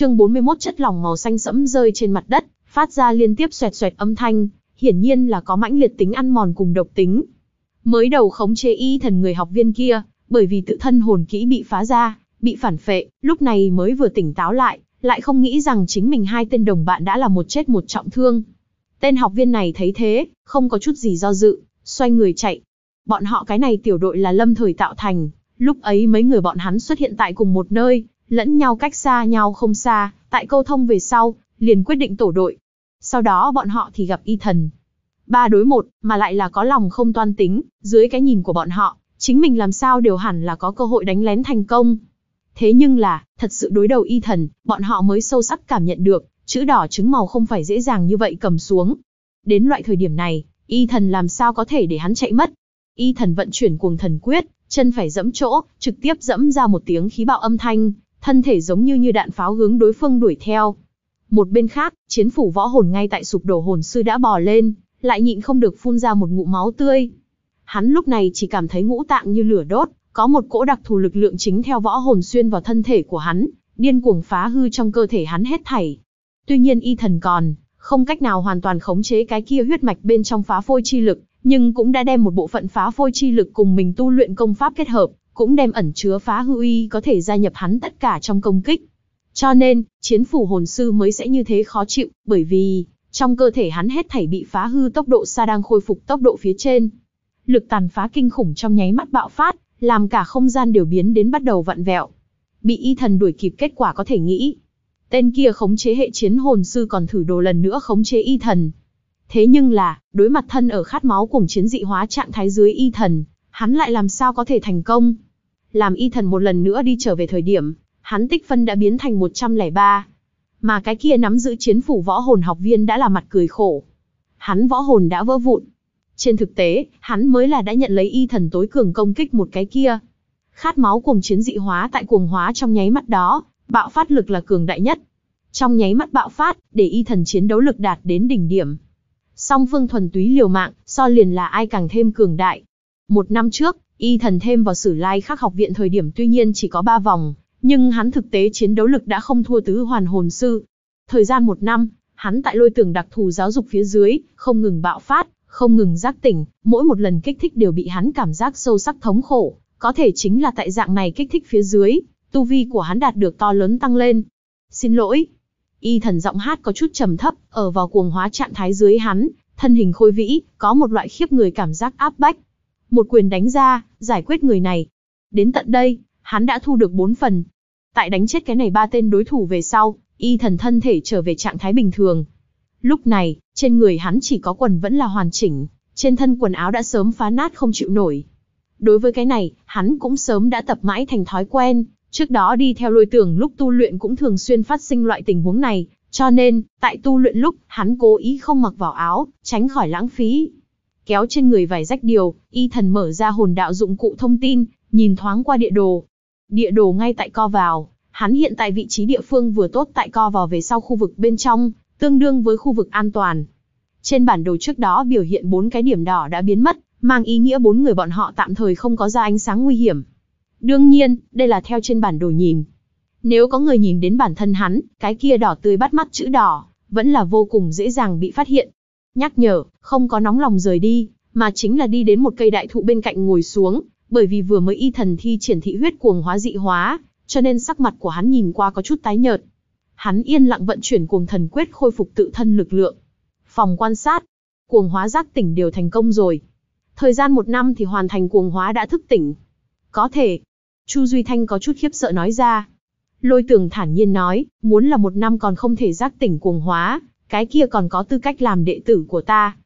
chương 41 chất lỏng màu xanh sẫm rơi trên mặt đất, phát ra liên tiếp xoẹt xoẹt âm thanh, hiển nhiên là có mãnh liệt tính ăn mòn cùng độc tính. Mới đầu khống chế y thần người học viên kia, bởi vì tự thân hồn kỹ bị phá ra, bị phản phệ, lúc này mới vừa tỉnh táo lại, lại không nghĩ rằng chính mình hai tên đồng bạn đã là một chết một trọng thương. Tên học viên này thấy thế, không có chút gì do dự, xoay người chạy. Bọn họ cái này tiểu đội là lâm thời tạo thành, lúc ấy mấy người bọn hắn xuất hiện tại cùng một nơi, lẫn nhau cách xa nhau không xa, tại câu thông về sau, liền quyết định tổ đội. Sau đó bọn họ thì gặp y thần. Ba đối một, mà lại là có lòng không toan tính, dưới cái nhìn của bọn họ, chính mình làm sao đều hẳn là có cơ hội đánh lén thành công. Thế nhưng là, thật sự đối đầu y thần, bọn họ mới sâu sắc cảm nhận được, chữ đỏ trứng màu không phải dễ dàng như vậy cầm xuống. Đến loại thời điểm này, y thần làm sao có thể để hắn chạy mất. Y thần vận chuyển cuồng thần quyết, chân phải dẫm chỗ, trực tiếp dẫm ra một tiếng khí bạo âm thanh, thân thể giống như như đạn pháo hướng đối phương đuổi theo. Một bên khác, chiến phủ võ hồn ngay tại sụp đổ hồn sư đã bò lên, lại nhịn không được phun ra một ngụm máu tươi. Hắn lúc này chỉ cảm thấy ngũ tạng như lửa đốt, có một cỗ đặc thù lực lượng chính theo võ hồn xuyên vào thân thể của hắn, điên cuồng phá hư trong cơ thể hắn hết thảy. Tuy nhiên y thần còn, không cách nào hoàn toàn khống chế cái kia huyết mạch bên trong phá phôi chi lực, nhưng cũng đã đem một bộ phận phá phôi chi lực cùng mình tu luyện công pháp kết hợp, cũng đem ẩn chứa phá hư uy có thể gia nhập hắn tất cả trong công kích. Cho nên, chiến phủ hồn sư mới sẽ như thế khó chịu, bởi vì, trong cơ thể hắn hết thảy bị phá hư tốc độ xa đang khôi phục tốc độ phía trên. Lực tàn phá kinh khủng trong nháy mắt bạo phát, làm cả không gian đều biến đến bắt đầu vặn vẹo. Bị y thần đuổi kịp kết quả có thể nghĩ. Tên kia khống chế hệ chiến hồn sư còn thử đồ lần nữa khống chế y thần. Thế nhưng là, đối mặt thân ở khát máu cùng chiến dị hóa trạng thái dưới y thần, hắn lại làm sao có thể thành công. Làm y thần một lần nữa đi trở về thời điểm, hắn tích phân đã biến thành 103. Mà cái kia nắm giữ chiến phủ võ hồn học viên đã là mặt cười khổ. Hắn võ hồn đã vỡ vụn. Trên thực tế, hắn mới là đã nhận lấy y thần tối cường công kích một cái kia. Khát máu cùng chiến dị hóa tại cuồng hóa trong nháy mắt đó, bạo phát lực là cường đại nhất. Trong nháy mắt bạo phát, để y thần chiến đấu lực đạt đến đỉnh điểm. Song phương thuần túy liều mạng, so liền là ai càng thêm cường đại. Một năm trước, y thần thêm vào sử lai khắc học viện thời điểm tuy nhiên chỉ có 3 vòng, nhưng hắn thực tế chiến đấu lực đã không thua tứ hoàn hồn sư. Thời gian một năm, hắn tại lôi tường đặc thù giáo dục phía dưới, không ngừng bạo phát, không ngừng giác tỉnh, mỗi một lần kích thích đều bị hắn cảm giác sâu sắc thống khổ, có thể chính là tại dạng này kích thích phía dưới, tu vi của hắn đạt được to lớn tăng lên. Xin lỗi. Y thần giọng hát có chút trầm thấp, ở vào cuồng hóa trạng thái dưới hắn, thân hình khôi vĩ, có một loại khiếp người cảm giác áp bách. Một quyền đánh ra, giải quyết người này. Đến tận đây, hắn đã thu được bốn phần. Tại đánh chết cái này ba tên đối thủ về sau, y thần thân thể trở về trạng thái bình thường. Lúc này, trên người hắn chỉ có quần vẫn là hoàn chỉnh, trên thân quần áo đã sớm phá nát không chịu nổi. Đối với cái này, hắn cũng sớm đã tập mãi thành thói quen, trước đó đi theo lôi tưởng lúc tu luyện cũng thường xuyên phát sinh loại tình huống này, cho nên, tại tu luyện lúc, hắn cố ý không mặc vào áo, tránh khỏi lãng phí. Kéo trên người vài rách điều, y thần mở ra hồn đạo dụng cụ thông tin, nhìn thoáng qua địa đồ. Địa đồ ngay tại co vào, hắn hiện tại vị trí địa phương vừa tốt tại co vào về sau khu vực bên trong, tương đương với khu vực an toàn. Trên bản đồ trước đó biểu hiện bốn cái điểm đỏ đã biến mất, mang ý nghĩa bốn người bọn họ tạm thời không có ra ánh sáng nguy hiểm. Đương nhiên, đây là theo trên bản đồ nhìn. Nếu có người nhìn đến bản thân hắn, cái kia đỏ tươi bắt mắt chữ đỏ, vẫn là vô cùng dễ dàng bị phát hiện. Nhắc nhở, không có nóng lòng rời đi, mà chính là đi đến một cây đại thụ bên cạnh ngồi xuống, bởi vì vừa mới y thần thi triển thị huyết cuồng hóa dị hóa, cho nên sắc mặt của hắn nhìn qua có chút tái nhợt. Hắn yên lặng vận chuyển cuồng thần quyết khôi phục tự thân lực lượng. Phòng quan sát, cuồng hóa giác tỉnh đều thành công rồi. Thời gian một năm thì hoàn thành cuồng hóa đã thức tỉnh. Có thể. Chu Duy Thanh có chút khiếp sợ nói ra. Lôi tường thản nhiên nói, muốn là một năm còn không thể giác tỉnh cuồng hóa, cái kia còn có tư cách làm đệ tử của ta.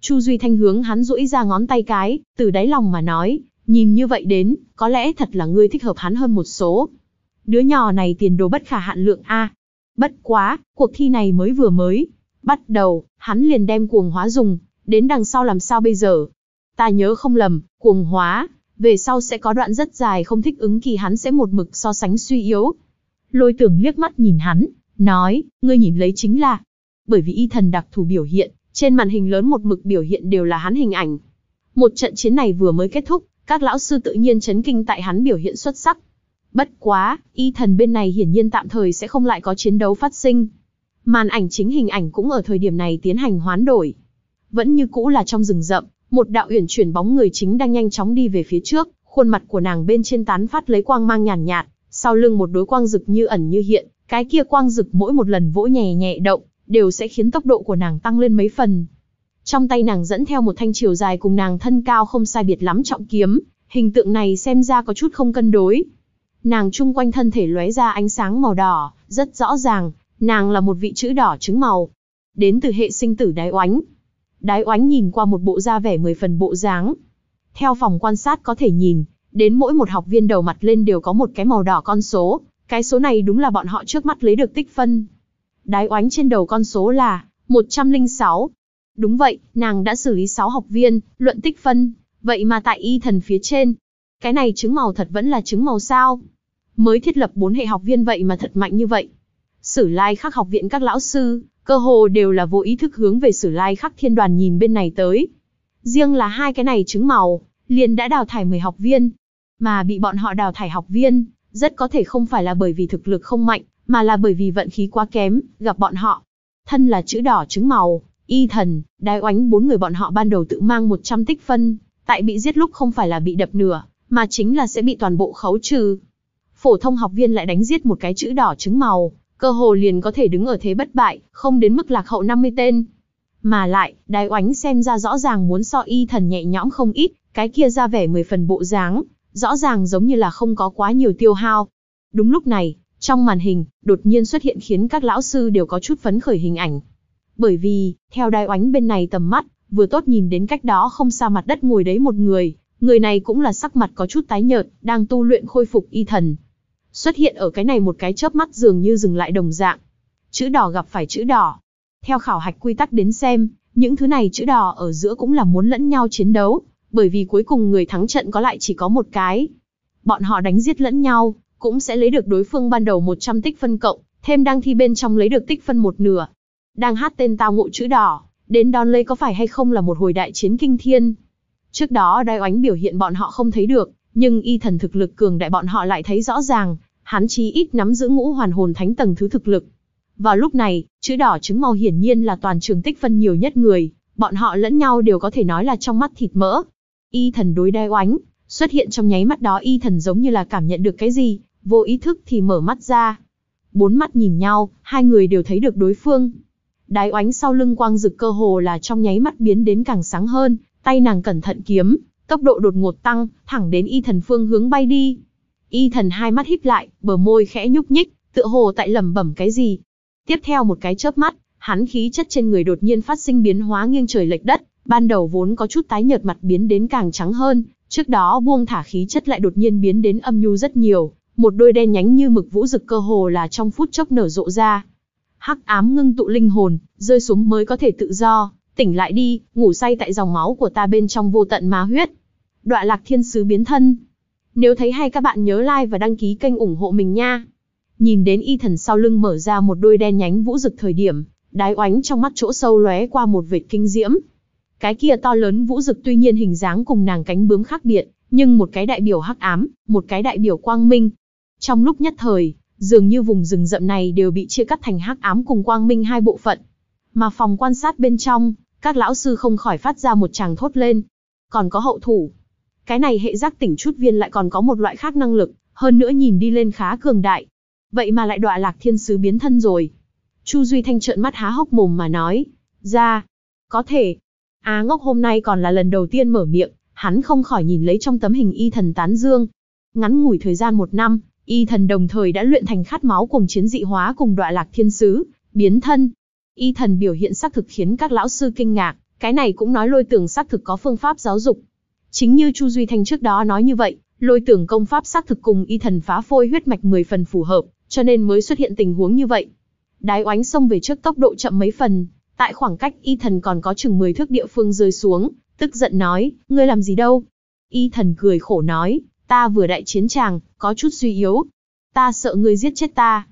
Chu Duy Thanh hướng hắn duỗi ra ngón tay cái, từ đáy lòng mà nói, nhìn như vậy đến, có lẽ thật là ngươi thích hợp hắn hơn một số. Đứa nhỏ này tiền đồ bất khả hạn lượng A. Bất quá, cuộc thi này mới vừa mới. Bắt đầu, hắn liền đem cuồng hóa dùng, đến đằng sau làm sao bây giờ? Ta nhớ không lầm, cuồng hóa, về sau sẽ có đoạn rất dài không thích ứng kỳ hắn sẽ một mực so sánh suy yếu. Lôi tưởng liếc mắt nhìn hắn, nói, ngươi nhìn lấy chính là, bởi vì y thần đặc thù biểu hiện, trên màn hình lớn một mực biểu hiện đều là hắn hình ảnh. Một trận chiến này vừa mới kết thúc, các lão sư tự nhiên chấn kinh tại hắn biểu hiện xuất sắc. Bất quá, y thần bên này hiển nhiên tạm thời sẽ không lại có chiến đấu phát sinh. Màn ảnh chính hình ảnh cũng ở thời điểm này tiến hành hoán đổi. Vẫn như cũ là trong rừng rậm, một đạo uyển chuyển bóng người chính đang nhanh chóng đi về phía trước, khuôn mặt của nàng bên trên tán phát lấy quang mang nhàn nhạt, sau lưng một đối quang rực như ẩn như hiện, cái kia quang rực mỗi một lần vỗ nhẹ nhẹ động, đều sẽ khiến tốc độ của nàng tăng lên mấy phần. Trong tay nàng dẫn theo một thanh chiều dài cùng nàng thân cao không sai biệt lắm trọng kiếm, hình tượng này xem ra có chút không cân đối. Nàng chung quanh thân thể lóe ra ánh sáng màu đỏ, rất rõ ràng, nàng là một vị chữ đỏ trứng màu. Đến từ hệ sinh tử đái oánh. Đái oánh nhìn qua một bộ da vẻ mười phần bộ dáng. Theo phòng quan sát có thể nhìn, đến mỗi một học viên đầu mặt lên đều có một cái màu đỏ con số, cái số này đúng là bọn họ trước mắt lấy được tích phân. Đái oánh trên đầu con số là 106. Đúng vậy, nàng đã xử lý 6 học viên, luận tích phân, vậy mà tại y thần phía trên. Cái này trứng màu thật vẫn là trứng màu sao? Mới thiết lập 4 hệ học viên vậy mà thật mạnh như vậy. Sử lai khắc học viện các lão sư, cơ hồ đều là vô ý thức hướng về sử lai khắc thiên đoàn nhìn bên này tới. Riêng là hai cái này trứng màu, liền đã đào thải 10 học viên. Mà bị bọn họ đào thải học viên, rất có thể không phải là bởi vì thực lực không mạnh, mà là bởi vì vận khí quá kém, gặp bọn họ. Thân là chữ đỏ trứng màu, y thần, đái oánh bốn người bọn họ ban đầu tự mang 100 tích phân, tại bị giết lúc không phải là bị đập nửa, mà chính là sẽ bị toàn bộ khấu trừ. Phổ thông học viên lại đánh giết một cái chữ đỏ trứng màu, cơ hồ liền có thể đứng ở thế bất bại, không đến mức lạc hậu 50 tên. Mà lại, đái oánh xem ra rõ ràng muốn so y thần nhẹ nhõm không ít, cái kia ra vẻ 10 phần bộ dáng, rõ ràng giống như là không có quá nhiều tiêu hao. Đúng lúc này, trong màn hình, đột nhiên xuất hiện khiến các lão sư đều có chút phấn khởi hình ảnh. Bởi vì, theo đai oánh bên này tầm mắt, vừa tốt nhìn đến cách đó không xa mặt đất ngồi đấy một người, người này cũng là sắc mặt có chút tái nhợt, đang tu luyện khôi phục y thần. Xuất hiện ở cái này một cái chớp mắt dường như dừng lại đồng dạng. Chữ đỏ gặp phải chữ đỏ. Theo khảo hạch quy tắc đến xem, những thứ này chữ đỏ ở giữa cũng là muốn lẫn nhau chiến đấu, bởi vì cuối cùng người thắng trận có lại chỉ có một cái. Bọn họ đánh giết lẫn nhau, cũng sẽ lấy được đối phương ban đầu 100 tích phân cộng, thêm đang thi bên trong lấy được tích phân một nửa. Đang hát tên tao ngộ chữ đỏ, đến đón lấy có phải hay không là một hồi đại chiến kinh thiên. Trước đó đai oánh biểu hiện bọn họ không thấy được, nhưng y thần thực lực cường đại bọn họ lại thấy rõ ràng, hắn chí ít nắm giữ ngũ hoàn hồn thánh tầng thứ thực lực. Vào lúc này, chữ đỏ trứng màu hiển nhiên là toàn trường tích phân nhiều nhất người, bọn họ lẫn nhau đều có thể nói là trong mắt thịt mỡ. Y thần đối đai oánh, xuất hiện trong nháy mắt đó y thần giống như là cảm nhận được cái gì, vô ý thức thì mở mắt ra. Bốn mắt nhìn nhau, hai người đều thấy được đối phương. Đái oánh sau lưng quang rực cơ hồ là trong nháy mắt biến đến càng sáng hơn, tay nàng cẩn thận kiếm, tốc độ đột ngột tăng, thẳng đến y thần phương hướng bay đi. Y thần hai mắt híp lại, bờ môi khẽ nhúc nhích, tựa hồ tại lẩm bẩm cái gì. Tiếp theo một cái chớp mắt, hắn khí chất trên người đột nhiên phát sinh biến hóa nghiêng trời lệch đất, ban đầu vốn có chút tái nhợt mặt biến đến càng trắng hơn, trước đó buông thả khí chất lại đột nhiên biến đến âm nhu rất nhiều, một đôi đen nhánh như mực vũ rực cơ hồ là trong phút chốc nở rộ ra. Hắc ám ngưng tụ linh hồn, rơi xuống mới có thể tự do, tỉnh lại đi, ngủ say tại dòng máu của ta bên trong vô tận ma huyết. Đoạ lạc thiên sứ biến thân. Nếu thấy hay các bạn nhớ like và đăng ký kênh ủng hộ mình nha. Nhìn đến y thần sau lưng mở ra một đôi đen nhánh vũ rực thời điểm, đái oánh trong mắt chỗ sâu lóe qua một vệt kinh diễm. Cái kia to lớn vũ rực tuy nhiên hình dáng cùng nàng cánh bướm khác biệt, nhưng một cái đại biểu hắc ám, một cái đại biểu quang minh, trong lúc nhất thời, dường như vùng rừng rậm này đều bị chia cắt thành hắc ám cùng quang minh hai bộ phận. Mà phòng quan sát bên trong, các lão sư không khỏi phát ra một tràng thốt lên. Còn có hậu thủ. Cái này hệ giác tỉnh chút viên lại còn có một loại khác năng lực, hơn nữa nhìn đi lên khá cường đại. Vậy mà lại đọa lạc thiên sứ biến thân rồi. Chu Duy Thanh trợn mắt há hốc mồm mà nói. Ra. Có thể. Á ngốc hôm nay còn là lần đầu tiên mở miệng, hắn không khỏi nhìn lấy trong tấm hình y thần tán dương. Ngắn ngủi thời gian một năm, Y thần đồng thời đã luyện thành khát máu cùng chiến dị hóa cùng đoạ lạc thiên sứ, biến thân. Y thần biểu hiện xác thực khiến các lão sư kinh ngạc, cái này cũng nói lôi tưởng xác thực có phương pháp giáo dục. Chính như Chu Duy Thanh trước đó nói như vậy, lôi tưởng công pháp xác thực cùng y thần phá phôi huyết mạch 10 phần phù hợp, cho nên mới xuất hiện tình huống như vậy. Đái oánh xông về trước tốc độ chậm mấy phần, tại khoảng cách y thần còn có chừng 10 thước địa phương rơi xuống, tức giận nói, ngươi làm gì đâu? Y thần cười khổ nói, Ta vừa đại chiến tràng, có chút suy yếu. Ta sợ ngươi giết chết ta.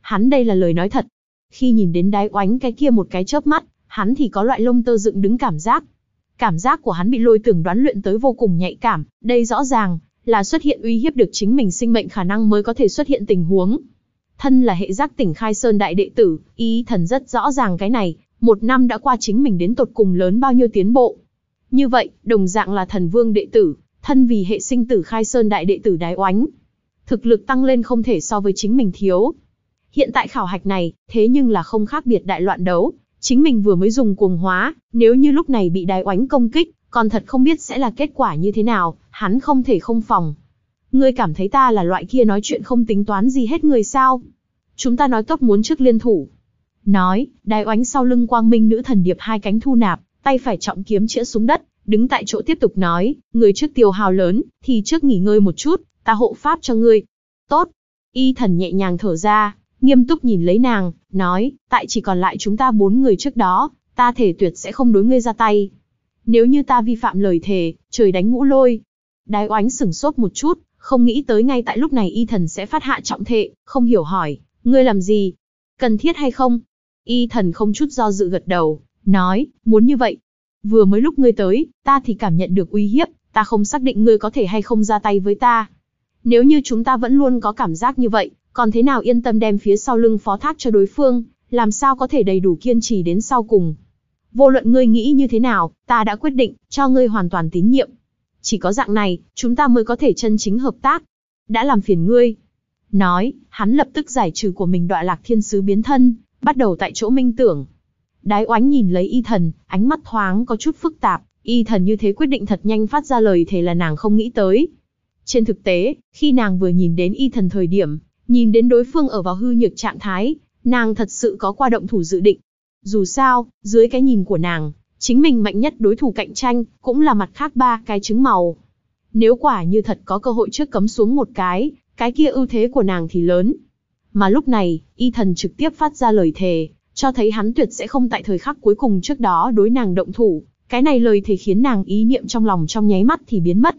Hắn đây là lời nói thật. Khi nhìn đến đái oánh cái kia một cái chớp mắt, hắn thì có loại lông tơ dựng đứng cảm giác. Cảm giác của hắn bị lôi tưởng đoán luyện tới vô cùng nhạy cảm, đây rõ ràng, là xuất hiện uy hiếp được chính mình sinh mệnh khả năng mới có thể xuất hiện tình huống. Thân là hệ giác tỉnh khai sơn đại đệ tử, ý thần rất rõ ràng cái này, một năm đã qua chính mình đến tột cùng lớn bao nhiêu tiến bộ. Như vậy, đồng dạng là thần vương đệ tử, thân vì hệ sinh tử khai sơn đại đệ tử đái oánh. Thực lực tăng lên không thể so với chính mình thiếu. Hiện tại khảo hạch này, thế nhưng là không khác biệt đại loạn đấu, chính mình vừa mới dùng cuồng hóa, nếu như lúc này bị đái oánh công kích, còn thật không biết sẽ là kết quả như thế nào, hắn không thể không phòng. Ngươi cảm thấy ta là loại kia nói chuyện không tính toán gì hết người sao? Chúng ta nói tốt muốn trước liên thủ. Nói, đái oánh sau lưng quang minh nữ thần điệp hai cánh thu nạp, tay phải trọng kiếm chĩa xuống đất, đứng tại chỗ tiếp tục nói, người trước tiêu hào lớn, thì trước nghỉ ngơi một chút, ta hộ pháp cho ngươi. Tốt. Y thần nhẹ nhàng thở ra, nghiêm túc nhìn lấy nàng, nói, tại chỉ còn lại chúng ta bốn người trước đó, ta thể tuyệt sẽ không đối ngươi ra tay. Nếu như ta vi phạm lời thề, trời đánh ngũ lôi. Đái oánh sửng sốt một chút, không nghĩ tới ngay tại lúc này y thần sẽ phát hạ trọng thệ, không hiểu hỏi, ngươi làm gì? Cần thiết hay không? Y thần không chút do dự gật đầu, nói, muốn như vậy. Vừa mới lúc ngươi tới, ta thì cảm nhận được uy hiếp, ta không xác định ngươi có thể hay không ra tay với ta. Nếu như chúng ta vẫn luôn có cảm giác như vậy, còn thế nào yên tâm đem phía sau lưng phó thác cho đối phương, làm sao có thể đầy đủ kiên trì đến sau cùng. Vô luận ngươi nghĩ như thế nào, ta đã quyết định, cho ngươi hoàn toàn tín nhiệm. Chỉ có dạng này, chúng ta mới có thể chân chính hợp tác. Đã làm phiền ngươi. Nói, hắn lập tức giải trừ của mình đọa lạc thiên sứ biến thân, bắt đầu tại chỗ minh tưởng. Đái oánh nhìn lấy y thần, ánh mắt thoáng có chút phức tạp, y thần như thế quyết định thật nhanh phát ra lời thề là nàng không nghĩ tới. Trên thực tế, khi nàng vừa nhìn đến y thần thời điểm, nhìn đến đối phương ở vào hư nhược trạng thái, nàng thật sự có qua động thủ dự định. Dù sao, dưới cái nhìn của nàng, chính mình mạnh nhất đối thủ cạnh tranh, cũng là mặt khác ba cái trứng màu. Nếu quả như thật có cơ hội trước cấm xuống một cái, cái kia ưu thế của nàng thì lớn. Mà lúc này, y thần trực tiếp phát ra lời thề, cho thấy hắn tuyệt sẽ không tại thời khắc cuối cùng trước đó đối nàng động thủ. Cái này lời thề khiến nàng ý niệm trong lòng trong nháy mắt thì biến mất.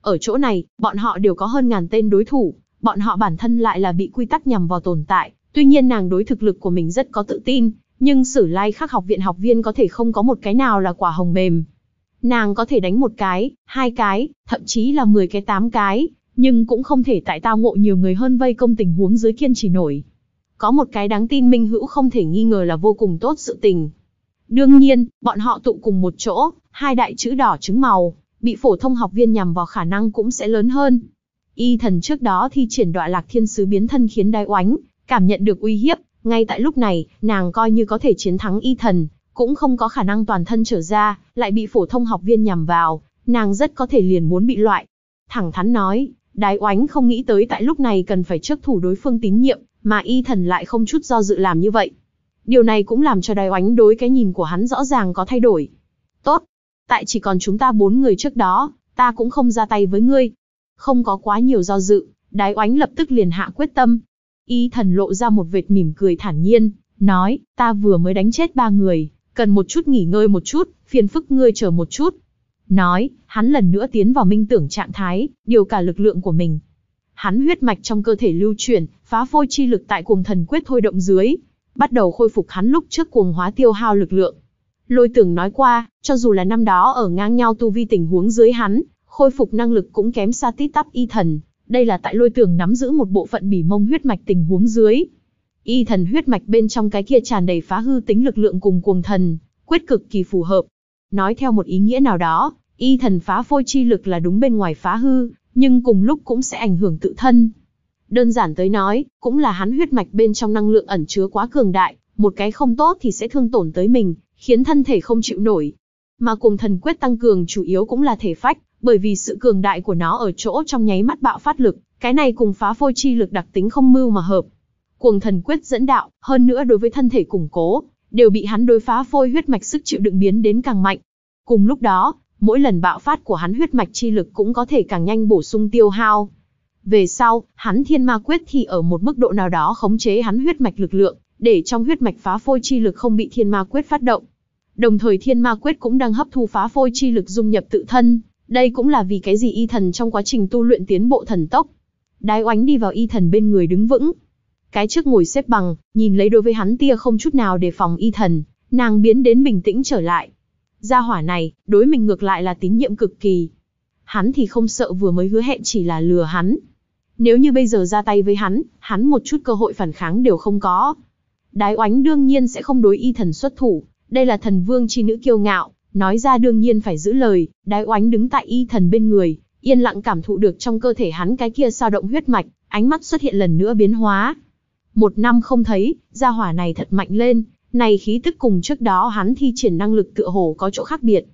Ở chỗ này, bọn họ đều có hơn ngàn tên đối thủ, bọn họ bản thân lại là bị quy tắc nhằm vào tồn tại. Tuy nhiên nàng đối thực lực của mình rất có tự tin, nhưng sử lai khắc học viện học viên có thể không có một cái nào là quả hồng mềm. Nàng có thể đánh một cái, hai cái, thậm chí là 10 cái tám cái, nhưng cũng không thể tại tao ngộ nhiều người hơn vây công tình huống dưới kiên trì nổi. Có một cái đáng tin minh hữu không thể nghi ngờ là vô cùng tốt sự tình. Đương nhiên, bọn họ tụ cùng một chỗ, hai đại chữ đỏ trứng màu, bị phổ thông học viên nhằm vào khả năng cũng sẽ lớn hơn. Y thần trước đó thi triển đoạ lạc thiên sứ biến thân khiến đai oánh, cảm nhận được uy hiếp, ngay tại lúc này, nàng coi như có thể chiến thắng y thần, cũng không có khả năng toàn thân trở ra, lại bị phổ thông học viên nhằm vào, nàng rất có thể liền muốn bị loại. Thẳng thắn nói, đái oánh không nghĩ tới tại lúc này cần phải trước thủ đối phương tín nhiệm, mà y thần lại không chút do dự làm như vậy. Điều này cũng làm cho đái oánh đối cái nhìn của hắn rõ ràng có thay đổi. Tốt, tại chỉ còn chúng ta bốn người trước đó, ta cũng không ra tay với ngươi. Không có quá nhiều do dự, đái oánh lập tức liền hạ quyết tâm. Y thần lộ ra một vệt mỉm cười thản nhiên, nói, ta vừa mới đánh chết ba người, cần một chút nghỉ ngơi một chút, phiền phức ngươi chờ một chút. Nói, hắn lần nữa tiến vào minh tưởng trạng thái, điều cả lực lượng của mình. Hắn huyết mạch trong cơ thể lưu chuyển, phá phôi chi lực tại cuồng thần quyết thôi động dưới, bắt đầu khôi phục hắn lúc trước cuồng hóa tiêu hao lực lượng. Lôi tưởng nói qua, cho dù là năm đó ở ngang nhau tu vi tình huống dưới hắn, khôi phục năng lực cũng kém xa tít tắp y thần. Đây là tại lôi tưởng nắm giữ một bộ phận bỉ mông huyết mạch tình huống dưới. Y thần huyết mạch bên trong cái kia tràn đầy phá hư tính lực lượng cùng cuồng thần, quyết cực kỳ phù hợp. Nói theo một ý nghĩa nào đó, y thần phá phôi chi lực là đúng bên ngoài phá hư, nhưng cùng lúc cũng sẽ ảnh hưởng tự thân. Đơn giản tới nói, cũng là hắn huyết mạch bên trong năng lượng ẩn chứa quá cường đại, một cái không tốt thì sẽ thương tổn tới mình, khiến thân thể không chịu nổi. Mà cùng thần quyết tăng cường chủ yếu cũng là thể phách, bởi vì sự cường đại của nó ở chỗ trong nháy mắt bạo phát lực, cái này cùng phá phôi chi lực đặc tính không mưu mà hợp. Cuồng thần quyết dẫn đạo, hơn nữa đối với thân thể củng cố, đều bị hắn đối phá phôi huyết mạch sức chịu đựng biến đến càng mạnh. Cùng lúc đó, mỗi lần bạo phát của hắn huyết mạch chi lực cũng có thể càng nhanh bổ sung tiêu hao. Về sau, hắn thiên ma quyết thì ở một mức độ nào đó khống chế hắn huyết mạch lực lượng, để trong huyết mạch phá phôi chi lực không bị thiên ma quyết phát động. Đồng thời thiên ma quyết cũng đang hấp thu phá phôi chi lực dung nhập tự thân, đây cũng là vì cái gì y thần trong quá trình tu luyện tiến bộ thần tốc. Đái oánh đi vào y thần bên người đứng vững. Cái trước ngồi xếp bằng, nhìn lấy đối với hắn tia không chút nào để phòng y thần, nàng biến đến bình tĩnh trở lại. Gia hỏa này, đối mình ngược lại là tín nhiệm cực kỳ. hắn thì không sợ vừa mới hứa hẹn chỉ là lừa hắn. Nếu như bây giờ ra tay với hắn, hắn một chút cơ hội phản kháng đều không có. Đái oánh đương nhiên sẽ không đối y thần xuất thủ, đây là thần vương chi nữ kiêu ngạo, nói ra đương nhiên phải giữ lời, đái oánh đứng tại y thần bên người, yên lặng cảm thụ được trong cơ thể hắn cái kia sao động huyết mạch, ánh mắt xuất hiện lần nữa biến hóa. Một năm không thấy, gia hỏa này thật mạnh lên, này khí tức cùng trước đó hắn thi triển năng lực tựa hồ có chỗ khác biệt.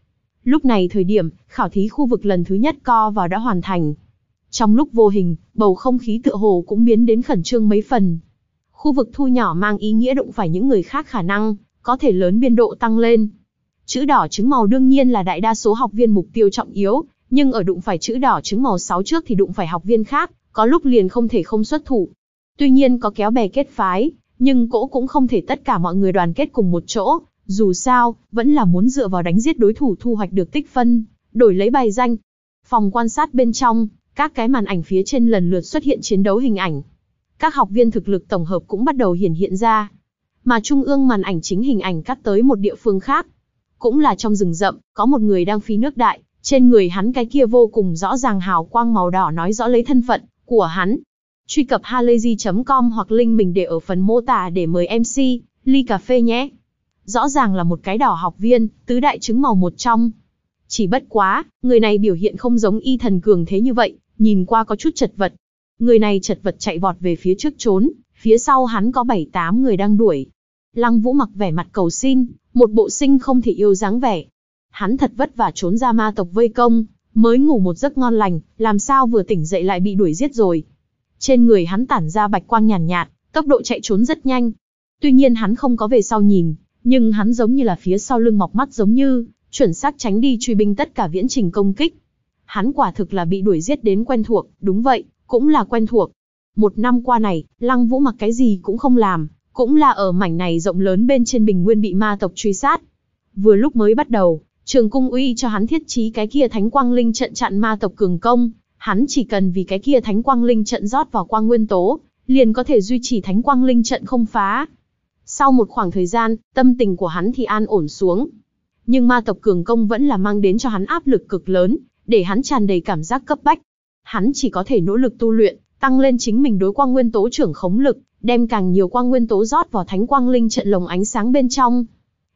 Lúc này thời điểm, khảo thí khu vực lần thứ nhất co vào đã hoàn thành. Trong lúc vô hình, bầu không khí tựa hồ cũng biến đến khẩn trương mấy phần. Khu vực thu nhỏ mang ý nghĩa đụng phải những người khác khả năng, có thể lớn biên độ tăng lên. Chữ đỏ trứng màu đương nhiên là đại đa số học viên mục tiêu trọng yếu, nhưng ở đụng phải chữ đỏ trứng màu 6 trước thì đụng phải học viên khác, có lúc liền không thể không xuất thủ. Tuy nhiên có kéo bè kết phái, nhưng cỗ cũng không thể tất cả mọi người đoàn kết cùng một chỗ, dù sao, vẫn là muốn dựa vào đánh giết đối thủ thu hoạch được tích phân, đổi lấy bài danh. Phòng quan sát bên trong, các cái màn ảnh phía trên lần lượt xuất hiện chiến đấu hình ảnh. Các học viên thực lực tổng hợp cũng bắt đầu hiển hiện ra. Mà trung ương màn ảnh chính hình ảnh cắt tới một địa phương khác. Cũng là trong rừng rậm, có một người đang phi nước đại, trên người hắn cái kia vô cùng rõ ràng hào quang màu đỏ nói rõ lấy thân phận của hắn. Truy cập halayzi.com hoặc link mình để ở phần mô tả để mời MC, ly cà phê nhé. Rõ ràng là một cái đỏ học viên, tứ đại chứng màu một trong. Chỉ bất quá, người này biểu hiện không giống y thần cường thế như vậy, nhìn qua có chút chật vật. Người này chật vật chạy vọt về phía trước trốn, phía sau hắn có 7-8 người đang đuổi. Lăng Vũ mặc vẻ mặt cầu xin, một bộ sinh không thể yêu dáng vẻ. Hắn thật vất vả trốn ra ma tộc vây công, mới ngủ một giấc ngon lành, làm sao vừa tỉnh dậy lại bị đuổi giết rồi. Trên người hắn tản ra bạch quang nhàn nhạt, nhạt, tốc độ chạy trốn rất nhanh. Tuy nhiên hắn không có về sau nhìn, nhưng hắn giống như là phía sau lưng mọc mắt giống như, chuẩn xác tránh đi truy binh tất cả viễn trình công kích. Hắn quả thực là bị đuổi giết đến quen thuộc, đúng vậy, cũng là quen thuộc. Một năm qua này, Lăng Vũ mặc cái gì cũng không làm, cũng là ở mảnh này rộng lớn bên trên bình nguyên bị ma tộc truy sát. Vừa lúc mới bắt đầu, Trường Cung uy cho hắn thiết trí cái kia Thánh Quang Linh trận chặn ma tộc cường công, hắn chỉ cần vì cái kia Thánh Quang Linh trận rót vào quang nguyên tố, liền có thể duy trì Thánh Quang Linh trận không phá. Sau một khoảng thời gian, tâm tình của hắn thì an ổn xuống. Nhưng ma tộc cường công vẫn là mang đến cho hắn áp lực cực lớn, để hắn tràn đầy cảm giác cấp bách. Hắn chỉ có thể nỗ lực tu luyện, tăng lên chính mình đối quang nguyên tố trưởng khống lực, đem càng nhiều quang nguyên tố rót vào thánh quang linh trận lồng ánh sáng bên trong.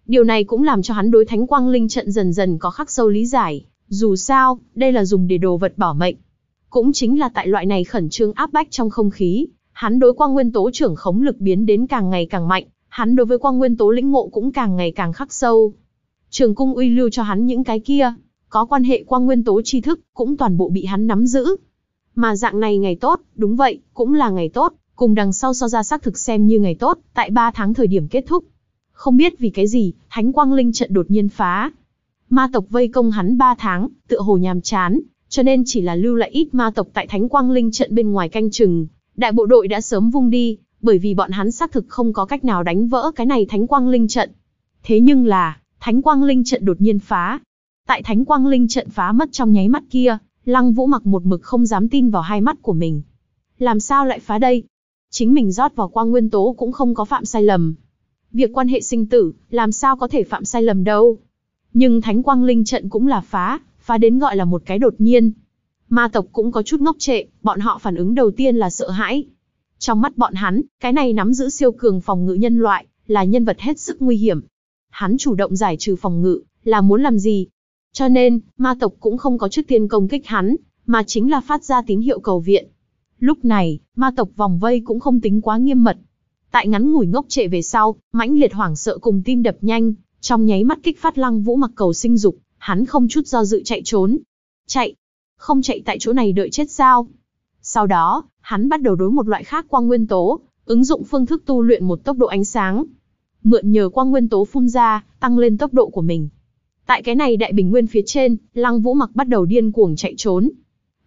Điều này cũng làm cho hắn đối thánh quang linh trận dần dần có khắc sâu lý giải, dù sao, đây là dùng để đồ vật bảo mệnh. Cũng chính là tại loại này khẩn trương áp bách trong không khí, hắn đối quang nguyên tố trưởng khống lực biến đến càng ngày càng mạnh, hắn đối với quang nguyên tố lĩnh ngộ cũng càng ngày càng khắc sâu. Trường cung uy lưu cho hắn những cái kia, có quan hệ quang nguyên tố tri thức, cũng toàn bộ bị hắn nắm giữ. Mà dạng này ngày tốt, đúng vậy, cũng là ngày tốt, cùng đằng sau so ra xác thực xem như ngày tốt, tại 3 tháng thời điểm kết thúc. Không biết vì cái gì, Thánh Quang Linh trận đột nhiên phá. Ma tộc vây công hắn 3 tháng, tựa hồ nhàm chán, cho nên chỉ là lưu lại ít ma tộc tại Thánh Quang Linh trận bên ngoài canh chừng. Đại bộ đội đã sớm vung đi, bởi vì bọn hắn xác thực không có cách nào đánh vỡ cái này Thánh Quang Linh trận. Thế nhưng là, Thánh Quang Linh trận đột nhiên phá. Tại Thánh Quang Linh trận phá mất trong nháy mắt kia, Lăng Vũ mặc một mực không dám tin vào hai mắt của mình. Làm sao lại phá đây? Chính mình rót vào quang nguyên tố cũng không có phạm sai lầm. Việc quan hệ sinh tử, làm sao có thể phạm sai lầm đâu. Nhưng Thánh Quang Linh trận cũng là phá, phá đến gọi là một cái đột nhiên. Ma tộc cũng có chút ngốc trệ, bọn họ phản ứng đầu tiên là sợ hãi. Trong mắt bọn hắn, cái này nắm giữ siêu cường phòng ngự nhân loại, là nhân vật hết sức nguy hiểm. Hắn chủ động giải trừ phòng ngự, là muốn làm gì? Cho nên, ma tộc cũng không có trước tiên công kích hắn, mà chính là phát ra tín hiệu cầu viện. Lúc này, ma tộc vòng vây cũng không tính quá nghiêm mật. Tại ngắn ngủi ngốc trệ về sau, mãnh liệt hoảng sợ cùng tim đập nhanh, trong nháy mắt kích phát lăng vũ mặc cầu sinh dục, hắn không chút do dự chạy trốn. Chạy? Không chạy tại chỗ này đợi chết sao? Sau đó, hắn bắt đầu đối một loại khác quang nguyên tố, ứng dụng phương thức tu luyện một tốc độ ánh sáng. Mượn nhờ quang nguyên tố phun ra, tăng lên tốc độ của mình. Tại cái này đại bình nguyên phía trên, Lăng Vũ Mặc bắt đầu điên cuồng chạy trốn.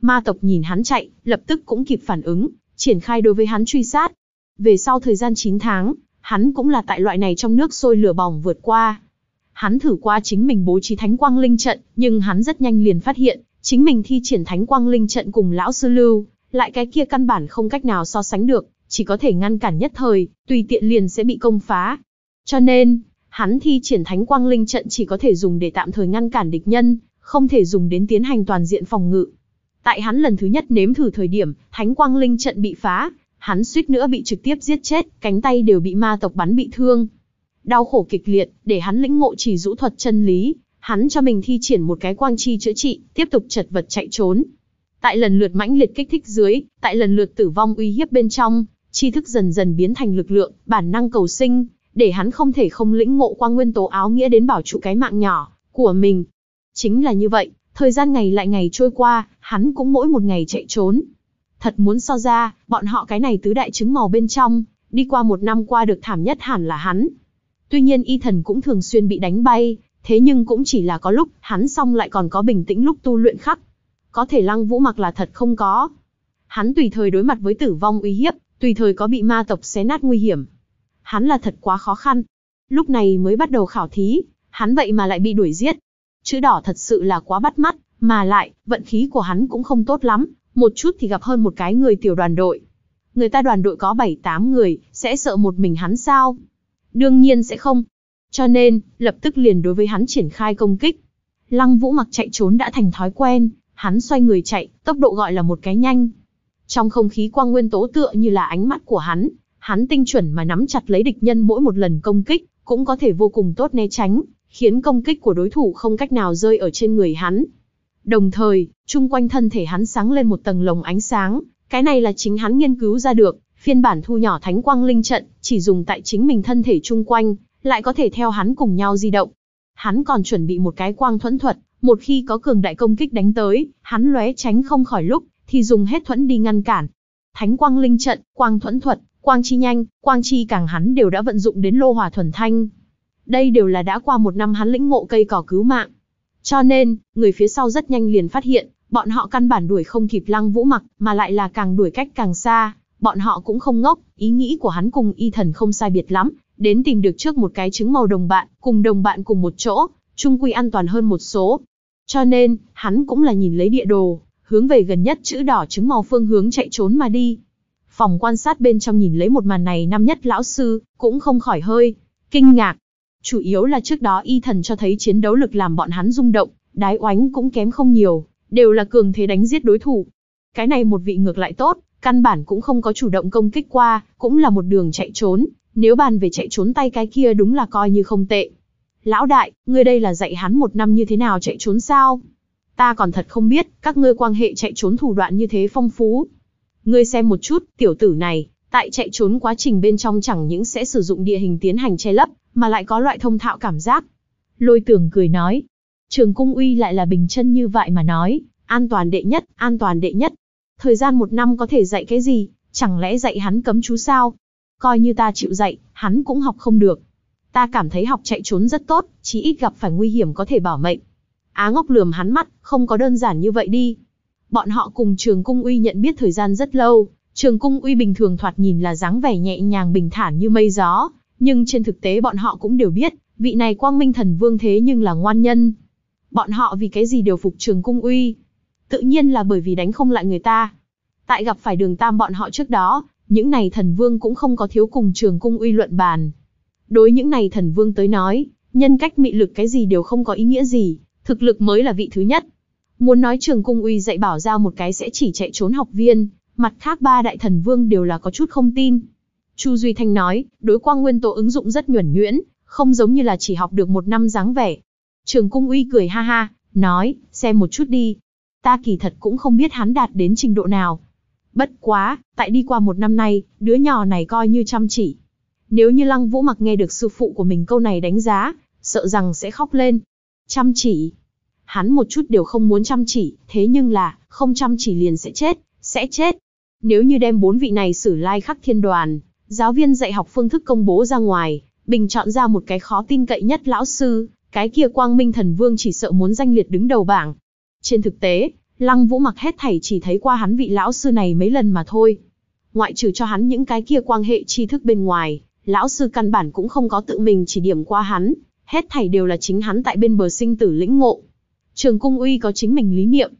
Ma tộc nhìn hắn chạy, lập tức cũng kịp phản ứng, triển khai đối với hắn truy sát. Về sau thời gian 9 tháng, hắn cũng là tại loại này trong nước sôi lửa bỏng vượt qua. Hắn thử qua chính mình bố trí thánh quang linh trận, nhưng hắn rất nhanh liền phát hiện, chính mình thi triển thánh quang linh trận cùng lão sư lưu, lại cái kia căn bản không cách nào so sánh được, chỉ có thể ngăn cản nhất thời, tùy tiện liền sẽ bị công phá. Cho nên, hắn thi triển thánh quang linh trận chỉ có thể dùng để tạm thời ngăn cản địch nhân, không thể dùng đến tiến hành toàn diện phòng ngự. Tại hắn lần thứ nhất nếm thử thời điểm, Thánh Quang Linh trận bị phá, hắn suýt nữa bị trực tiếp giết chết, cánh tay đều bị ma tộc bắn bị thương. Đau khổ kịch liệt, để hắn lĩnh ngộ chỉ rũ thuật chân lý, hắn cho mình thi triển một cái quang chi chữa trị, tiếp tục chật vật chạy trốn. Tại lần lượt mãnh liệt kích thích dưới, tại lần lượt tử vong uy hiếp bên trong, tri thức dần dần biến thành lực lượng, bản năng cầu sinh, để hắn không thể không lĩnh ngộ quang nguyên tố áo nghĩa đến bảo trụ cái mạng nhỏ của mình. Chính là như vậy, thời gian ngày lại ngày trôi qua, hắn cũng mỗi một ngày chạy trốn. Thật muốn so ra, bọn họ cái này tứ đại chứng màu bên trong, đi qua một năm qua được thảm nhất hẳn là hắn. Tuy nhiên y thần cũng thường xuyên bị đánh bay, thế nhưng cũng chỉ là có lúc, hắn xong lại còn có bình tĩnh lúc tu luyện khắc. Có thể lăng vũ mặc là thật không có. Hắn tùy thời đối mặt với tử vong uy hiếp, tùy thời có bị ma tộc xé nát nguy hiểm. Hắn là thật quá khó khăn. Lúc này mới bắt đầu khảo thí, hắn vậy mà lại bị đuổi giết. Chữ đỏ thật sự là quá bắt mắt, mà lại, vận khí của hắn cũng không tốt lắm, một chút thì gặp hơn một cái người tiểu đoàn đội. Người ta đoàn đội có 7-8 người, sẽ sợ một mình hắn sao? Đương nhiên sẽ không. Cho nên, lập tức liền đối với hắn triển khai công kích. Lăng Vũ mặc chạy trốn đã thành thói quen, hắn xoay người chạy, tốc độ gọi là một cái nhanh. Trong không khí quang nguyên tố tựa như là ánh mắt của hắn, hắn tinh chuẩn mà nắm chặt lấy địch nhân mỗi một lần công kích, cũng có thể vô cùng tốt né tránh, khiến công kích của đối thủ không cách nào rơi ở trên người hắn. Đồng thời, chung quanh thân thể hắn sáng lên một tầng lồng ánh sáng, cái này là chính hắn nghiên cứu ra được, phiên bản thu nhỏ thánh quang linh trận, chỉ dùng tại chính mình thân thể chung quanh, lại có thể theo hắn cùng nhau di động. Hắn còn chuẩn bị một cái quang thuẫn thuật, một khi có cường đại công kích đánh tới, hắn lóe tránh không khỏi lúc, thì dùng hết thuẫn đi ngăn cản. Thánh quang linh trận, quang thuẫn thuật, quang chi nhanh, quang chi càng hắn đều đã vận dụng đến lô hỏa thuần thanh. Đây đều là đã qua một năm hắn lĩnh ngộ cây cỏ cứu mạng. Cho nên, người phía sau rất nhanh liền phát hiện, bọn họ căn bản đuổi không kịp lăng vũ mặc, mà lại là càng đuổi cách càng xa. Bọn họ cũng không ngốc, ý nghĩ của hắn cùng y thần không sai biệt lắm, đến tìm được trước một cái trứng màu đồng bạn, cùng đồng bạn cùng một chỗ, chung quy an toàn hơn một số. Cho nên, hắn cũng là nhìn lấy địa đồ, hướng về gần nhất chữ đỏ trứng màu phương hướng chạy trốn mà đi. Phòng quan sát bên trong nhìn lấy một màn này năm nhất lão sư, cũng không khỏi hơi, kinh ngạc. Chủ yếu là trước đó y thần cho thấy chiến đấu lực làm bọn hắn rung động, đái oánh cũng kém không nhiều, đều là cường thế đánh giết đối thủ. Cái này một vị ngược lại tốt, căn bản cũng không có chủ động công kích qua, cũng là một đường chạy trốn, nếu bàn về chạy trốn tay cái kia đúng là coi như không tệ. Lão đại, ngươi đây là dạy hắn một năm như thế nào chạy trốn sao? Ta còn thật không biết, các ngươi quan hệ chạy trốn thủ đoạn như thế phong phú. Ngươi xem một chút, tiểu tử này, tại chạy trốn quá trình bên trong chẳng những sẽ sử dụng địa hình tiến hành che lấp, mà lại có loại thông thạo cảm giác. Lôi tưởng cười nói, trường cung uy lại là bình chân như vậy mà nói, an toàn đệ nhất, an toàn đệ nhất. Thời gian một năm có thể dạy cái gì, chẳng lẽ dạy hắn cấm chú sao? Coi như ta chịu dạy, hắn cũng học không được. Ta cảm thấy học chạy trốn rất tốt, chỉ ít gặp phải nguy hiểm có thể bảo mệnh. Á ngốc lườm hắn mắt, không có đơn giản như vậy đi. Bọn họ cùng trường cung uy nhận biết thời gian rất lâu, trường cung uy bình thường thoạt nhìn là dáng vẻ nhẹ nhàng bình thản như mây gió, nhưng trên thực tế bọn họ cũng đều biết, vị này quang minh thần vương thế nhưng là ngoan nhân. Bọn họ vì cái gì đều phục trường cung uy? Tự nhiên là bởi vì đánh không lại người ta. Tại gặp phải đường tam bọn họ trước đó, những này thần vương cũng không có thiếu cùng trường cung uy luận bàn. Đối những này thần vương tới nói, nhân cách mị lực cái gì đều không có ý nghĩa gì, thực lực mới là vị thứ nhất. Muốn nói trường cung uy dạy bảo ra một cái sẽ chỉ chạy trốn học viên, mặt khác ba đại thần vương đều là có chút không tin. Chu Duy Thanh nói, đối quang nguyên tố ứng dụng rất nhuẩn nhuyễn, không giống như là chỉ học được một năm dáng vẻ. Trường cung uy cười ha ha, nói, xem một chút đi. Ta kỳ thật cũng không biết hắn đạt đến trình độ nào. Bất quá, tại đi qua một năm nay, đứa nhỏ này coi như chăm chỉ. Nếu như Lăng Vũ mặc nghe được sư phụ của mình câu này đánh giá, sợ rằng sẽ khóc lên. Chăm chỉ. Hắn một chút đều không muốn chăm chỉ, thế nhưng là, không chăm chỉ liền sẽ chết, sẽ chết. Nếu như đem bốn vị này xử lai like khắc thiên đoàn, giáo viên dạy học phương thức công bố ra ngoài, bình chọn ra một cái khó tin cậy nhất lão sư, cái kia quang minh thần vương chỉ sợ muốn danh liệt đứng đầu bảng. Trên thực tế, Lăng Vũ mặc hết thảy chỉ thấy qua hắn vị lão sư này mấy lần mà thôi. Ngoại trừ cho hắn những cái kia quan hệ tri thức bên ngoài, lão sư căn bản cũng không có tự mình chỉ điểm qua hắn, hết thảy đều là chính hắn tại bên bờ sinh tử lĩnh ngộ. Trường Cung Uy có chính mình lý niệm.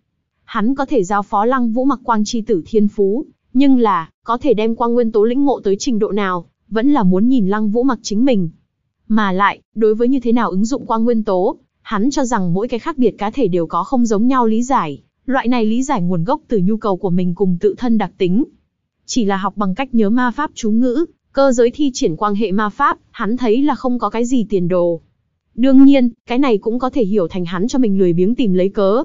Hắn có thể giao phó Lăng Vũ mặc quang chi tử thiên phú, nhưng là, có thể đem quang nguyên tố lĩnh ngộ tới trình độ nào, vẫn là muốn nhìn Lăng Vũ mặc chính mình. Mà lại, đối với như thế nào ứng dụng quang nguyên tố, Hắn cho rằng mỗi cái khác biệt cá thể đều có không giống nhau lý giải, loại này lý giải nguồn gốc từ nhu cầu của mình cùng tự thân đặc tính. Chỉ là học bằng cách nhớ ma pháp chú ngữ, cơ giới thi triển quan hệ ma pháp, hắn thấy là không có cái gì tiền đồ. Đương nhiên, cái này cũng có thể hiểu thành hắn cho mình lười biếng tìm lấy cớ.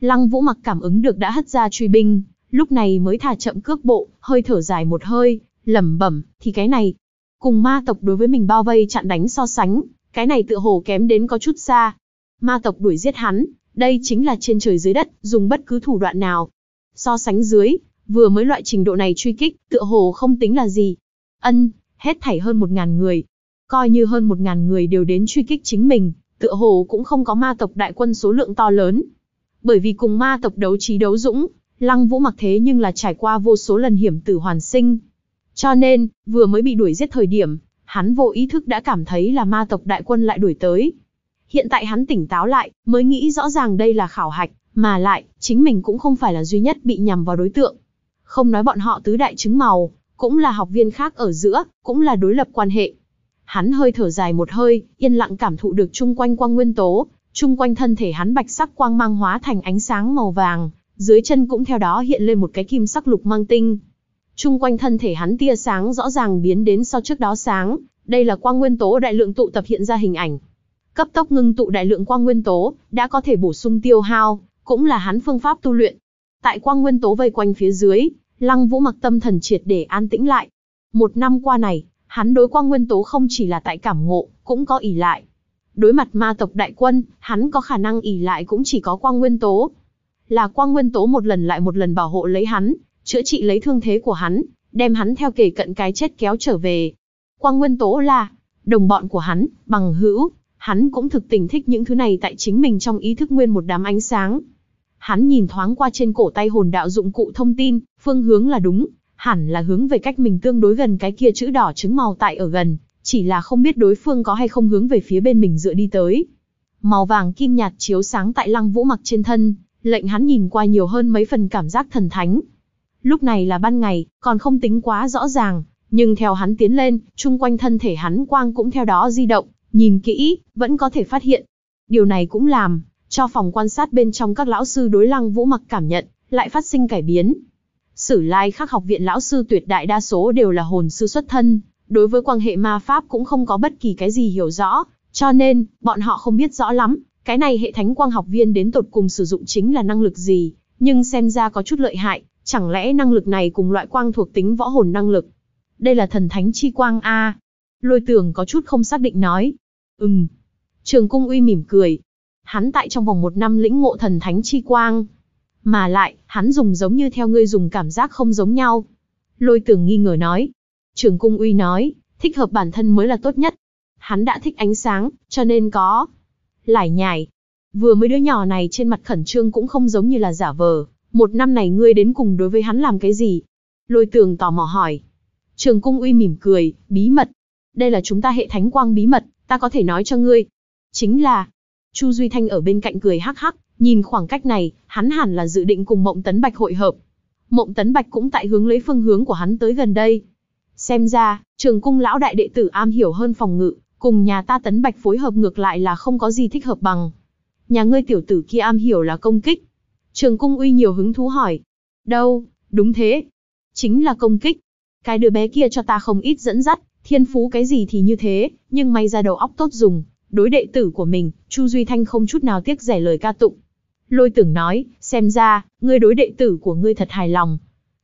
Lăng Vũ mặc cảm ứng được đã hất ra truy binh, lúc này mới thả chậm cước bộ, hơi thở dài một hơi, lẩm bẩm, thì cái này, cùng ma tộc đối với mình bao vây chặn đánh so sánh, cái này tựa hồ kém đến có chút xa. Ma tộc đuổi giết hắn, đây chính là trên trời dưới đất, dùng bất cứ thủ đoạn nào. So sánh dưới, vừa mới loại trình độ này truy kích, tựa hồ không tính là gì. Ân, hết thảy hơn một ngàn người. Coi như hơn một ngàn người đều đến truy kích chính mình, tựa hồ cũng không có ma tộc đại quân số lượng to lớn. Bởi vì cùng ma tộc đấu trí đấu dũng, Lăng Vũ mặc thế nhưng là trải qua vô số lần hiểm tử hoàn sinh. Cho nên, vừa mới bị đuổi giết thời điểm, hắn vô ý thức đã cảm thấy là ma tộc đại quân lại đuổi tới. Hiện tại hắn tỉnh táo lại, mới nghĩ rõ ràng đây là khảo hạch, mà lại, chính mình cũng không phải là duy nhất bị nhằm vào đối tượng. Không nói bọn họ tứ đại chứng màu, cũng là học viên khác ở giữa, cũng là đối lập quan hệ. Hắn hơi thở dài một hơi, yên lặng cảm thụ được chung quanh quang nguyên tố, chung quanh thân thể hắn bạch sắc quang mang hóa thành ánh sáng màu vàng, dưới chân cũng theo đó hiện lên một cái kim sắc lục mang tinh. Chung quanh thân thể hắn tia sáng rõ ràng biến đến sau trước đó sáng, đây là quang nguyên tố đại lượng tụ tập hiện ra hình ảnh. Cấp tốc ngưng tụ đại lượng quang nguyên tố, đã có thể bổ sung tiêu hao, cũng là hắn phương pháp tu luyện. Tại quang nguyên tố vây quanh phía dưới, Lăng Vũ mặc tâm thần triệt để an tĩnh lại. Một năm qua này, hắn đối quang nguyên tố không chỉ là tại cảm ngộ, cũng có ỷ lại. Đối mặt ma tộc đại quân, hắn có khả năng ỷ lại cũng chỉ có quang nguyên tố. Là quang nguyên tố một lần lại một lần bảo hộ lấy hắn, chữa trị lấy thương thế của hắn, đem hắn theo kể cận cái chết kéo trở về. Quang nguyên tố là đồng bọn của hắn, bằng hữu, hắn cũng thực tình thích những thứ này tại chính mình trong ý thức nguyên một đám ánh sáng. Hắn nhìn thoáng qua trên cổ tay hồn đạo dụng cụ thông tin, phương hướng là đúng, hẳn là hướng về cách mình tương đối gần cái kia chữ đỏ trứng màu tại ở gần, chỉ là không biết đối phương có hay không hướng về phía bên mình dựa đi tới. Màu vàng kim nhạt chiếu sáng tại lăng vũ mặc trên thân, lệnh hắn nhìn qua nhiều hơn mấy phần cảm giác thần thánh. Lúc này là ban ngày, còn không tính quá rõ ràng, nhưng theo hắn tiến lên, chung quanh thân thể hắn quang cũng theo đó di động, nhìn kỹ, vẫn có thể phát hiện. Điều này cũng làm, cho phòng quan sát bên trong các lão sư đối lăng vũ mặc cảm nhận, lại phát sinh cải biến. Sử lai khắc học viện lão sư tuyệt đại đa số đều là hồn sư xuất thân, đối với quan hệ ma pháp cũng không có bất kỳ cái gì hiểu rõ, cho nên, bọn họ không biết rõ lắm, cái này hệ thánh quang học viên đến tột cùng sử dụng chính là năng lực gì, nhưng xem ra có chút lợi hại, chẳng lẽ năng lực này cùng loại quang thuộc tính võ hồn năng lực. Đây là thần thánh chi quang A. Lôi tường có chút không xác định nói. Ừm. Trường cung uy mỉm cười. Hắn tại trong vòng một năm lĩnh ngộ thần thánh chi quang. Mà lại, hắn dùng giống như theo ngươi dùng cảm giác không giống nhau. Lôi tường nghi ngờ nói. Trường cung uy nói, thích hợp bản thân mới là tốt nhất. Hắn đã thích ánh sáng, cho nên có. Lải nhải. Vừa mới đứa nhỏ này trên mặt khẩn trương cũng không giống như là giả vờ. Một năm này ngươi đến cùng đối với hắn làm cái gì? Lôi tường tò mò hỏi. Trường cung uy mỉm cười, bí mật. Đây là chúng ta hệ thánh quang bí mật, ta có thể nói cho ngươi. Chính là, Chu Duy Thanh ở bên cạnh cười hắc hắc, nhìn khoảng cách này, hắn hẳn là dự định cùng Mộng Tấn Bạch hội hợp. Mộng Tấn Bạch cũng tại hướng lấy phương hướng của hắn tới gần đây. Xem ra, trường cung lão đại đệ tử am hiểu hơn phòng ngự, cùng nhà ta Tấn Bạch phối hợp ngược lại là không có gì thích hợp bằng. Nhà ngươi tiểu tử kia am hiểu là công kích. Trường cung uy nhiều hứng thú hỏi. Đâu, đúng thế. Chính là công kích. Cái đứa bé kia cho ta không ít dẫn dắt, thiên phú cái gì thì như thế, nhưng may ra đầu óc tốt dùng, đối đệ tử của mình, Chu Duy Thanh không chút nào tiếc rẻ lời ca tụng. Lôi tưởng nói, xem ra, ngươi đối đệ tử của ngươi thật hài lòng.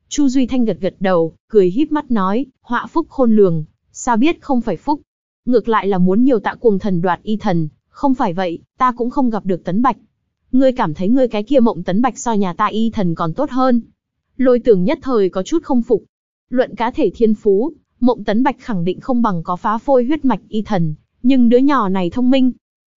Chu Duy Thanh gật gật đầu, cười híp mắt nói, họa phúc khôn lường, sao biết không phải phúc. Ngược lại là muốn nhiều tạ cuồng thần đoạt y thần, không phải vậy, ta cũng không gặp được tấn bạch. Ngươi cảm thấy ngươi cái kia mộng tấn bạch so nhà ta y thần còn tốt hơn. Lôi tưởng nhất thời có chút không phục. Luận cá thể thiên phú, mộng tấn bạch khẳng định không bằng có phá phôi huyết mạch y thần, nhưng đứa nhỏ này thông minh.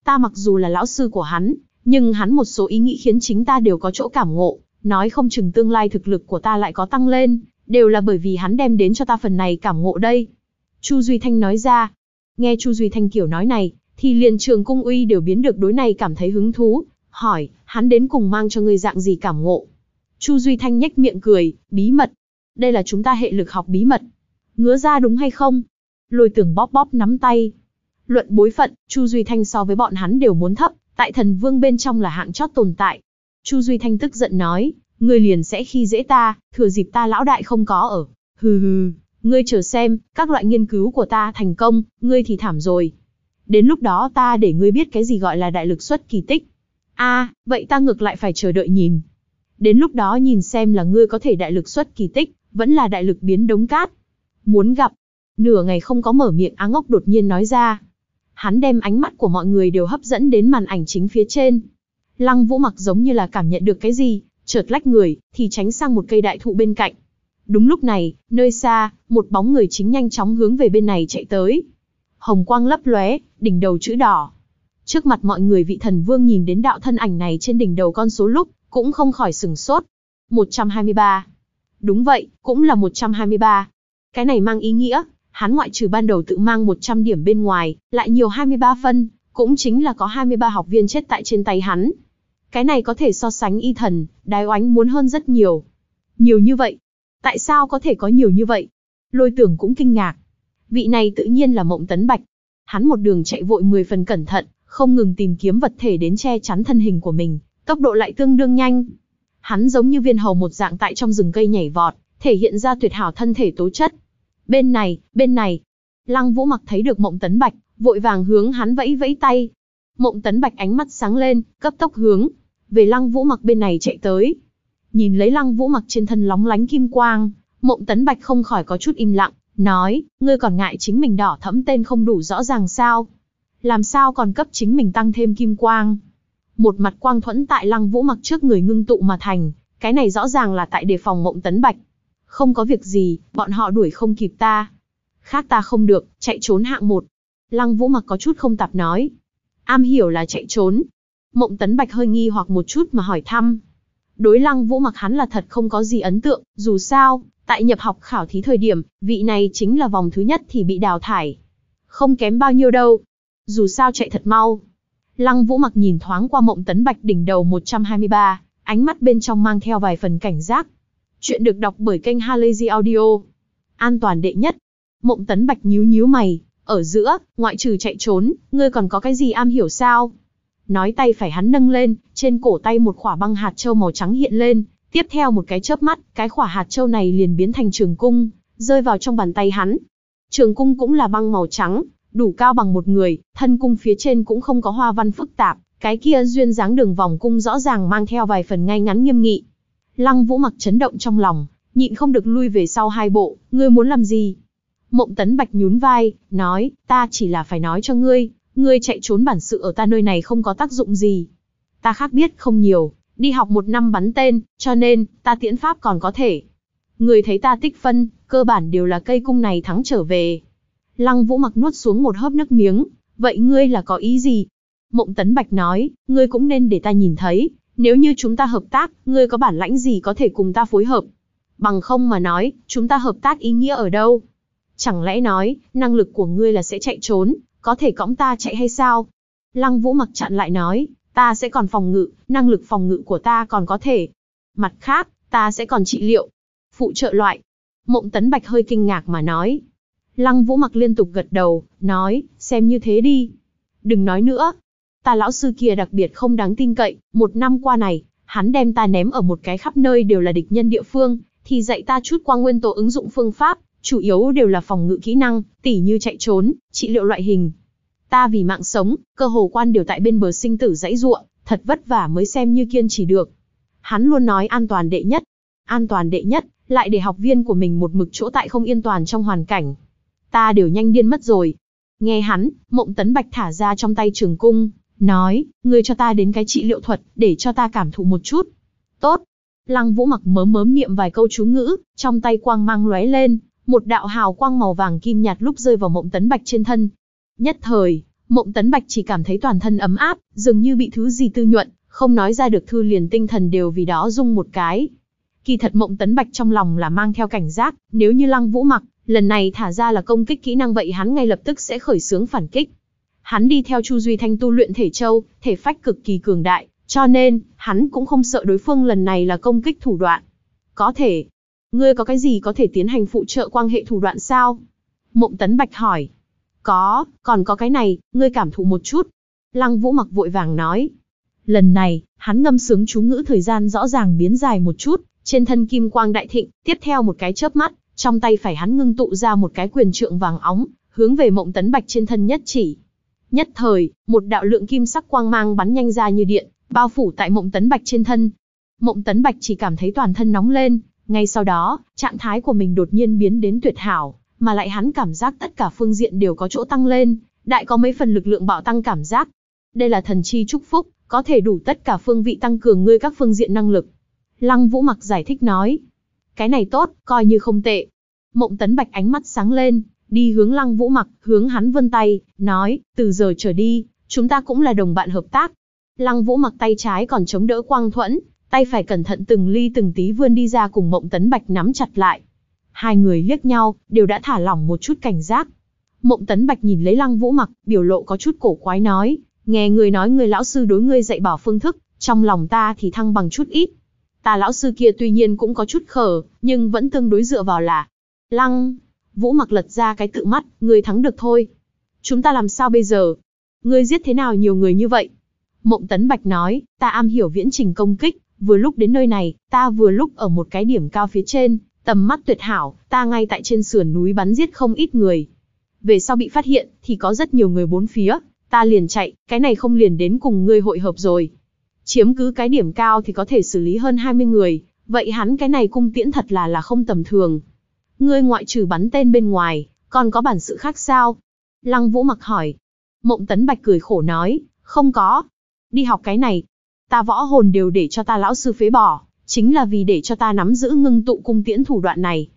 Ta mặc dù là lão sư của hắn, nhưng hắn một số ý nghĩ khiến chính ta đều có chỗ cảm ngộ, nói không chừng tương lai thực lực của ta lại có tăng lên, đều là bởi vì hắn đem đến cho ta phần này cảm ngộ đây. Chu Duy Thanh nói ra. Nghe Chu Duy Thanh kiểu nói này, thì liền trường cung uy đều biến được đối này cảm thấy hứng thú, hỏi, hắn đến cùng mang cho ngươi dạng gì cảm ngộ. Chu Duy Thanh nhếch miệng cười, bí mật. Đây là chúng ta hệ lực học bí mật. Ngứa ra đúng hay không? Lôi tưởng bóp bóp nắm tay. Luận bối phận, Chu Duy Thanh so với bọn hắn đều muốn thấp, Tại thần vương bên trong là hạng chót tồn tại. Chu Duy Thanh tức giận nói, ngươi liền sẽ khi dễ ta, thừa dịp ta lão đại không có ở. Hừ hừ, ngươi chờ xem, các loại nghiên cứu của ta thành công, ngươi thì thảm rồi. Đến lúc đó ta để ngươi biết cái gì gọi là đại lực xuất kỳ tích. a vậy ta ngược lại phải chờ đợi nhìn. Đến lúc đó nhìn xem là ngươi có thể đại lực xuất kỳ tích, vẫn là đại lực biến đống cát. Muốn gặp. Nửa ngày không có mở miệng Á Ngốc đột nhiên nói ra. Hắn đem ánh mắt của mọi người đều hấp dẫn đến màn ảnh chính phía trên. Lăng Vũ mặc giống như là cảm nhận được cái gì, chợt lách người, thì tránh sang một cây đại thụ bên cạnh. Đúng lúc này, nơi xa, một bóng người chính nhanh chóng hướng về bên này chạy tới. Hồng quang lấp lóe, đỉnh đầu chữ đỏ. Trước mặt mọi người vị thần vương nhìn đến đạo thân ảnh này trên đỉnh đầu con số lúc, cũng không khỏi sừng sốt. 123. Đúng vậy, cũng là 123. Cái này mang ý nghĩa, hắn ngoại trừ ban đầu tự mang 100 điểm bên ngoài, lại nhiều 23 phân, cũng chính là có 23 học viên chết tại trên tay hắn. Cái này có thể so sánh y thần, đái oánh muốn hơn rất nhiều. Nhiều như vậy. Tại sao có thể có nhiều như vậy? Lôi tưởng cũng kinh ngạc. Vị này tự nhiên là mộng tấn bạch. Hắn một đường chạy vội 10 phần cẩn thận, không ngừng tìm kiếm vật thể đến che chắn thân hình của mình, tốc độ lại tương đương nhanh. Hắn giống như viên hầu một dạng tại trong rừng cây nhảy vọt, thể hiện ra tuyệt hảo thân thể tố chất. Bên này, bên này. Lăng Vũ mặc thấy được Mộng Tấn Bạch, vội vàng hướng hắn vẫy vẫy tay. Mộng Tấn Bạch ánh mắt sáng lên, cấp tốc hướng về Lăng Vũ mặc bên này chạy tới. Nhìn lấy Lăng Vũ mặc trên thân lóng lánh kim quang, Mộng Tấn Bạch không khỏi có chút im lặng, nói, ngươi còn ngại chính mình đỏ thẫm tên không đủ rõ ràng sao? Làm sao còn cấp chính mình tăng thêm kim quang? Một mặt quang thuẫn tại Lăng Vũ mặc trước người ngưng tụ mà thành, cái này rõ ràng là tại đề phòng Mộng Tấn Bạch. Không có việc gì, bọn họ đuổi không kịp ta. Khác ta không được, chạy trốn hạng một. Lăng Vũ mặc có chút không tạp nói. Am hiểu là chạy trốn. Mộng Tấn Bạch hơi nghi hoặc một chút mà hỏi thăm. Đối Lăng Vũ mặc hắn là thật không có gì ấn tượng, dù sao, tại nhập học khảo thí thời điểm, vị này chính là vòng thứ nhất thì bị đào thải. Không kém bao nhiêu đâu. Dù sao chạy thật mau. Lăng Vũ mặc nhìn thoáng qua Mộng Tấn Bạch đỉnh đầu 123, ánh mắt bên trong mang theo vài phần cảnh giác. Chuyện được đọc bởi kênh Halazy Audio. An toàn đệ nhất. Mộng Tấn Bạch nhíu nhíu mày, ở giữa, ngoại trừ chạy trốn, ngươi còn có cái gì am hiểu sao? Nói tay phải hắn nâng lên, trên cổ tay một khỏa băng hạt châu màu trắng hiện lên, tiếp theo một cái chớp mắt, cái khỏa hạt châu này liền biến thành trường cung, rơi vào trong bàn tay hắn. Trường cung cũng là băng màu trắng, đủ cao bằng một người, thân cung phía trên cũng không có hoa văn phức tạp, cái kia duyên dáng đường vòng cung rõ ràng mang theo vài phần ngay ngắn nghiêm nghị. Lăng Vũ mặc chấn động trong lòng, nhịn không được lui về sau hai bộ, ngươi muốn làm gì? Mộng Tấn Bạch nhún vai, nói, ta chỉ là phải nói cho ngươi, ngươi chạy trốn bản sự ở ta nơi này không có tác dụng gì. Ta khác biết không nhiều, đi học một năm bắn tên, cho nên, ta tiễn pháp còn có thể. Ngươi thấy ta tích phân, cơ bản đều là cây cung này thắng trở về. Lăng Vũ mặc nuốt xuống một hớp nước miếng, vậy ngươi là có ý gì? Mộng Tấn Bạch nói, ngươi cũng nên để ta nhìn thấy, nếu như chúng ta hợp tác, ngươi có bản lãnh gì có thể cùng ta phối hợp? Bằng không mà nói, chúng ta hợp tác ý nghĩa ở đâu? Chẳng lẽ nói, năng lực của ngươi là sẽ chạy trốn, có thể cõng ta chạy hay sao? Lăng Vũ mặc chặn lại nói, ta sẽ còn phòng ngự, năng lực phòng ngự của ta còn có thể. Mặt khác, ta sẽ còn trị liệu. Phụ trợ loại. Mộng Tấn Bạch hơi kinh ngạc mà nói. Lăng Vũ mặc liên tục gật đầu, nói, xem như thế đi. Đừng nói nữa. Ta lão sư kia đặc biệt không đáng tin cậy, một năm qua này, hắn đem ta ném ở một cái khắp nơi đều là địch nhân địa phương, thì dạy ta chút qua nguyên tố ứng dụng phương pháp, chủ yếu đều là phòng ngự kỹ năng, tỉ như chạy trốn, trị liệu loại hình. Ta vì mạng sống, cơ hồ quan đều tại bên bờ sinh tử dãy ruộng, thật vất vả mới xem như kiên trì được. Hắn luôn nói an toàn đệ nhất. An toàn đệ nhất, lại để học viên của mình một mực chỗ tại không yên toàn trong hoàn cảnh. Ta đều nhanh điên mất rồi. Nghe hắn, mộng tấn bạch thả ra trong tay trường cung, nói, ngươi cho ta đến cái trị liệu thuật, để cho ta cảm thụ một chút. Tốt. Lăng vũ mặc mớm mớm niệm vài câu chú ngữ, trong tay quang mang lóe lên, một đạo hào quang màu vàng kim nhạt lúc rơi vào mộng tấn bạch trên thân. Nhất thời, mộng tấn bạch chỉ cảm thấy toàn thân ấm áp, dường như bị thứ gì tư nhuận, không nói ra được thư liền tinh thần đều vì đó rung một cái. Kỳ thật mộng tấn bạch trong lòng là mang theo cảnh giác, nếu như lăng vũ mặc, lần này thả ra là công kích kỹ năng vậy hắn ngay lập tức sẽ khởi xướng phản kích. Hắn đi theo Chu Duy Thanh tu luyện thể châu, thể phách cực kỳ cường đại, cho nên, hắn cũng không sợ đối phương lần này là công kích thủ đoạn. Có thể, Ngươi có cái gì có thể tiến hành phụ trợ quan hệ thủ đoạn sao? Mộng Tấn Bạch hỏi. Có, còn có cái này, ngươi cảm thụ một chút. Lăng Vũ mặc vội vàng nói. Lần này, hắn ngâm sướng chú ngữ thời gian rõ ràng biến dài một chút, trên thân kim quang đại thịnh, tiếp theo một cái chớp mắt, trong tay phải hắn ngưng tụ ra một cái quyền trượng vàng óng, hướng về mộng tấn bạch trên thân nhất chỉ. Nhất thời, một đạo lượng kim sắc quang mang bắn nhanh ra như điện, bao phủ tại mộng tấn bạch trên thân. Mộng tấn bạch chỉ cảm thấy toàn thân nóng lên, ngay sau đó, trạng thái của mình đột nhiên biến đến tuyệt hảo, mà lại hắn cảm giác tất cả phương diện đều có chỗ tăng lên, đại có mấy phần lực lượng bạo tăng cảm giác. Đây là thần chi chúc phúc, có thể đủ tất cả phương vị tăng cường ngươi các phương diện năng lực. Lăng Vũ Mặc giải thích nói. Cái này tốt, coi như không tệ. Mộng Tấn Bạch ánh mắt sáng lên, đi hướng Lăng Vũ Mặc, hướng hắn vươn tay, nói, từ giờ trở đi, chúng ta cũng là đồng bạn hợp tác. Lăng Vũ Mặc tay trái còn chống đỡ quang thuẫn, tay phải cẩn thận từng ly từng tí vươn đi ra cùng Mộng Tấn Bạch nắm chặt lại. Hai người liếc nhau, đều đã thả lỏng một chút cảnh giác. Mộng Tấn Bạch nhìn lấy Lăng Vũ Mặc, biểu lộ có chút cổ quái nói, nghe người nói người lão sư đối ngươi dạy bảo phương thức, trong lòng ta thì thăng bằng chút ít. Ta lão sư kia tuy nhiên cũng có chút khở nhưng vẫn tương đối dựa vào là. Lăng, Vũ mặc lật ra cái tự mắt, người thắng được thôi. Chúng ta làm sao bây giờ? Ngươi giết thế nào nhiều người như vậy? Mộng Tấn Bạch nói, ta am hiểu viễn trình công kích, vừa lúc đến nơi này, ta vừa lúc ở một cái điểm cao phía trên, tầm mắt tuyệt hảo, ta ngay tại trên sườn núi bắn giết không ít người. Về sau bị phát hiện, thì có rất nhiều người bốn phía, ta liền chạy, cái này không liền đến cùng ngươi hội hợp rồi. Chiếm cứ cái điểm cao thì có thể xử lý hơn 20 người, vậy hắn cái này cung tiễn thật là là không tầm thường. Ngươi ngoại trừ bắn tên bên ngoài, còn có bản sự khác sao? Lăng Vũ mặc hỏi. Mộng Tấn Bạch cười khổ nói, không có. Đi học cái này, ta võ hồn đều để cho ta lão sư phế bỏ, chính là vì để cho ta nắm giữ ngưng tụ cung tiễn thủ đoạn này.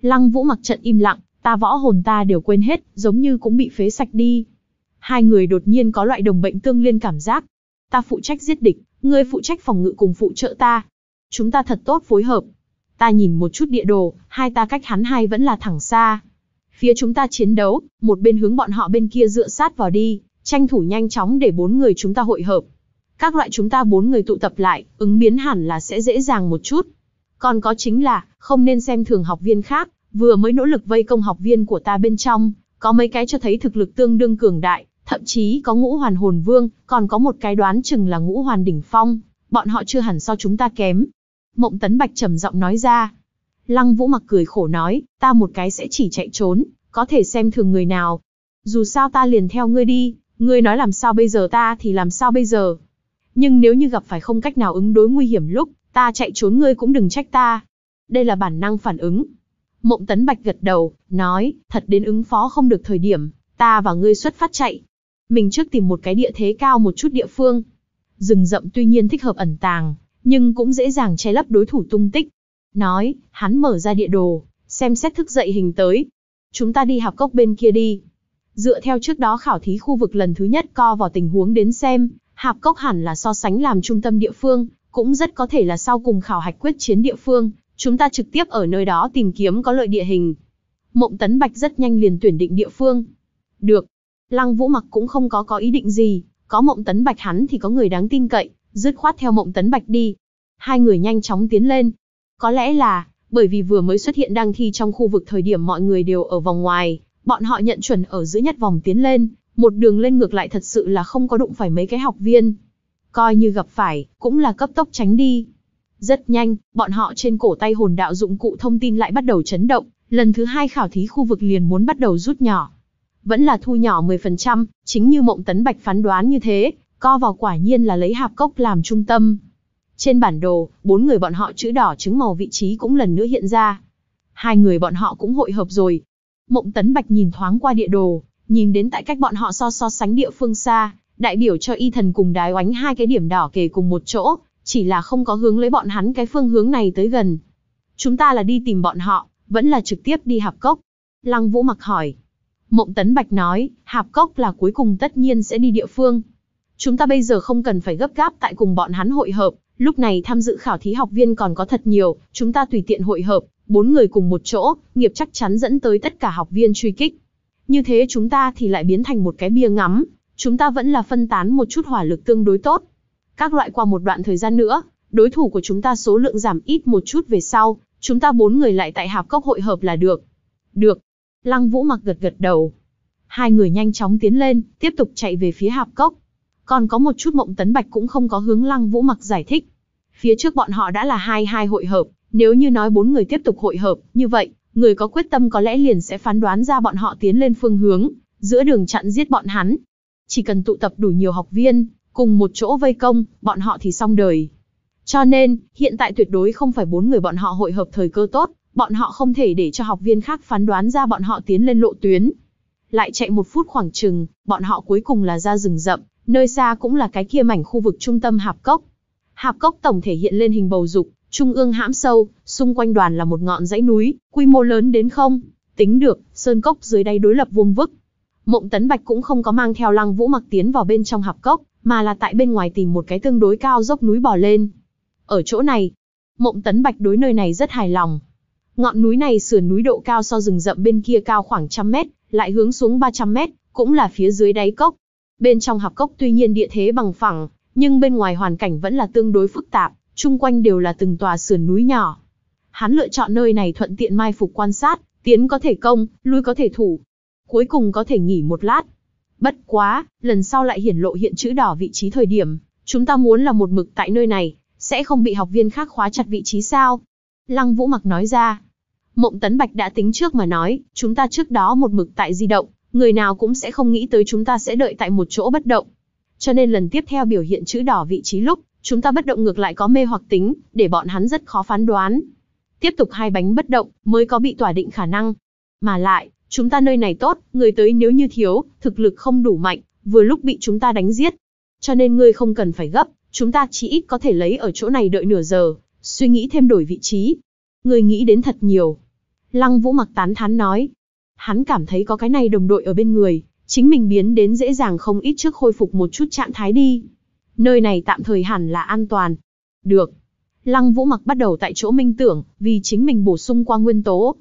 Lăng Vũ mặc trận im lặng, ta võ hồn ta đều quên hết, giống như cũng bị phế sạch đi. Hai người đột nhiên có loại đồng bệnh tương liên cảm giác. Ta phụ trách giết địch, ngươi phụ trách phòng ngự cùng phụ trợ ta. Chúng ta thật tốt phối hợp. Ta nhìn một chút địa đồ, hai ta cách hắn hai vẫn là thẳng xa. Phía chúng ta chiến đấu, một bên hướng bọn họ bên kia dựa sát vào đi, tranh thủ nhanh chóng để bốn người chúng ta hội hợp. Các loại chúng ta bốn người tụ tập lại, ứng biến hẳn là sẽ dễ dàng một chút. Còn có chính là, không nên xem thường học viên khác, vừa mới nỗ lực vây công học viên của ta bên trong, có mấy cái cho thấy thực lực tương đương cường đại, thậm chí có ngũ hoàn hồn vương, còn có một cái đoán chừng là ngũ hoàn đỉnh phong, bọn họ chưa hẳn so chúng ta kém. Mộng Tấn Bạch trầm giọng nói ra. Lăng Vũ mặc cười khổ nói, ta một cái sẽ chỉ chạy trốn, có thể xem thường người nào. Dù sao ta liền theo ngươi đi, ngươi nói làm sao bây giờ ta thì làm sao bây giờ. Nhưng nếu như gặp phải không cách nào ứng đối nguy hiểm lúc, ta chạy trốn ngươi cũng đừng trách ta. Đây là bản năng phản ứng. Mộng Tấn Bạch gật đầu, nói, thật đến ứng phó không được thời điểm, ta và ngươi xuất phát chạy. Mình trước tìm một cái địa thế cao một chút địa phương. Rừng rậm tuy nhiên thích hợp ẩn tàng, nhưng cũng dễ dàng che lấp đối thủ tung tích. Nói, hắn mở ra địa đồ, xem xét thức dậy hình tới. Chúng ta đi hạp cốc bên kia đi. Dựa theo trước đó khảo thí khu vực lần thứ nhất co vào tình huống đến xem, hạp cốc hẳn là so sánh làm trung tâm địa phương, cũng rất có thể là sau cùng khảo hạch quyết chiến địa phương, chúng ta trực tiếp ở nơi đó tìm kiếm có lợi địa hình. Mộng Tấn Bạch rất nhanh liền tuyển định địa phương. Được. Lăng Vũ Mặc cũng không có có ý định gì, có Mộng Tấn Bạch hắn thì có người đáng tin cậy, dứt khoát theo Mộng Tấn Bạch đi. Hai người nhanh chóng tiến lên. Có lẽ là, bởi vì vừa mới xuất hiện đăng thi trong khu vực thời điểm mọi người đều ở vòng ngoài, bọn họ nhận chuẩn ở giữa nhất vòng tiến lên, một đường lên ngược lại thật sự là không có đụng phải mấy cái học viên. Coi như gặp phải, cũng là cấp tốc tránh đi. Rất nhanh, bọn họ trên cổ tay hồn đạo dụng cụ thông tin lại bắt đầu chấn động, lần thứ hai khảo thí khu vực liền muốn bắt đầu rút nhỏ. Vẫn là thu nhỏ 10%, chính như mộng tấn bạch phán đoán như thế, co vào quả nhiên là lấy hạp cốc làm trung tâm. Trên bản đồ, bốn người bọn họ chữ đỏ chứng màu vị trí cũng lần nữa hiện ra. Hai người bọn họ cũng hội hợp rồi. Mộng tấn bạch nhìn thoáng qua địa đồ, nhìn đến tại cách bọn họ so so sánh địa phương xa, đại biểu cho y thần cùng đái oánh hai cái điểm đỏ kề cùng một chỗ, chỉ là không có hướng lấy bọn hắn cái phương hướng này tới gần. Chúng ta là đi tìm bọn họ, vẫn là trực tiếp đi hạp cốc. Lăng Vũ mặc hỏi. Mộng Tấn Bạch nói, hạp cốc là cuối cùng tất nhiên sẽ đi địa phương. Chúng ta bây giờ không cần phải gấp gáp tại cùng bọn hắn hội hợp, lúc này tham dự khảo thí học viên còn có thật nhiều, chúng ta tùy tiện hội hợp, bốn người cùng một chỗ, nghiệp chắc chắn dẫn tới tất cả học viên truy kích. Như thế chúng ta thì lại biến thành một cái bia ngắm, chúng ta vẫn là phân tán một chút hỏa lực tương đối tốt. Các loại qua một đoạn thời gian nữa, đối thủ của chúng ta số lượng giảm ít một chút về sau, chúng ta bốn người lại tại hạp cốc hội hợp là được. Được. Lăng Vũ mặc gật gật đầu. Hai người nhanh chóng tiến lên, tiếp tục chạy về phía hạp cốc. Còn có một chút mộng tấn bạch cũng không có hướng lăng vũ mặc giải thích. Phía trước bọn họ đã là hai hai hội hợp, nếu như nói bốn người tiếp tục hội hợp, như vậy, người có quyết tâm có lẽ liền sẽ phán đoán ra bọn họ tiến lên phương hướng, giữa đường chặn giết bọn hắn. Chỉ cần tụ tập đủ nhiều học viên, cùng một chỗ vây công, bọn họ thì xong đời. Cho nên, hiện tại tuyệt đối không phải bốn người bọn họ hội hợp thời cơ tốt, bọn họ không thể để cho học viên khác phán đoán ra bọn họ tiến lên lộ tuyến. Lại chạy một phút khoảng chừng, bọn họ cuối cùng là ra rừng rậm, nơi xa cũng là cái kia mảnh khu vực trung tâm hạp cốc. Hạp cốc tổng thể hiện lên hình bầu dục, trung ương hãm sâu, xung quanh đoàn là một ngọn dãy núi, quy mô lớn đến không, tính được, sơn cốc dưới đây đối lập vuông vức. Mộng Tấn Bạch cũng không có mang theo Lăng Vũ Mặc tiến vào bên trong hạp cốc, mà là tại bên ngoài tìm một cái tương đối cao dốc núi bò lên. Ở chỗ này, Mộng Tấn Bạch đối nơi này rất hài lòng. Ngọn núi này sườn núi độ cao so rừng rậm bên kia cao khoảng trăm mét, lại hướng xuống 300 mét, cũng là phía dưới đáy cốc. Bên trong hạp cốc tuy nhiên địa thế bằng phẳng, nhưng bên ngoài hoàn cảnh vẫn là tương đối phức tạp, chung quanh đều là từng tòa sườn núi nhỏ. Hắn lựa chọn nơi này thuận tiện mai phục quan sát, tiến có thể công, lui có thể thủ. Cuối cùng có thể nghỉ một lát. Bất quá, lần sau lại hiển lộ hiện chữ đỏ vị trí thời điểm, chúng ta muốn là một mực tại nơi này, sẽ không bị học viên khác khóa chặt vị trí sao? Lăng Vũ Mặc nói ra. Mộng Tấn Bạch đã tính trước mà nói, chúng ta trước đó một mực tại di động, người nào cũng sẽ không nghĩ tới chúng ta sẽ đợi tại một chỗ bất động. Cho nên lần tiếp theo biểu hiện chữ đỏ vị trí lúc, chúng ta bất động ngược lại có mê hoặc tính, để bọn hắn rất khó phán đoán. Tiếp tục hai bánh bất động, mới có bị tỏa định khả năng. Mà lại, chúng ta nơi này tốt, người tới nếu như thiếu, thực lực không đủ mạnh, vừa lúc bị chúng ta đánh giết. Cho nên ngươi không cần phải gấp, chúng ta chỉ ít có thể lấy ở chỗ này đợi nửa giờ, suy nghĩ thêm đổi vị trí. Ngươi nghĩ đến thật nhiều. Lăng Vũ mặc tán thán nói. Hắn cảm thấy có cái này đồng đội ở bên người, chính mình biến đến dễ dàng không ít trước khôi phục một chút trạng thái đi. Nơi này tạm thời hẳn là an toàn. Được. Lăng Vũ mặc bắt đầu tại chỗ minh tưởng, vì chính mình bổ sung qua nguyên tố.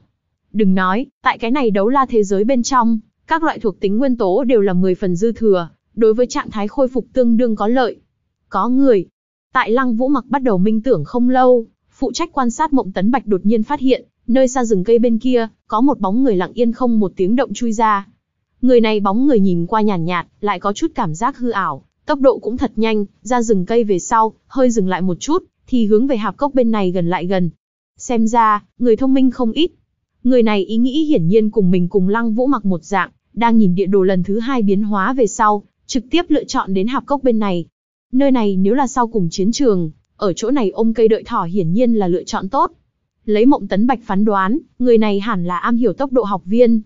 Đừng nói, tại cái này đấu la thế giới bên trong, các loại thuộc tính nguyên tố đều là 10 phần dư thừa, đối với trạng thái khôi phục tương đương có lợi. Có người. Tại Lăng Vũ mặc bắt đầu minh tưởng không lâu, phụ trách quan sát mộng tấn bạch đột nhiên phát hiện, nơi xa rừng cây bên kia, có một bóng người lặng yên không một tiếng động chui ra. Người này bóng người nhìn qua nhàn nhạt, nhạt, lại có chút cảm giác hư ảo, tốc độ cũng thật nhanh, ra rừng cây về sau, hơi dừng lại một chút, thì hướng về hạp cốc bên này gần lại gần. Xem ra, người thông minh không ít. Người này ý nghĩ hiển nhiên cùng mình cùng lăng vũ mặc một dạng, đang nhìn địa đồ lần thứ hai biến hóa về sau, trực tiếp lựa chọn đến hạp cốc bên này. Nơi này nếu là sau cùng chiến trường, ở chỗ này ôm cây đợi thỏ hiển nhiên là lựa chọn tốt. Lấy mộng tấn bạch phán đoán, người này hẳn là am hiểu tốc độ học viên.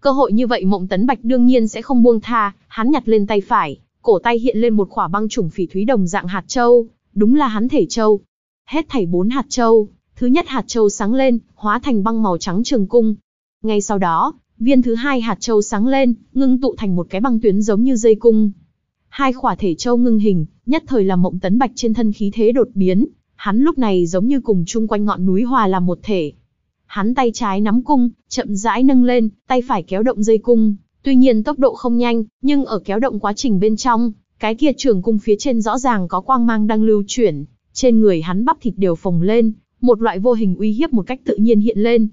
Cơ hội như vậy mộng tấn bạch đương nhiên sẽ không buông tha, hắn nhặt lên tay phải, cổ tay hiện lên một khỏa băng trùng phỉ thúy đồng dạng hạt châu, đúng là hắn thể châu. Hết thảy bốn hạt châu, thứ nhất hạt châu sáng lên, hóa thành băng màu trắng trường cung. Ngay sau đó, viên thứ hai hạt châu sáng lên, ngưng tụ thành một cái băng tuyến giống như dây cung. Hai khỏa thể châu ngưng hình, nhất thời làm mộng tấn bạch trên thân khí thế đột biến, hắn lúc này giống như cùng chung quanh ngọn núi hòa làm một thể. Hắn tay trái nắm cung, chậm rãi nâng lên, tay phải kéo động dây cung, tuy nhiên tốc độ không nhanh, nhưng ở kéo động quá trình bên trong, cái kia trường cung phía trên rõ ràng có quang mang đang lưu chuyển, trên người hắn bắp thịt đều phồng lên, một loại vô hình uy hiếp một cách tự nhiên hiện lên.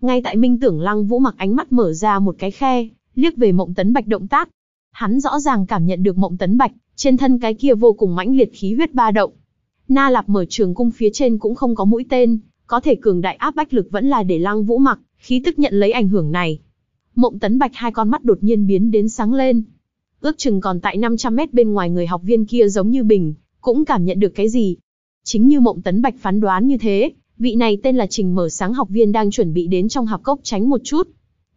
Ngay tại Minh Tưởng Lăng Vũ mặc ánh mắt mở ra một cái khe, liếc về Mộng Tấn Bạch động tác. Hắn rõ ràng cảm nhận được Mộng Tấn Bạch, trên thân cái kia vô cùng mãnh liệt khí huyết ba động. Na Lạp mở trường cung phía trên cũng không có mũi tên, có thể cường đại áp bách lực vẫn là để Lăng Vũ mặc, khí tức nhận lấy ảnh hưởng này. Mộng Tấn Bạch hai con mắt đột nhiên biến đến sáng lên. Ước chừng còn tại 500 mét bên ngoài người học viên kia giống như bình, cũng cảm nhận được cái gì. Chính như Mộng Tấn Bạch phán đoán như thế, vị này tên là Trình Mở Sáng học viên đang chuẩn bị đến trong hạp cốc tránh một chút.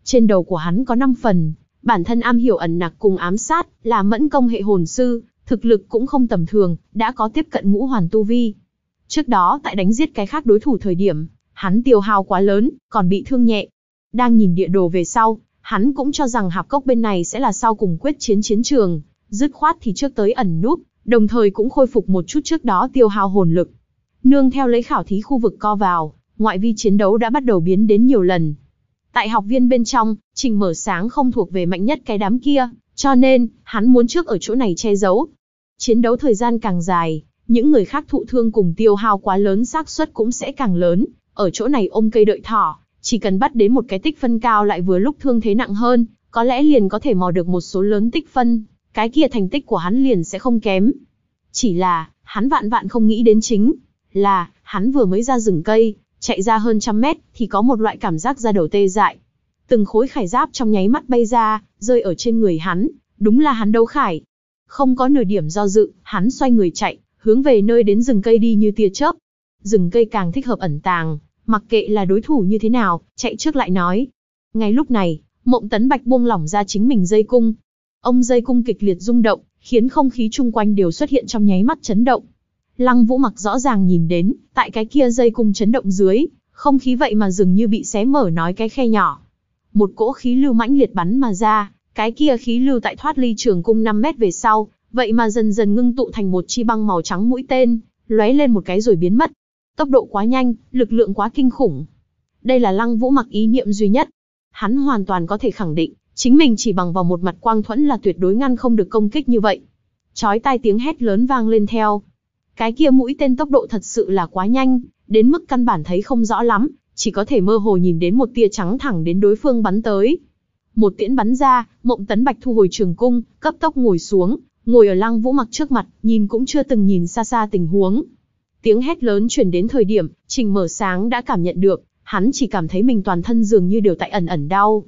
Trên đầu của hắn có 5 phần, bản thân am hiểu ẩn nặc cùng ám sát, là mẫn công hệ hồn sư, thực lực cũng không tầm thường, đã có tiếp cận ngũ hoàn tu vi. Trước đó tại đánh giết cái khác đối thủ thời điểm, hắn tiêu hao quá lớn, còn bị thương nhẹ. Đang nhìn địa đồ về sau, hắn cũng cho rằng hạp cốc bên này sẽ là sau cùng quyết chiến chiến trường, dứt khoát thì trước tới ẩn núp, đồng thời cũng khôi phục một chút trước đó tiêu hao hồn lực. Nương theo lấy khảo thí khu vực co vào, ngoại vi chiến đấu đã bắt đầu biến đến nhiều lần. Tại học viên bên trong, Trình Mở Sáng không thuộc về mạnh nhất cái đám kia, cho nên, hắn muốn trước ở chỗ này che giấu. Chiến đấu thời gian càng dài, những người khác thụ thương cùng tiêu hao quá lớn xác suất cũng sẽ càng lớn, ở chỗ này ôm cây đợi thỏ, chỉ cần bắt đến một cái tích phân cao lại vừa lúc thương thế nặng hơn, có lẽ liền có thể mò được một số lớn tích phân. cái kia thành tích của hắn liền sẽ không kém. Chỉ là, hắn vạn vạn không nghĩ đến chính là, hắn vừa mới ra rừng cây, chạy ra hơn trăm mét, thì có một loại cảm giác ra đầu tê dại. Từng khối khải giáp trong nháy mắt bay ra, rơi ở trên người hắn, đúng là hắn đấu khải. Không có nửa điểm do dự, hắn xoay người chạy, hướng về nơi đến rừng cây đi như tia chớp. Rừng cây càng thích hợp ẩn tàng, mặc kệ là đối thủ như thế nào, chạy trước lại nói. Ngay lúc này, Mộng Tấn Bạch buông lỏng ra chính mình dây cung. Ông dây cung kịch liệt rung động, khiến không khí chung quanh đều xuất hiện trong nháy mắt chấn động. Lăng Vũ mặc rõ ràng nhìn đến, tại cái kia dây cung chấn động dưới, không khí vậy mà dường như bị xé mở nói cái khe nhỏ. Một cỗ khí lưu mãnh liệt bắn mà ra, cái kia khí lưu tại thoát ly trường cung 5 mét về sau, vậy mà dần dần ngưng tụ thành một chi băng màu trắng mũi tên, lóe lên một cái rồi biến mất. Tốc độ quá nhanh, lực lượng quá kinh khủng. Đây là Lăng Vũ mặc ý niệm duy nhất. Hắn hoàn toàn có thể khẳng định, chính mình chỉ bằng vào một mặt quang thuẫn là tuyệt đối ngăn không được công kích như vậy. Chói tai tiếng hét lớn vang lên theo. Cái kia mũi tên tốc độ thật sự là quá nhanh, đến mức căn bản thấy không rõ lắm, chỉ có thể mơ hồ nhìn đến một tia trắng thẳng đến đối phương bắn tới. Một tiễn bắn ra, Mộng Tấn Bạch thu hồi trường cung, cấp tốc ngồi xuống, ngồi ở Lăng Vũ Mặc trước mặt, nhìn cũng chưa từng nhìn xa xa tình huống. Tiếng hét lớn truyền đến thời điểm, Trình Mở Sáng đã cảm nhận được, hắn chỉ cảm thấy mình toàn thân dường như đều tại ẩn ẩn đau.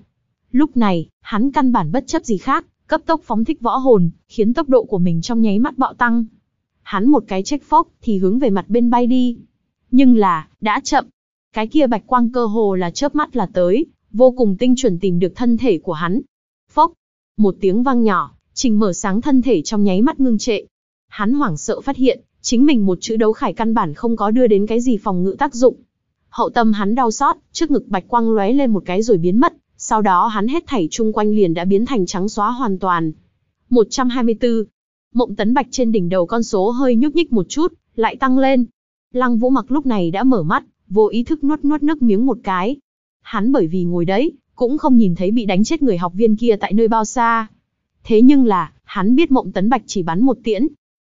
Lúc này, hắn căn bản bất chấp gì khác, cấp tốc phóng thích võ hồn, khiến tốc độ của mình trong nháy mắt bạo tăng. Hắn một cái trách phốc thì hướng về mặt bên bay đi. Nhưng là, đã chậm. Cái kia bạch quang cơ hồ là chớp mắt là tới, vô cùng tinh chuẩn tìm được thân thể của hắn. Phốc, một tiếng vang nhỏ, trình mở sáng thân thể trong nháy mắt ngưng trệ. Hắn hoảng sợ phát hiện, chính mình một chữ đấu khải căn bản không có đưa đến cái gì phòng ngự tác dụng. Hậu tâm hắn đau xót, trước ngực bạch quang lóe lên một cái rồi biến mất, sau đó hắn hết thảy chung quanh liền đã biến thành trắng xóa hoàn toàn. 124. Mộng tấn bạch trên đỉnh đầu con số hơi nhúc nhích một chút, lại tăng lên. Lăng vũ mặc lúc này đã mở mắt, vô ý thức nuốt nuốt nước miếng một cái. Hắn bởi vì ngồi đấy, cũng không nhìn thấy bị đánh chết người học viên kia tại nơi bao xa. Thế nhưng là, hắn biết mộng tấn bạch chỉ bắn một tiễn.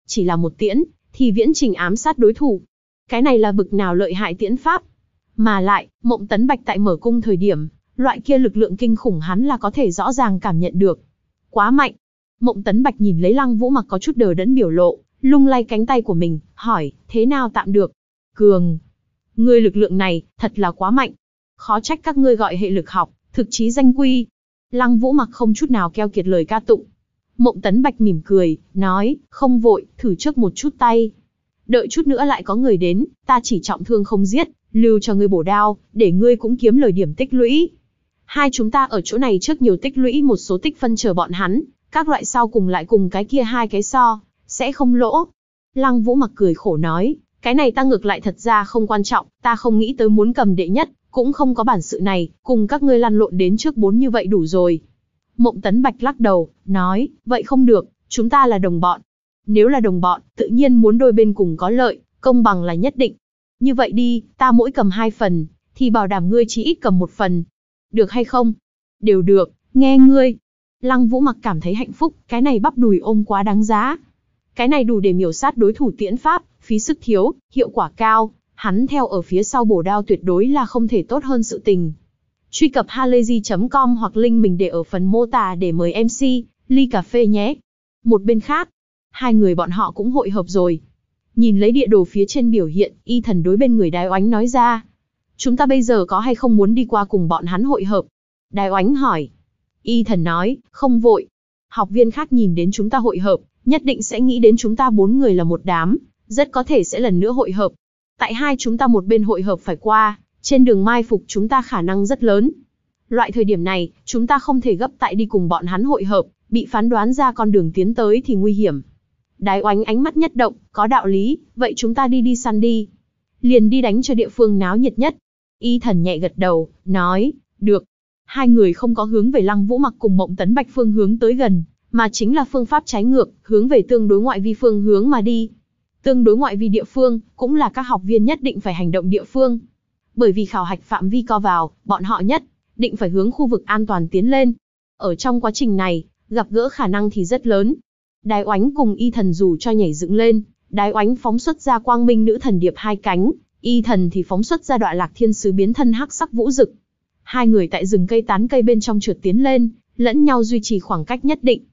Chỉ là một tiễn, thì viễn trình ám sát đối thủ. Cái này là bực nào lợi hại tiễn pháp. Mà lại, mộng tấn bạch tại mở cung thời điểm, loại kia lực lượng kinh khủng hắn là có thể rõ ràng cảm nhận được. Quá mạnh. Mộng tấn bạch nhìn lấy lăng vũ mặc có chút đờ đẫn biểu lộ, lung lay cánh tay của mình, hỏi, thế nào tạm được? Cường. Ngươi lực lượng này, thật là quá mạnh. Khó trách các ngươi gọi hệ lực học, thực chí danh quy. Lăng vũ mặc không chút nào keo kiệt lời ca tụng. Mộng tấn bạch mỉm cười, nói, không vội, thử trước một chút tay. Đợi chút nữa lại có người đến, ta chỉ trọng thương không giết, lưu cho ngươi bổ đao, để ngươi cũng kiếm lời điểm tích lũy. Hai chúng ta ở chỗ này trước nhiều tích lũy một số tích phân chờ bọn hắn, các loại sau cùng lại cùng cái kia hai cái so, sẽ không lỗ. Lăng Vũ mặc cười khổ nói, cái này ta ngược lại thật ra không quan trọng, ta không nghĩ tới muốn cầm đệ nhất, cũng không có bản sự này, cùng các ngươi lăn lộn đến trước bốn như vậy đủ rồi. Mộng Tấn Bạch lắc đầu, nói, vậy không được, chúng ta là đồng bọn. Nếu là đồng bọn, tự nhiên muốn đôi bên cùng có lợi, công bằng là nhất định. Như vậy đi, ta mỗi cầm hai phần, thì bảo đảm ngươi chỉ ít cầm một phần. Được hay không? Đều được, nghe ngươi. Lăng Vũ mặc cảm thấy hạnh phúc, cái này bắp đùi ôm quá đáng giá. Cái này đủ để miểu sát đối thủ tiễn pháp, phí sức thiếu, hiệu quả cao, hắn theo ở phía sau bổ đao tuyệt đối là không thể tốt hơn sự tình. Truy cập halayzi.com hoặc link mình để ở phần mô tả để mời MC, ly cà phê nhé. Một bên khác, hai người bọn họ cũng hội hợp rồi. Nhìn lấy địa đồ phía trên biểu hiện, y thần đối bên người đái oánh nói ra. Chúng ta bây giờ có hay không muốn đi qua cùng bọn hắn hội hợp? Đái oánh hỏi. Y thần nói, không vội. Học viên khác nhìn đến chúng ta hội hợp, nhất định sẽ nghĩ đến chúng ta bốn người là một đám, rất có thể sẽ lần nữa hội hợp. Tại hai chúng ta một bên hội hợp phải qua, trên đường mai phục chúng ta khả năng rất lớn. Loại thời điểm này, chúng ta không thể gấp tại đi cùng bọn hắn hội hợp, bị phán đoán ra con đường tiến tới thì nguy hiểm. Đái oánh ánh mắt nhất động, có đạo lý, vậy chúng ta đi đi săn đi. Liền đi đánh cho địa phương náo nhiệt nhất. Y thần nhẹ gật đầu, nói, được. Hai người không có hướng về lăng vũ mặc cùng mộng tấn bạch phương hướng tới gần, mà chính là phương pháp trái ngược, hướng về tương đối ngoại vi phương hướng mà đi. Tương đối ngoại vi địa phương, cũng là các học viên nhất định phải hành động địa phương. Bởi vì khảo hạch phạm vi co vào, bọn họ nhất, định phải hướng khu vực an toàn tiến lên. Ở trong quá trình này, gặp gỡ khả năng thì rất lớn. Đái oánh cùng y thần dù cho nhảy dựng lên, đái oánh phóng xuất ra quang minh nữ thần điệp hai cánh, y thần thì phóng xuất ra đoạn lạc thiên sứ biến thân hắc sắc vũ dực. Hai người tại rừng cây tán cây bên trong trượt tiến lên, lẫn nhau duy trì khoảng cách nhất định.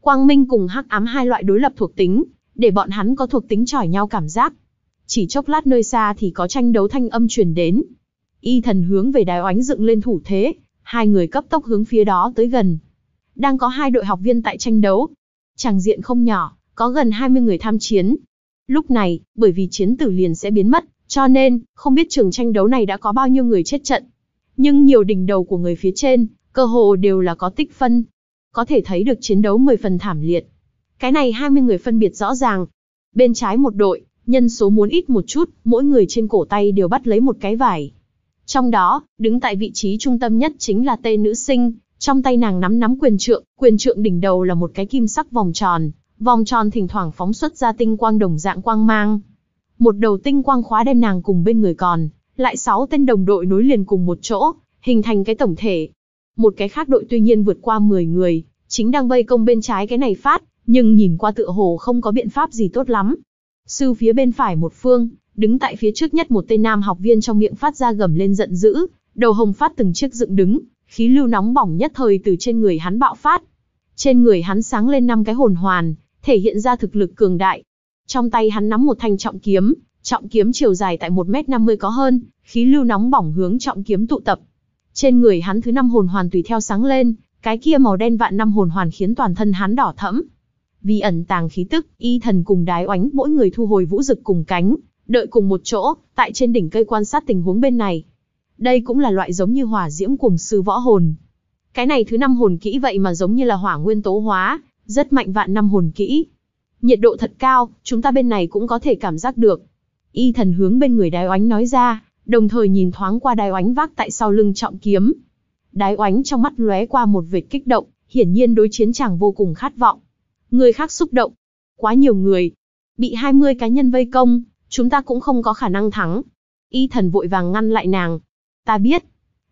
Quang minh cùng hắc ám hai loại đối lập thuộc tính, để bọn hắn có thuộc tính chỏi nhau cảm giác. Chỉ chốc lát nơi xa thì có tranh đấu thanh âm truyền đến. Y thần hướng về đài oánh dựng lên thủ thế, hai người cấp tốc hướng phía đó tới gần. Đang có hai đội học viên tại tranh đấu. Tràng diện không nhỏ, có gần 20 người tham chiến. Lúc này, bởi vì chiến tử liền sẽ biến mất, cho nên, không biết trường tranh đấu này đã có bao nhiêu người chết trận. Nhưng nhiều đỉnh đầu của người phía trên, cơ hồ đều là có tích phân. Có thể thấy được chiến đấu 10 phần thảm liệt. Cái này 20 người phân biệt rõ ràng. Bên trái một đội, nhân số muốn ít một chút, mỗi người trên cổ tay đều bắt lấy một cái vải. Trong đó, đứng tại vị trí trung tâm nhất chính là tên nữ sinh, trong tay nàng nắm nắm quyền trượng, quyền trượng đỉnh đầu là một cái kim sắc vòng tròn, vòng tròn thỉnh thoảng phóng xuất ra tinh quang đồng dạng quang mang. Một đầu tinh quang khóa đem nàng cùng bên người còn, lại sáu tên đồng đội nối liền cùng một chỗ, hình thành cái tổng thể. Một cái khác đội tuy nhiên vượt qua 10 người, chính đang vây công bên trái cái này phát, nhưng nhìn qua tựa hồ không có biện pháp gì tốt lắm. Sư phía bên phải một phương, đứng tại phía trước nhất một tên nam học viên trong miệng phát ra gầm lên giận dữ, đầu hồng phát từng chiếc dựng đứng, khí lưu nóng bỏng nhất thời từ trên người hắn bạo phát. Trên người hắn sáng lên năm cái hồn hoàn, thể hiện ra thực lực cường đại. Trong tay hắn nắm một thanh trọng kiếm, trọng kiếm chiều dài tại 1m50 có hơn, khí lưu nóng bỏng hướng trọng kiếm tụ tập. Trên người hắn thứ năm hồn hoàn tùy theo sáng lên, cái kia màu đen vạn năm hồn hoàn khiến toàn thân hắn đỏ thẫm. Vì ẩn tàng khí tức, y thần cùng đái oánh mỗi người thu hồi vũ dực cùng cánh, đợi cùng một chỗ, tại trên đỉnh cây quan sát tình huống bên này. Đây cũng là loại giống như hỏa diễm cùng sư võ hồn. Cái này thứ năm hồn kỹ vậy mà giống như là hỏa nguyên tố hóa, rất mạnh vạn năm hồn kỹ. Nhiệt độ thật cao, chúng ta bên này cũng có thể cảm giác được. Y thần hướng bên người đái oánh nói ra, đồng thời nhìn thoáng qua đái oánh vác tại sau lưng trọng kiếm. Đái oánh trong mắt lóe qua một vệt kích động, hiển nhiên đối chiến chàng vô cùng khát vọng. Người khác xúc động. Quá nhiều người. Bị 20 cá nhân vây công, chúng ta cũng không có khả năng thắng. Y thần vội vàng ngăn lại nàng. Ta biết.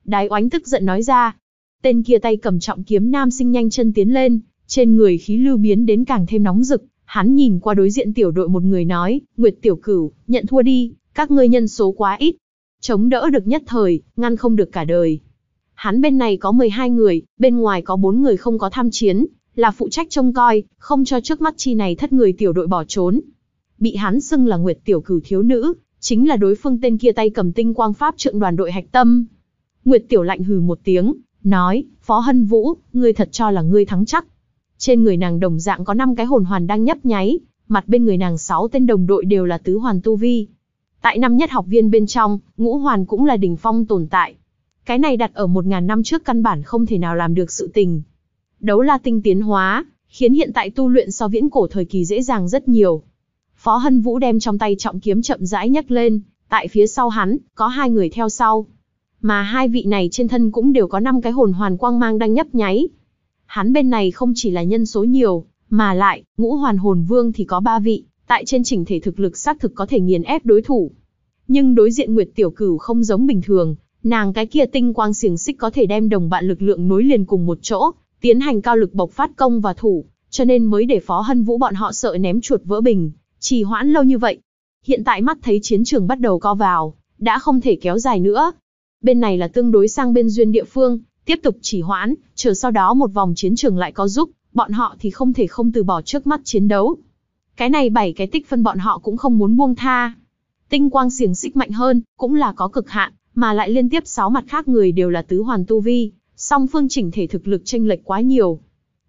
Đái oánh tức giận nói ra. Tên kia tay cầm trọng kiếm nam sinh nhanh chân tiến lên, trên người khí lưu biến đến càng thêm nóng rực. Hắn nhìn qua đối diện tiểu đội một người nói, Nguyệt tiểu cửu, nhận thua đi, các ngươi nhân số quá ít. Chống đỡ được nhất thời, ngăn không được cả đời. Hắn bên này có 12 người, bên ngoài có 4 người không có tham chiến, là phụ trách trông coi, không cho trước mắt chi này thất người tiểu đội bỏ trốn. Bị hắn xưng là Nguyệt tiểu cửu thiếu nữ, chính là đối phương tên kia tay cầm tinh quang pháp trượng đoàn đội hạch tâm. Nguyệt tiểu lạnh hừ một tiếng, nói, Phó Hân Vũ, ngươi thật cho là ngươi thắng chắc. Trên người nàng đồng dạng có 5 cái hồn hoàn đang nhấp nháy, mặt bên người nàng 6 tên đồng đội đều là tứ hoàn tu vi. Tại năm nhất học viên bên trong, ngũ hoàn cũng là đỉnh phong tồn tại. Cái này đặt ở 1.000 năm trước căn bản không thể nào làm được sự tình. Đấu la tinh tiến hóa, khiến hiện tại tu luyện so viễn cổ thời kỳ dễ dàng rất nhiều. Phó Hân Vũ đem trong tay trọng kiếm chậm rãi nhấc lên, tại phía sau hắn, có hai người theo sau. Mà hai vị này trên thân cũng đều có năm cái hồn hoàn quang mang đang nhấp nháy. Hắn bên này không chỉ là nhân số nhiều, mà lại, ngũ hoàn hồn vương thì có ba vị, tại trên chỉnh thể thực lực xác thực có thể nghiền ép đối thủ. Nhưng đối diện Nguyệt Tiểu Cửu không giống bình thường, nàng cái kia tinh quang xiềng xích có thể đem đồng bạn lực lượng nối liền cùng một chỗ, tiến hành cao lực bộc phát công và thủ, cho nên mới để Phó Hân Vũ bọn họ sợ ném chuột vỡ bình, trì hoãn lâu như vậy. Hiện tại mắt thấy chiến trường bắt đầu co vào, đã không thể kéo dài nữa. Bên này là tương đối sang bên duyên địa phương, tiếp tục chỉ hoãn, chờ sau đó một vòng chiến trường lại có giúp, bọn họ thì không thể không từ bỏ trước mắt chiến đấu. Cái này bảy cái tích phân bọn họ cũng không muốn buông tha. Tinh quang xiềng xích mạnh hơn, cũng là có cực hạn, mà lại liên tiếp sáu mặt khác người đều là tứ hoàn tu vi, song phương chỉnh thể thực lực tranh lệch quá nhiều.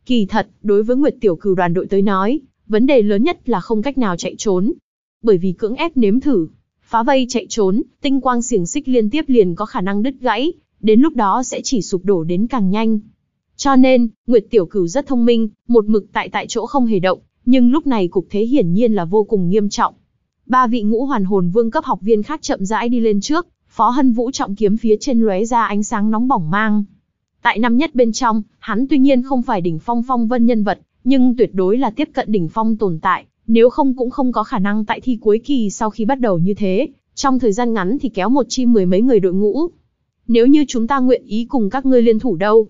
Kỳ thật, đối với Nguyệt Tiểu Cửu đoàn đội tới nói, vấn đề lớn nhất là không cách nào chạy trốn. Bởi vì cưỡng ép nếm thử, phá vây chạy trốn, tinh quang xiềng xích liên tiếp liền có khả năng đứt gãy, đến lúc đó sẽ chỉ sụp đổ đến càng nhanh. Cho nên, Nguyệt Tiểu Cửu rất thông minh, một mực tại tại chỗ không hề động, nhưng lúc này cục thế hiển nhiên là vô cùng nghiêm trọng. Ba vị ngũ hoàn hồn vương cấp học viên khác chậm rãi đi lên trước, Phó Hân Vũ trọng kiếm phía trên lóe ra ánh sáng nóng bỏng mang. Tại năm nhất bên trong, hắn tuy nhiên không phải đỉnh phong phong vân nhân vật, nhưng tuyệt đối là tiếp cận đỉnh phong tồn tại, nếu không cũng không có khả năng tại thi cuối kỳ sau khi bắt đầu như thế, trong thời gian ngắn thì kéo một chi mười mấy người đội ngũ. Nếu như chúng ta nguyện ý cùng các ngươi liên thủ đâu?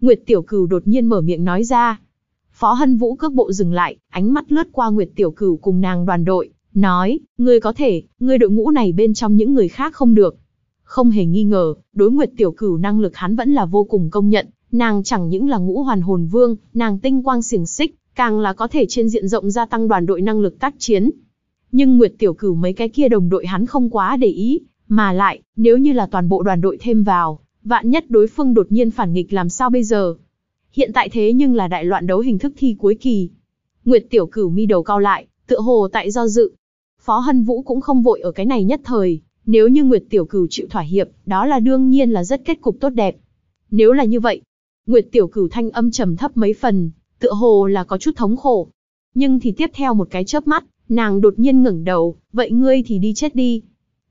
Nguyệt Tiểu Cửu đột nhiên mở miệng nói ra. Phó Hân Vũ cước bộ dừng lại, ánh mắt lướt qua Nguyệt Tiểu Cửu cùng nàng đoàn đội, nói, ngươi có thể, ngươi đội ngũ này bên trong những người khác không được. Không hề nghi ngờ, đối Nguyệt Tiểu Cửu năng lực hắn vẫn là vô cùng công nhận, nàng chẳng những là ngũ hoàn hồn vương, nàng tinh quang xiềng xích, càng là có thể trên diện rộng gia tăng đoàn đội năng lực tác chiến. Nhưng Nguyệt Tiểu Cửu mấy cái kia đồng đội hắn không quá để ý, mà lại, nếu như là toàn bộ đoàn đội thêm vào, vạn nhất đối phương đột nhiên phản nghịch làm sao bây giờ? Hiện tại thế nhưng là đại loạn đấu hình thức thi cuối kỳ. Nguyệt Tiểu Cửu mi đầu cao lại, tựa hồ tại do dự. Phó Hân Vũ cũng không vội ở cái này nhất thời, nếu như Nguyệt Tiểu Cửu chịu thỏa hiệp, đó là đương nhiên là rất kết cục tốt đẹp. Nếu là như vậy, Nguyệt Tiểu Cửu thanh âm trầm thấp mấy phần, tựa hồ là có chút thống khổ. Nhưng thì tiếp theo một cái chớp mắt, nàng đột nhiên ngẩng đầu, vậy ngươi thì đi chết đi.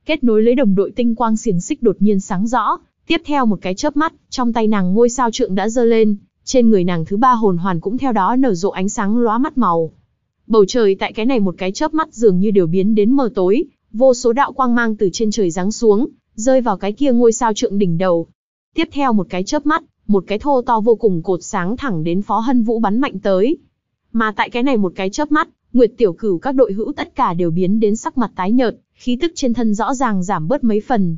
Kết nối lấy đồng đội tinh quang xiềng xích đột nhiên sáng rõ, tiếp theo một cái chớp mắt, trong tay nàng ngôi sao trượng đã dơ lên, trên người nàng thứ ba hồn hoàn cũng theo đó nở rộ ánh sáng lóa mắt màu. Bầu trời tại cái này một cái chớp mắt dường như đều biến đến mờ tối, vô số đạo quang mang từ trên trời giáng xuống, rơi vào cái kia ngôi sao trượng đỉnh đầu. Tiếp theo một cái chớp mắt, một cái thô to vô cùng cột sáng thẳng đến Phó Hân Vũ bắn mạnh tới. Mà tại cái này một cái chớp mắt, Nguyệt Tiểu Cửu các đội hữu tất cả đều biến đến sắc mặt tái nhợt, khí tức trên thân rõ ràng giảm bớt mấy phần.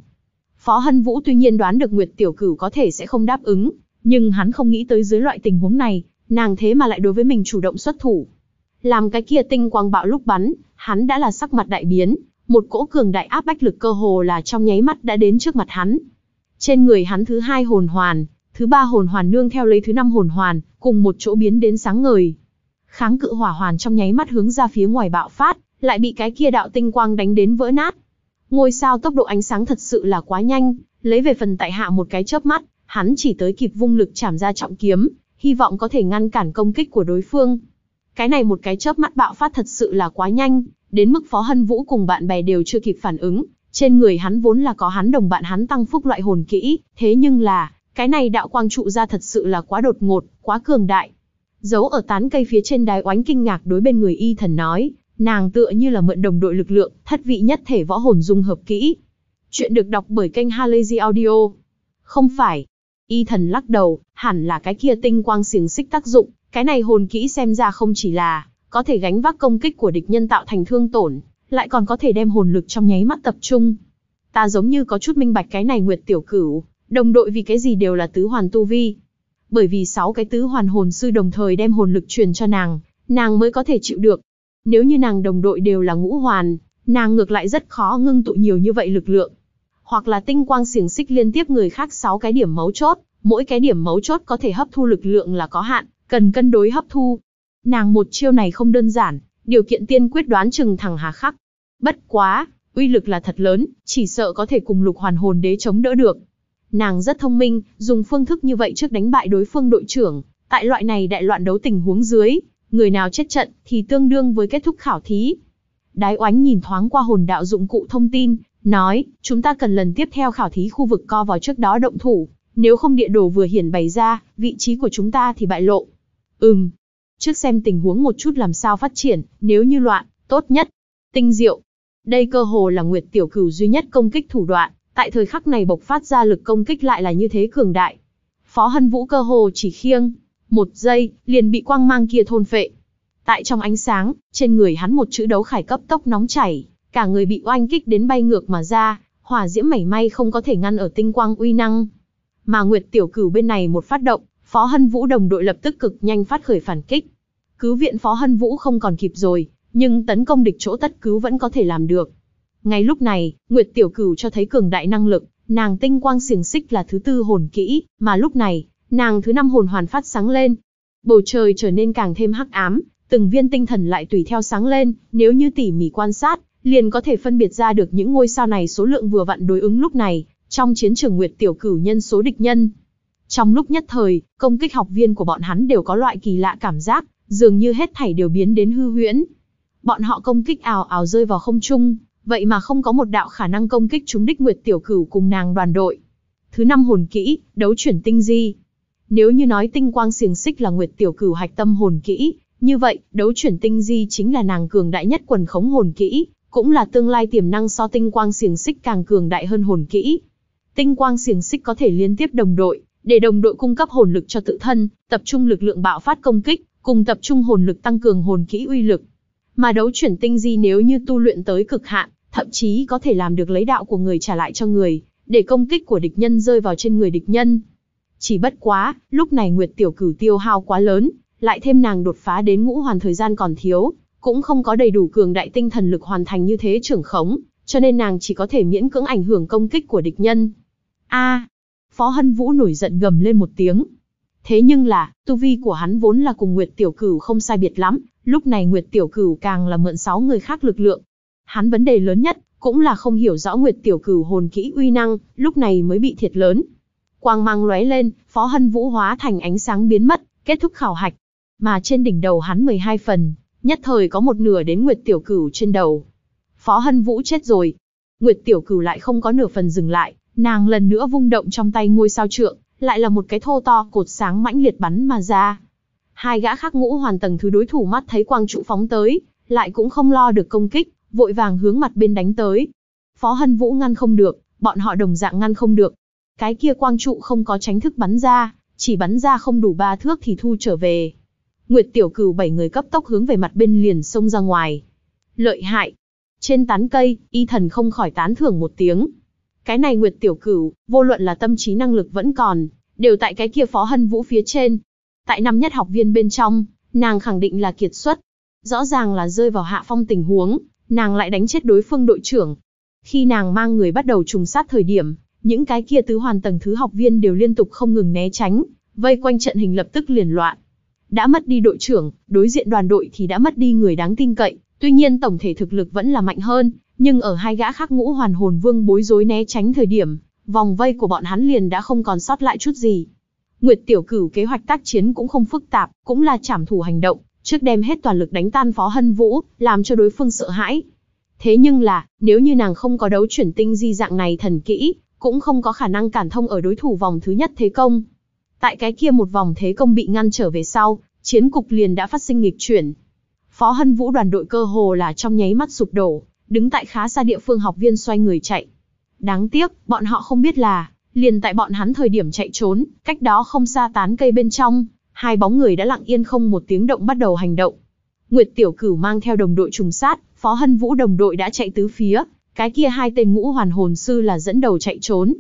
Phó Hân Vũ tuy nhiên đoán được Nguyệt Tiểu Cửu có thể sẽ không đáp ứng, nhưng hắn không nghĩ tới dưới loại tình huống này, nàng thế mà lại đối với mình chủ động xuất thủ. Làm cái kia tinh quang bạo lúc bắn, hắn đã là sắc mặt đại biến, một cỗ cường đại áp bách lực cơ hồ là trong nháy mắt đã đến trước mặt hắn. Trên người hắn thứ hai hồn hoàn, thứ ba hồn hoàn nương theo lấy thứ năm hồn hoàn, cùng một chỗ biến đến sáng ngời. Kháng cự hỏa hoàn trong nháy mắt hướng ra phía ngoài bạo phát, lại bị cái kia đạo tinh quang đánh đến vỡ nát. Ngôi sao tốc độ ánh sáng thật sự là quá nhanh, lấy về phần tại hạ một cái chớp mắt, hắn chỉ tới kịp vung lực chạm ra trọng kiếm, hy vọng có thể ngăn cản công kích của đối phương. Cái này một cái chớp mắt bạo phát thật sự là quá nhanh, đến mức Phó Hân Vũ cùng bạn bè đều chưa kịp phản ứng, trên người hắn vốn là có hắn đồng bạn hắn tăng phúc loại hồn kỹ, thế nhưng là, cái này đạo quang trụ ra thật sự là quá đột ngột, quá cường đại. Giấu ở tán cây phía trên đài oánh kinh ngạc đối bên người y thần nói, nàng tựa như là mượn đồng đội lực lượng, thất vị nhất thể võ hồn dung hợp kỹ. Chuyện được đọc bởi kênh Halazy Audio. Không phải. Y thần lắc đầu, hẳn là cái kia tinh quang xiềng xích tác dụng, cái này hồn kỹ xem ra không chỉ là có thể gánh vác công kích của địch nhân tạo thành thương tổn, lại còn có thể đem hồn lực trong nháy mắt tập trung. Ta giống như có chút minh bạch cái này Nguyệt Tiểu Cửu, đồng đội vì cái gì đều là tứ hoàn tu vi. Bởi vì sáu cái tứ hoàn hồn sư đồng thời đem hồn lực truyền cho nàng, nàng mới có thể chịu được. Nếu như nàng đồng đội đều là ngũ hoàn, nàng ngược lại rất khó ngưng tụ nhiều như vậy lực lượng. Hoặc là tinh quang xiềng xích liên tiếp người khác sáu cái điểm mấu chốt, mỗi cái điểm mấu chốt có thể hấp thu lực lượng là có hạn, cần cân đối hấp thu. Nàng một chiêu này không đơn giản, điều kiện tiên quyết đoán chừng thẳng hà khắc. Bất quá, uy lực là thật lớn, chỉ sợ có thể cùng lục hoàn hồn đế chống đỡ được. Nàng rất thông minh, dùng phương thức như vậy trước đánh bại đối phương đội trưởng, tại loại này đại loạn đấu tình huống dưới, người nào chết trận thì tương đương với kết thúc khảo thí. Đái oánh nhìn thoáng qua hồn đạo dụng cụ thông tin, nói, chúng ta cần lần tiếp theo khảo thí khu vực co vào trước đó động thủ, nếu không địa đồ vừa hiển bày ra, vị trí của chúng ta thì bại lộ. Ừm, trước xem tình huống một chút làm sao phát triển, nếu như loạn, tốt nhất. Tinh diệu. Đây cơ hồ là Nguyệt Tiểu Cửu duy nhất công kích thủ đoạn, tại thời khắc này bộc phát ra lực công kích lại là như thế cường đại. Phó Hân Vũ cơ hồ chỉ khiêng, một giây, liền bị quang mang kia thôn phệ. Tại trong ánh sáng, trên người hắn một chữ đấu khải cấp tốc nóng chảy, cả người bị oanh kích đến bay ngược mà ra, hỏa diễm mảy may không có thể ngăn ở tinh quang uy năng. Mà Nguyệt Tiểu Cửu bên này một phát động, Phó Hân Vũ đồng đội lập tức cực nhanh phát khởi phản kích. Cứu viện Phó Hân Vũ không còn kịp rồi, nhưng tấn công địch chỗ tất cứu vẫn có thể làm được. Ngay lúc này, Nguyệt Tiểu Cửu cho thấy cường đại năng lực, nàng tinh quang xiềng xích là thứ tư hồn kỹ, mà lúc này, nàng thứ năm hồn hoàn phát sáng lên. Bầu trời trở nên càng thêm hắc ám, từng viên tinh thần lại tùy theo sáng lên, nếu như tỉ mỉ quan sát, liền có thể phân biệt ra được những ngôi sao này số lượng vừa vặn đối ứng lúc này, trong chiến trường Nguyệt Tiểu Cửu nhân số địch nhân. Trong lúc nhất thời, công kích học viên của bọn hắn đều có loại kỳ lạ cảm giác, dường như hết thảy đều biến đến hư huyễn. Bọn họ công kích ào ào rơi vào không trung, vậy mà không có một đạo khả năng công kích trúng đích Nguyệt Tiểu Cửu cùng nàng đoàn đội. Thứ năm hồn kỹ, đấu chuyển tinh di. Nếu như nói tinh quang xiềng xích là Nguyệt Tiểu Cửu hạch tâm hồn kỹ, như vậy, đấu chuyển tinh di chính là nàng cường đại nhất quần khống hồn kỹ, cũng là tương lai tiềm năng so tinh quang xiềng xích càng cường đại hơn hồn kỹ. Tinh quang xiềng xích có thể liên tiếp đồng đội, để đồng đội cung cấp hồn lực cho tự thân, tập trung lực lượng bạo phát công kích, cùng tập trung hồn lực tăng cường hồn kỹ uy lực. Mà đấu chuyển tinh di nếu như tu luyện tới cực hạn, thậm chí có thể làm được lấy đạo của người trả lại cho người, để công kích của địch nhân rơi vào trên người địch nhân. Chỉ bất quá, lúc này Nguyệt Tiểu Cửu tiêu hao quá lớn, lại thêm nàng đột phá đến ngũ hoàn thời gian còn thiếu, cũng không có đầy đủ cường đại tinh thần lực hoàn thành như thế trưởng khống, cho nên nàng chỉ có thể miễn cưỡng ảnh hưởng công kích của địch nhân. A! Phó Hân Vũ nổi giận gầm lên một tiếng. Thế nhưng là, tu vi của hắn vốn là cùng Nguyệt Tiểu Cửu không sai biệt lắm, lúc này Nguyệt Tiểu Cửu càng là mượn sáu người khác lực lượng. Hắn vấn đề lớn nhất, cũng là không hiểu rõ Nguyệt Tiểu Cửu hồn kỹ uy năng, lúc này mới bị thiệt lớn. Quang mang lóe lên, Phó Hân Vũ hóa thành ánh sáng biến mất, kết thúc khảo hạch. Mà trên đỉnh đầu hắn 12 phần, nhất thời có một nửa đến Nguyệt Tiểu Cửu trên đầu. Phó Hân Vũ chết rồi. Nguyệt Tiểu Cửu lại không có nửa phần dừng lại, nàng lần nữa vung động trong tay ngôi sao trượng, lại là một cái thô to cột sáng mãnh liệt bắn mà ra. Hai gã khác ngũ hoàn tầng thứ đối thủ mắt thấy quang trụ phóng tới, lại cũng không lo được công kích, vội vàng hướng mặt bên đánh tới. Phó Hân Vũ ngăn không được, bọn họ đồng dạng ngăn không được. Cái kia quang trụ không có tránh thức bắn ra, chỉ bắn ra không đủ ba thước thì thu trở về. Nguyệt Tiểu Cửu bảy người cấp tốc hướng về mặt bên liền xông ra ngoài. Lợi hại. Trên tán cây, y thần không khỏi tán thưởng một tiếng. Cái này Nguyệt Tiểu Cửu, vô luận là tâm trí năng lực vẫn còn, đều tại cái kia Phó Hân Vũ phía trên. Tại năm nhất học viên bên trong, nàng khẳng định là kiệt xuất. Rõ ràng là rơi vào hạ phong tình huống, nàng lại đánh chết đối phương đội trưởng. Khi nàng mang người bắt đầu trùng sát thời điểm, những cái kia tứ hoàn tầng thứ học viên đều liên tục không ngừng né tránh, vây quanh trận hình lập tức liền loạn. Đã mất đi đội trưởng, đối diện đoàn đội thì đã mất đi người đáng tin cậy, tuy nhiên tổng thể thực lực vẫn là mạnh hơn, nhưng ở hai gã khác ngũ hoàn hồn vương bối rối né tránh thời điểm, vòng vây của bọn hắn liền đã không còn sót lại chút gì. Nguyệt Tiểu Cửu kế hoạch tác chiến cũng không phức tạp, cũng là trảm thủ hành động, trước đem hết toàn lực đánh tan Phó Hân Vũ, làm cho đối phương sợ hãi. Thế nhưng là, nếu như nàng không có đấu chuyển tinh di dạng này thần kỹ, cũng không có khả năng cản thông ở đối thủ vòng thứ nhất thế công. Tại cái kia một vòng thế công bị ngăn trở về sau, chiến cục liền đã phát sinh nghịch chuyển. Phó Hân Vũ đoàn đội cơ hồ là trong nháy mắt sụp đổ, đứng tại khá xa địa phương học viên xoay người chạy. Đáng tiếc, bọn họ không biết là, liền tại bọn hắn thời điểm chạy trốn, cách đó không xa tán cây bên trong, hai bóng người đã lặng yên không một tiếng động bắt đầu hành động. Nguyệt Tiểu Cửu mang theo đồng đội trùng sát, Phó Hân Vũ đồng đội đã chạy tứ phía, cái kia hai tên ngũ hoàn hồn sư là dẫn đầu chạy trốn.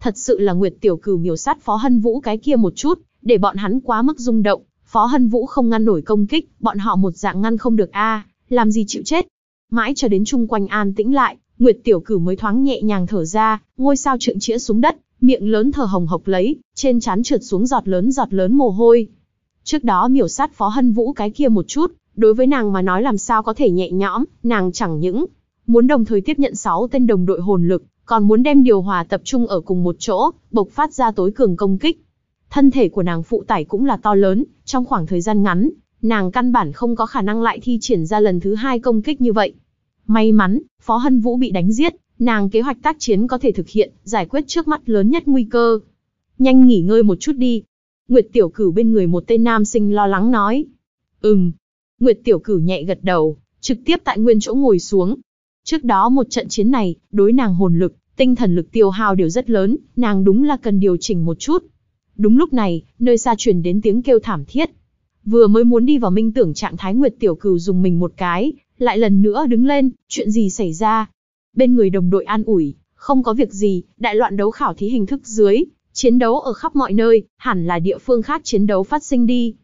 Thật sự là Nguyệt Tiểu Cửu miểu sát Phó Hân Vũ cái kia một chút, để bọn hắn quá mức rung động, Phó Hân Vũ không ngăn nổi công kích, bọn họ một dạng ngăn không được a, làm gì chịu chết. Mãi cho đến chung quanh an tĩnh lại, Nguyệt Tiểu Cửu mới thoáng nhẹ nhàng thở ra, ngôi sao trượng chĩa xuống đất, miệng lớn thở hồng hộc lấy, trên trán trượt xuống giọt lớn giọt lớn mồ hôi. Trước đó miểu sát Phó Hân Vũ cái kia một chút, đối với nàng mà nói làm sao có thể nhẹ nhõm, nàng chẳng những muốn đồng thời tiếp nhận 6 tên đồng đội hồn lực, còn muốn đem điều hòa tập trung ở cùng một chỗ, bộc phát ra tối cường công kích. Thân thể của nàng phụ tải cũng là to lớn, trong khoảng thời gian ngắn, nàng căn bản không có khả năng lại thi triển ra lần thứ hai công kích như vậy. May mắn, Phó Hân Vũ bị đánh giết, nàng kế hoạch tác chiến có thể thực hiện, giải quyết trước mắt lớn nhất nguy cơ. Nhanh nghỉ ngơi một chút đi. Nguyệt Tiểu Cửu bên người một tên nam sinh lo lắng nói. Ừm. Nguyệt Tiểu Cửu nhẹ gật đầu, trực tiếp tại nguyên chỗ ngồi xuống. Trước đó một trận chiến này, đối nàng hồn lực, tinh thần lực tiêu hao đều rất lớn, nàng đúng là cần điều chỉnh một chút. Đúng lúc này, nơi xa truyền đến tiếng kêu thảm thiết. Vừa mới muốn đi vào minh tưởng trạng thái Nguyệt Tiểu Cửu dùng mình một cái, lại lần nữa đứng lên, chuyện gì xảy ra? Bên người đồng đội an ủi, không có việc gì, đại loạn đấu khảo thí hình thức dưới, chiến đấu ở khắp mọi nơi, hẳn là địa phương khác chiến đấu phát sinh đi.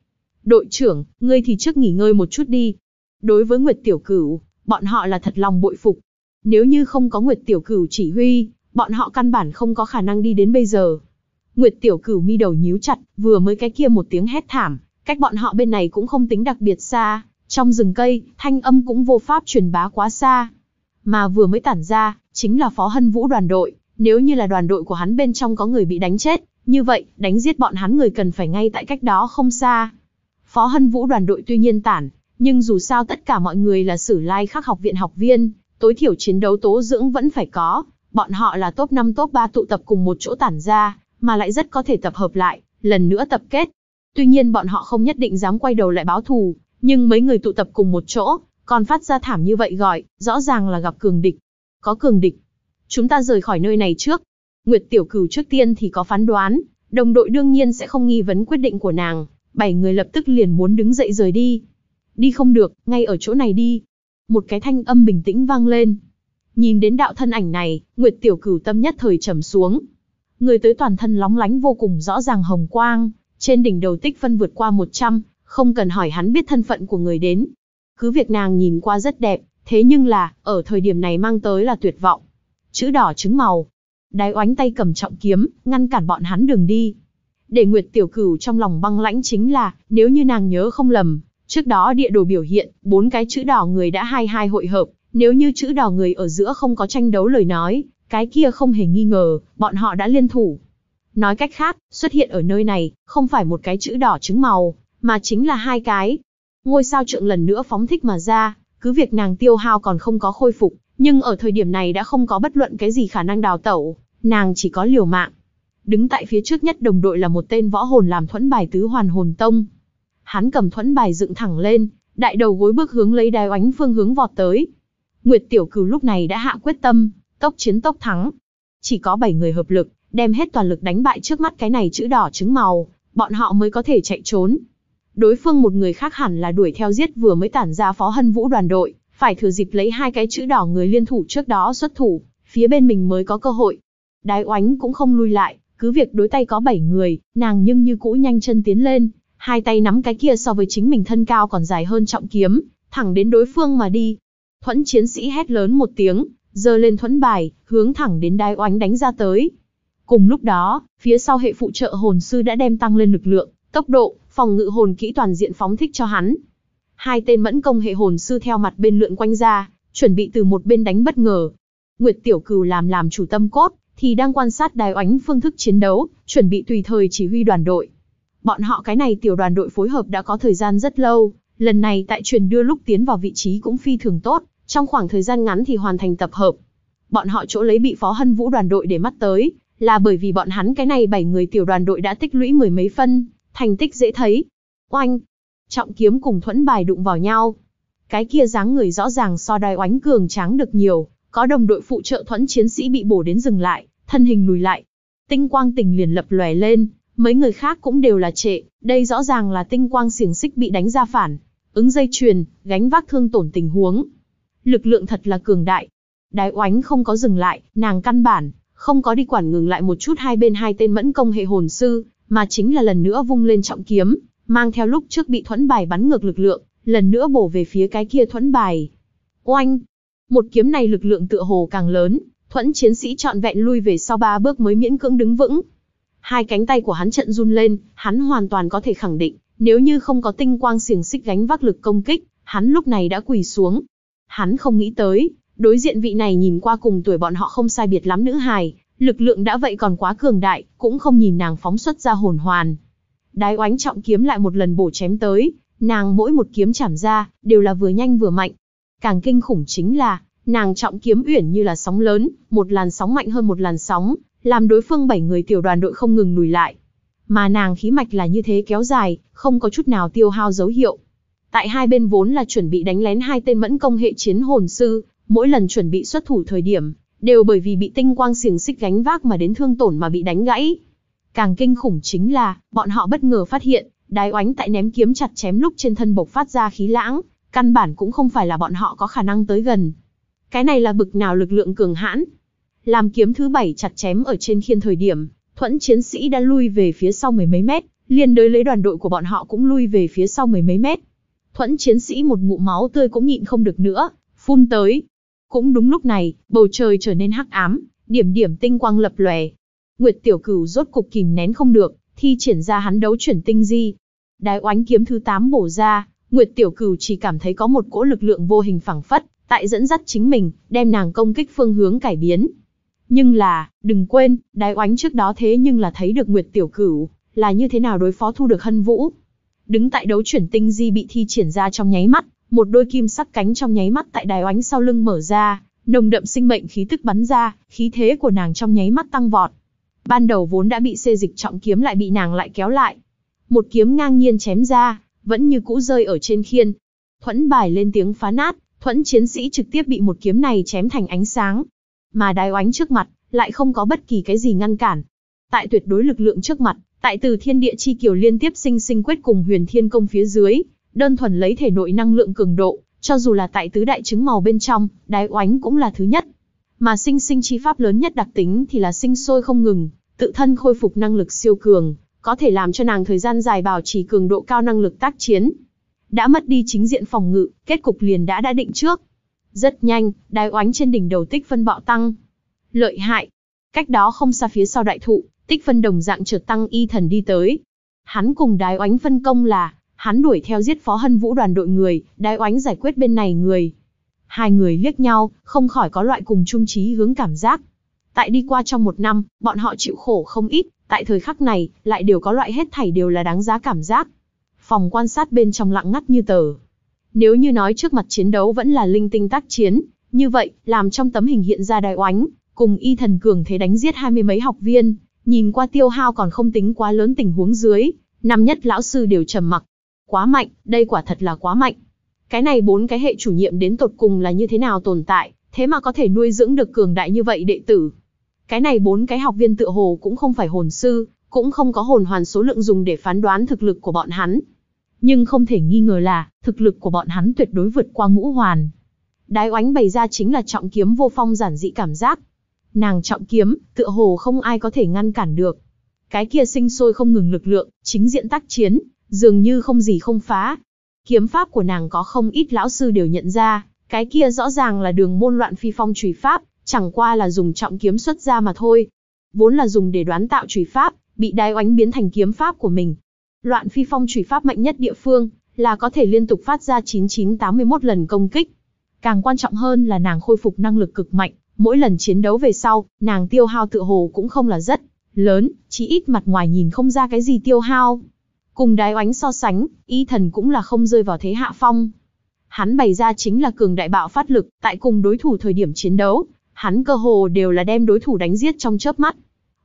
Đội trưởng, ngươi thì trước nghỉ ngơi một chút đi. Đối với Nguyệt Tiểu Cửu, bọn họ là thật lòng bội phục. Nếu như không có Nguyệt Tiểu Cửu chỉ huy, bọn họ căn bản không có khả năng đi đến bây giờ. Nguyệt Tiểu Cửu mi đầu nhíu chặt, vừa mới cái kia một tiếng hét thảm, cách bọn họ bên này cũng không tính đặc biệt xa, trong rừng cây, thanh âm cũng vô pháp truyền bá quá xa. Mà vừa mới tản ra, chính là Phó Hân Vũ đoàn đội, nếu như là đoàn đội của hắn bên trong có người bị đánh chết, như vậy, đánh giết bọn hắn người cần phải ngay tại cách đó không xa. Phó Hân Vũ đoàn đội tuy nhiên tản, nhưng dù sao tất cả mọi người là sử lai khắc học viện học viên, tối thiểu chiến đấu tố dưỡng vẫn phải có, bọn họ là top 5 top 3 tụ tập cùng một chỗ tản ra, mà lại rất có thể tập hợp lại, lần nữa tập kết. Tuy nhiên bọn họ không nhất định dám quay đầu lại báo thù, nhưng mấy người tụ tập cùng một chỗ, còn phát ra thảm như vậy gọi, rõ ràng là gặp cường địch. Có cường địch. Chúng ta rời khỏi nơi này trước. Nguyệt Tiểu Cửu trước tiên thì có phán đoán, đồng đội đương nhiên sẽ không nghi vấn quyết định của nàng. Bảy người lập tức liền muốn đứng dậy rời đi. Đi không được, ngay ở chỗ này đi. Một cái thanh âm bình tĩnh vang lên. Nhìn đến đạo thân ảnh này, Nguyệt Tiểu Cửu tâm nhất thời trầm xuống. Người tới toàn thân lóng lánh vô cùng rõ ràng hồng quang, trên đỉnh đầu tích phân vượt qua 100, không cần hỏi hắn biết thân phận của người đến. Cứ việc nàng nhìn qua rất đẹp, thế nhưng là, ở thời điểm này mang tới là tuyệt vọng. Chữ đỏ trứng màu. Đái oánh tay cầm trọng kiếm, ngăn cản bọn hắn đường đi. Để Nguyệt Tiểu Cửu trong lòng băng lãnh chính là, nếu như nàng nhớ không lầm, trước đó địa đồ biểu hiện, bốn cái chữ đỏ người đã hai hai hội hợp, nếu như chữ đỏ người ở giữa không có tranh đấu lời nói, cái kia không hề nghi ngờ, bọn họ đã liên thủ. Nói cách khác, xuất hiện ở nơi này, không phải một cái chữ đỏ trứng màu, mà chính là hai cái. Ngôi sao trượng lần nữa phóng thích mà ra, cứ việc nàng tiêu hao còn không có khôi phục, nhưng ở thời điểm này đã không có bất luận cái gì khả năng đào tẩu, nàng chỉ có liều mạng. Đứng tại phía trước nhất đồng đội là một tên võ hồn làm thuẫn bài tứ hoàn hồn tông. Hắn cầm thuẫn bài dựng thẳng lên, đại đầu gối bước hướng lấy đài oánh phương hướng vọt tới. Nguyệt Tiểu Cửu lúc này đã hạ quyết tâm, tốc chiến tốc thắng. Chỉ có 7 người hợp lực, đem hết toàn lực đánh bại trước mắt cái này chữ đỏ trứng màu, bọn họ mới có thể chạy trốn. Đối phương một người khác hẳn là đuổi theo giết vừa mới tản ra phó hân vũ đoàn đội, phải thừa dịp lấy hai cái chữ đỏ người liên thủ trước đó xuất thủ, phía bên mình mới có cơ hội. Đái oánh cũng không lui lại, cứ việc đối tay có 7 người, nàng nhưng như cũ nhanh chân tiến lên, hai tay nắm cái kia so với chính mình thân cao còn dài hơn trọng kiếm, thẳng đến đối phương mà đi. Thuẫn chiến sĩ hét lớn một tiếng, giơ lên thuẫn bài, hướng thẳng đến đái oánh đánh ra tới. Cùng lúc đó, phía sau hệ phụ trợ hồn sư đã đem tăng lên lực lượng, tốc độ, phòng ngự hồn kỹ toàn diện phóng thích cho hắn. Hai tên mẫn công hệ hồn sư theo mặt bên lượn quanh ra, chuẩn bị từ một bên đánh bất ngờ. Nguyệt Tiểu Cừu làm làm chủ tâm cốt, thì đang quan sát đài oánh phương thức chiến đấu, chuẩn bị tùy thời chỉ huy đoàn đội. Bọn họ cái này tiểu đoàn đội phối hợp đã có thời gian rất lâu, lần này tại truyền đưa lúc tiến vào vị trí cũng phi thường tốt, trong khoảng thời gian ngắn thì hoàn thành tập hợp. Bọn họ chỗ lấy bị Phó Hân Vũ đoàn đội để mắt tới, là bởi vì bọn hắn cái này bảy người tiểu đoàn đội đã tích lũy mười mấy phân, thành tích dễ thấy. Oanh! Trọng kiếm cùng thuẫn bài đụng vào nhau. Cái kia dáng người rõ ràng so đai oánh cường tráng được nhiều, có đồng đội phụ trợ thuẫn chiến sĩ bị bổ đến dừng lại, thân hình lùi lại. Tinh quang tình liền lập lòe lên, mấy người khác cũng đều là trệ, đây rõ ràng là tinh quang xiềng xích bị đánh ra phản. Ứng dây chuyền, gánh vác thương tổn tình huống. Lực lượng thật là cường đại. Đái oánh không có dừng lại, nàng căn bản, không có đi quản ngừng lại một chút hai bên hai tên mẫn công hệ hồn sư, mà chính là lần nữa vung lên trọng kiếm, mang theo lúc trước bị thuẫn bài bắn ngược lực lượng, lần nữa bổ về phía cái kia thuẫn bài. Oanh! Một kiếm này lực lượng tựa hồ càng lớn, thuẫn chiến sĩ trọn vẹn lui về sau ba bước mới miễn cưỡng đứng vững. Hai cánh tay của hắn trận run lên, hắn hoàn toàn có thể khẳng định, nếu như không có tinh quang xiềng xích gánh vác lực công kích, hắn lúc này đã quỳ xuống. Hắn không nghĩ tới, đối diện vị này nhìn qua cùng tuổi bọn họ không sai biệt lắm nữ hài, lực lượng đã vậy còn quá cường đại, cũng không nhìn nàng phóng xuất ra hồn hoàn. Đái oánh trọng kiếm lại một lần bổ chém tới, nàng mỗi một kiếm chảm ra, đều là vừa nhanh vừa mạnh. Càng kinh khủng chính là, nàng trọng kiếm uyển như là sóng lớn, một làn sóng mạnh hơn một làn sóng, làm đối phương bảy người tiểu đoàn đội không ngừng lùi lại. Mà nàng khí mạch là như thế kéo dài, không có chút nào tiêu hao dấu hiệu. Tại hai bên vốn là chuẩn bị đánh lén hai tên mẫn công hệ chiến hồn sư, mỗi lần chuẩn bị xuất thủ thời điểm, đều bởi vì bị tinh quang xiềng xích gánh vác mà đến thương tổn mà bị đánh gãy. Càng kinh khủng chính là, bọn họ bất ngờ phát hiện, đái oánh tại ném kiếm chặt chém lúc trên thân bộc phát ra khí lãng, căn bản cũng không phải là bọn họ có khả năng tới gần. Cái này là bực nào lực lượng cường hãn. Làm kiếm thứ bảy chặt chém ở trên khiên thời điểm, thuẫn chiến sĩ đã lui về phía sau mười mấy mét, liên đối lấy đoàn đội của bọn họ cũng lui về phía sau mười mấy mét. Thuẫn chiến sĩ một ngụ máu tươi cũng nhịn không được nữa, phun tới. Cũng đúng lúc này, bầu trời trở nên hắc ám, điểm điểm tinh quang lập lòe. Nguyệt Tiểu Cửu rốt cục kìm nén không được, thi triển ra hắn đấu chuyển tinh di. Đái oánh kiếm thứ 8 bổ ra, Nguyệt Tiểu Cửu chỉ cảm thấy có một cỗ lực lượng vô hình phẳng phất, tại dẫn dắt chính mình, đem nàng công kích phương hướng cải biến. Nhưng là, đừng quên, đái oánh trước đó thế nhưng là thấy được Nguyệt Tiểu Cửu, là như thế nào đối phó thu được hân vũ. Đứng tại đấu chuyển tinh di bị thi triển ra trong nháy mắt, một đôi kim sắc cánh trong nháy mắt tại đài oánh sau lưng mở ra, nồng đậm sinh mệnh khí tức bắn ra, khí thế của nàng trong nháy mắt tăng vọt. Ban đầu vốn đã bị xê dịch trọng kiếm lại bị nàng lại kéo lại. Một kiếm ngang nhiên chém ra, vẫn như cũ rơi ở trên khiên. Thuẫn bài lên tiếng phá nát, thuẫn chiến sĩ trực tiếp bị một kiếm này chém thành ánh sáng. Mà đài oánh trước mặt, lại không có bất kỳ cái gì ngăn cản. Tại tuyệt đối lực lượng trước mặt, tại từ thiên địa chi kiều liên tiếp sinh sinh quyết cùng huyền thiên công phía dưới, đơn thuần lấy thể nội năng lượng cường độ, cho dù là tại tứ đại trứng màu bên trong, đái oánh cũng là thứ nhất. Mà sinh sinh chi pháp lớn nhất đặc tính thì là sinh sôi không ngừng, tự thân khôi phục năng lực siêu cường, có thể làm cho nàng thời gian dài bảo trì cường độ cao năng lực tác chiến. Đã mất đi chính diện phòng ngự, kết cục liền đã đã định trước. Rất nhanh, đái oánh trên đỉnh đầu tích phân bạo tăng. Lợi hại. Cách đó không xa phía sau đại thụ, tích phân đồng dạng trượt tăng y thần đi tới. Hắn cùng đái oánh phân công là, hắn đuổi theo giết phó hân vũ đoàn đội người, đái oánh giải quyết bên này người. Hai người liếc nhau, không khỏi có loại cùng chung trí hướng cảm giác. Tại đi qua trong một năm, bọn họ chịu khổ không ít, tại thời khắc này, lại đều có loại hết thảy đều là đáng giá cảm giác. Phòng quan sát bên trong lặng ngắt như tờ. Nếu như nói trước mặt chiến đấu vẫn là linh tinh tác chiến, như vậy, làm trong tấm hình hiện ra đại oánh, cùng y thần cường thế đánh giết hai mươi mấy học viên, nhìn qua tiêu hao còn không tính quá lớn tình huống dưới, năm nhất lão sư đều trầm mặc. Quá mạnh, đây quả thật là quá mạnh. Cái này bốn cái hệ chủ nhiệm đến tột cùng là như thế nào tồn tại, thế mà có thể nuôi dưỡng được cường đại như vậy đệ tử. Cái này bốn cái học viên tựa hồ cũng không phải hồn sư, cũng không có hồn hoàn số lượng dùng để phán đoán thực lực của bọn hắn. Nhưng không thể nghi ngờ là, thực lực của bọn hắn tuyệt đối vượt qua ngũ hoàn. Đái oánh bày ra chính là trọng kiếm vô phong giản dị cảm giác. Nàng trọng kiếm, tựa hồ không ai có thể ngăn cản được. Cái kia sinh sôi không ngừng lực lượng, chính diện tác chiến, dường như không gì không phá. Kiếm pháp của nàng có không ít lão sư đều nhận ra, cái kia rõ ràng là đường môn loạn phi phong trùy pháp, chẳng qua là dùng trọng kiếm xuất ra mà thôi. Vốn là dùng để đoán tạo trùy pháp, bị đai oánh biến thành kiếm pháp của mình. Loạn phi phong trùy pháp mạnh nhất địa phương, là có thể liên tục phát ra 9981 lần công kích. Càng quan trọng hơn là nàng khôi phục năng lực cực mạnh, mỗi lần chiến đấu về sau, nàng tiêu hao tựa hồ cũng không là rất lớn, chỉ ít mặt ngoài nhìn không ra cái gì tiêu hao. Cùng đái oánh so sánh, y thần cũng là không rơi vào thế hạ phong. Hắn bày ra chính là cường đại bạo phát lực, tại cùng đối thủ thời điểm chiến đấu, hắn cơ hồ đều là đem đối thủ đánh giết trong chớp mắt.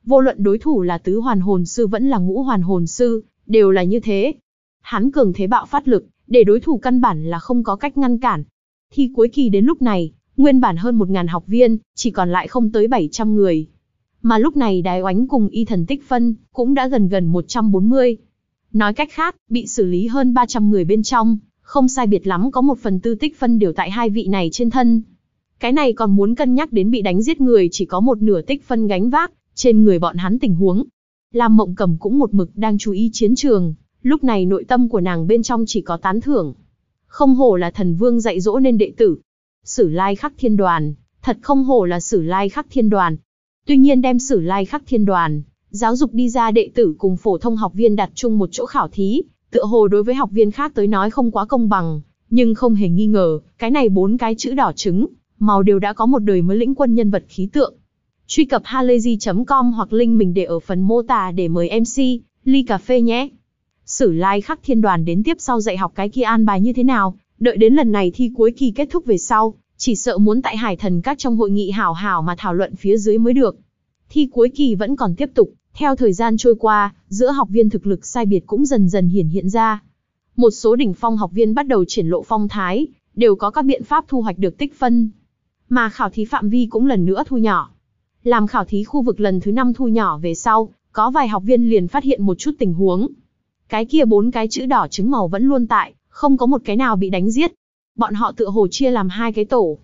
Vô luận đối thủ là tứ hoàn hồn sư vẫn là ngũ hoàn hồn sư, đều là như thế. Hắn cường thế bạo phát lực, để đối thủ căn bản là không có cách ngăn cản. Thi cuối kỳ đến lúc này, nguyên bản hơn 1.000 học viên, chỉ còn lại không tới 700 người. Mà lúc này đái oánh cùng y thần tích phân, cũng đã gần gần 140. Nói cách khác, bị xử lý hơn 300 người bên trong, không sai biệt lắm có một phần tư tích phân đều tại hai vị này trên thân. Cái này còn muốn cân nhắc đến bị đánh giết người chỉ có một nửa tích phân gánh vác, trên người bọn hắn tình huống. Lam Mộng Cầm cũng một mực đang chú ý chiến trường, lúc này nội tâm của nàng bên trong chỉ có tán thưởng. Không hổ là thần vương dạy dỗ nên đệ tử. Sử lai khắc thiên đoàn, thật không hổ là sử lai khắc thiên đoàn. Tuy nhiên đem sử lai khắc thiên đoàn, giáo dục đi ra đệ tử cùng phổ thông học viên đặt chung một chỗ khảo thí, tựa hồ đối với học viên khác tới nói không quá công bằng, nhưng không hề nghi ngờ, cái này bốn cái chữ đỏ trứng, màu đều đã có một đời mới lĩnh quân nhân vật khí tượng. Truy cập halayzi.com hoặc link mình để ở phần mô tả để mời MC, ly cà phê nhé. Sử lai like khắc thiên đoàn đến tiếp sau dạy học cái kia an bài như thế nào, đợi đến lần này thi cuối kỳ kết thúc về sau, chỉ sợ muốn tại hải thần các trong hội nghị hảo hảo mà thảo luận phía dưới mới được. Thi cuối kỳ vẫn còn tiếp tục, theo thời gian trôi qua, giữa học viên thực lực sai biệt cũng dần dần hiển hiện ra. Một số đỉnh phong học viên bắt đầu triển lộ phong thái, đều có các biện pháp thu hoạch được tích phân. Mà khảo thí phạm vi cũng lần nữa thu nhỏ. Làm khảo thí khu vực lần thứ năm thu nhỏ về sau, có vài học viên liền phát hiện một chút tình huống. Cái kia bốn cái chữ đỏ trứng màu vẫn luôn tại, không có một cái nào bị đánh giết. Bọn họ tựa hồ chia làm hai cái tổ.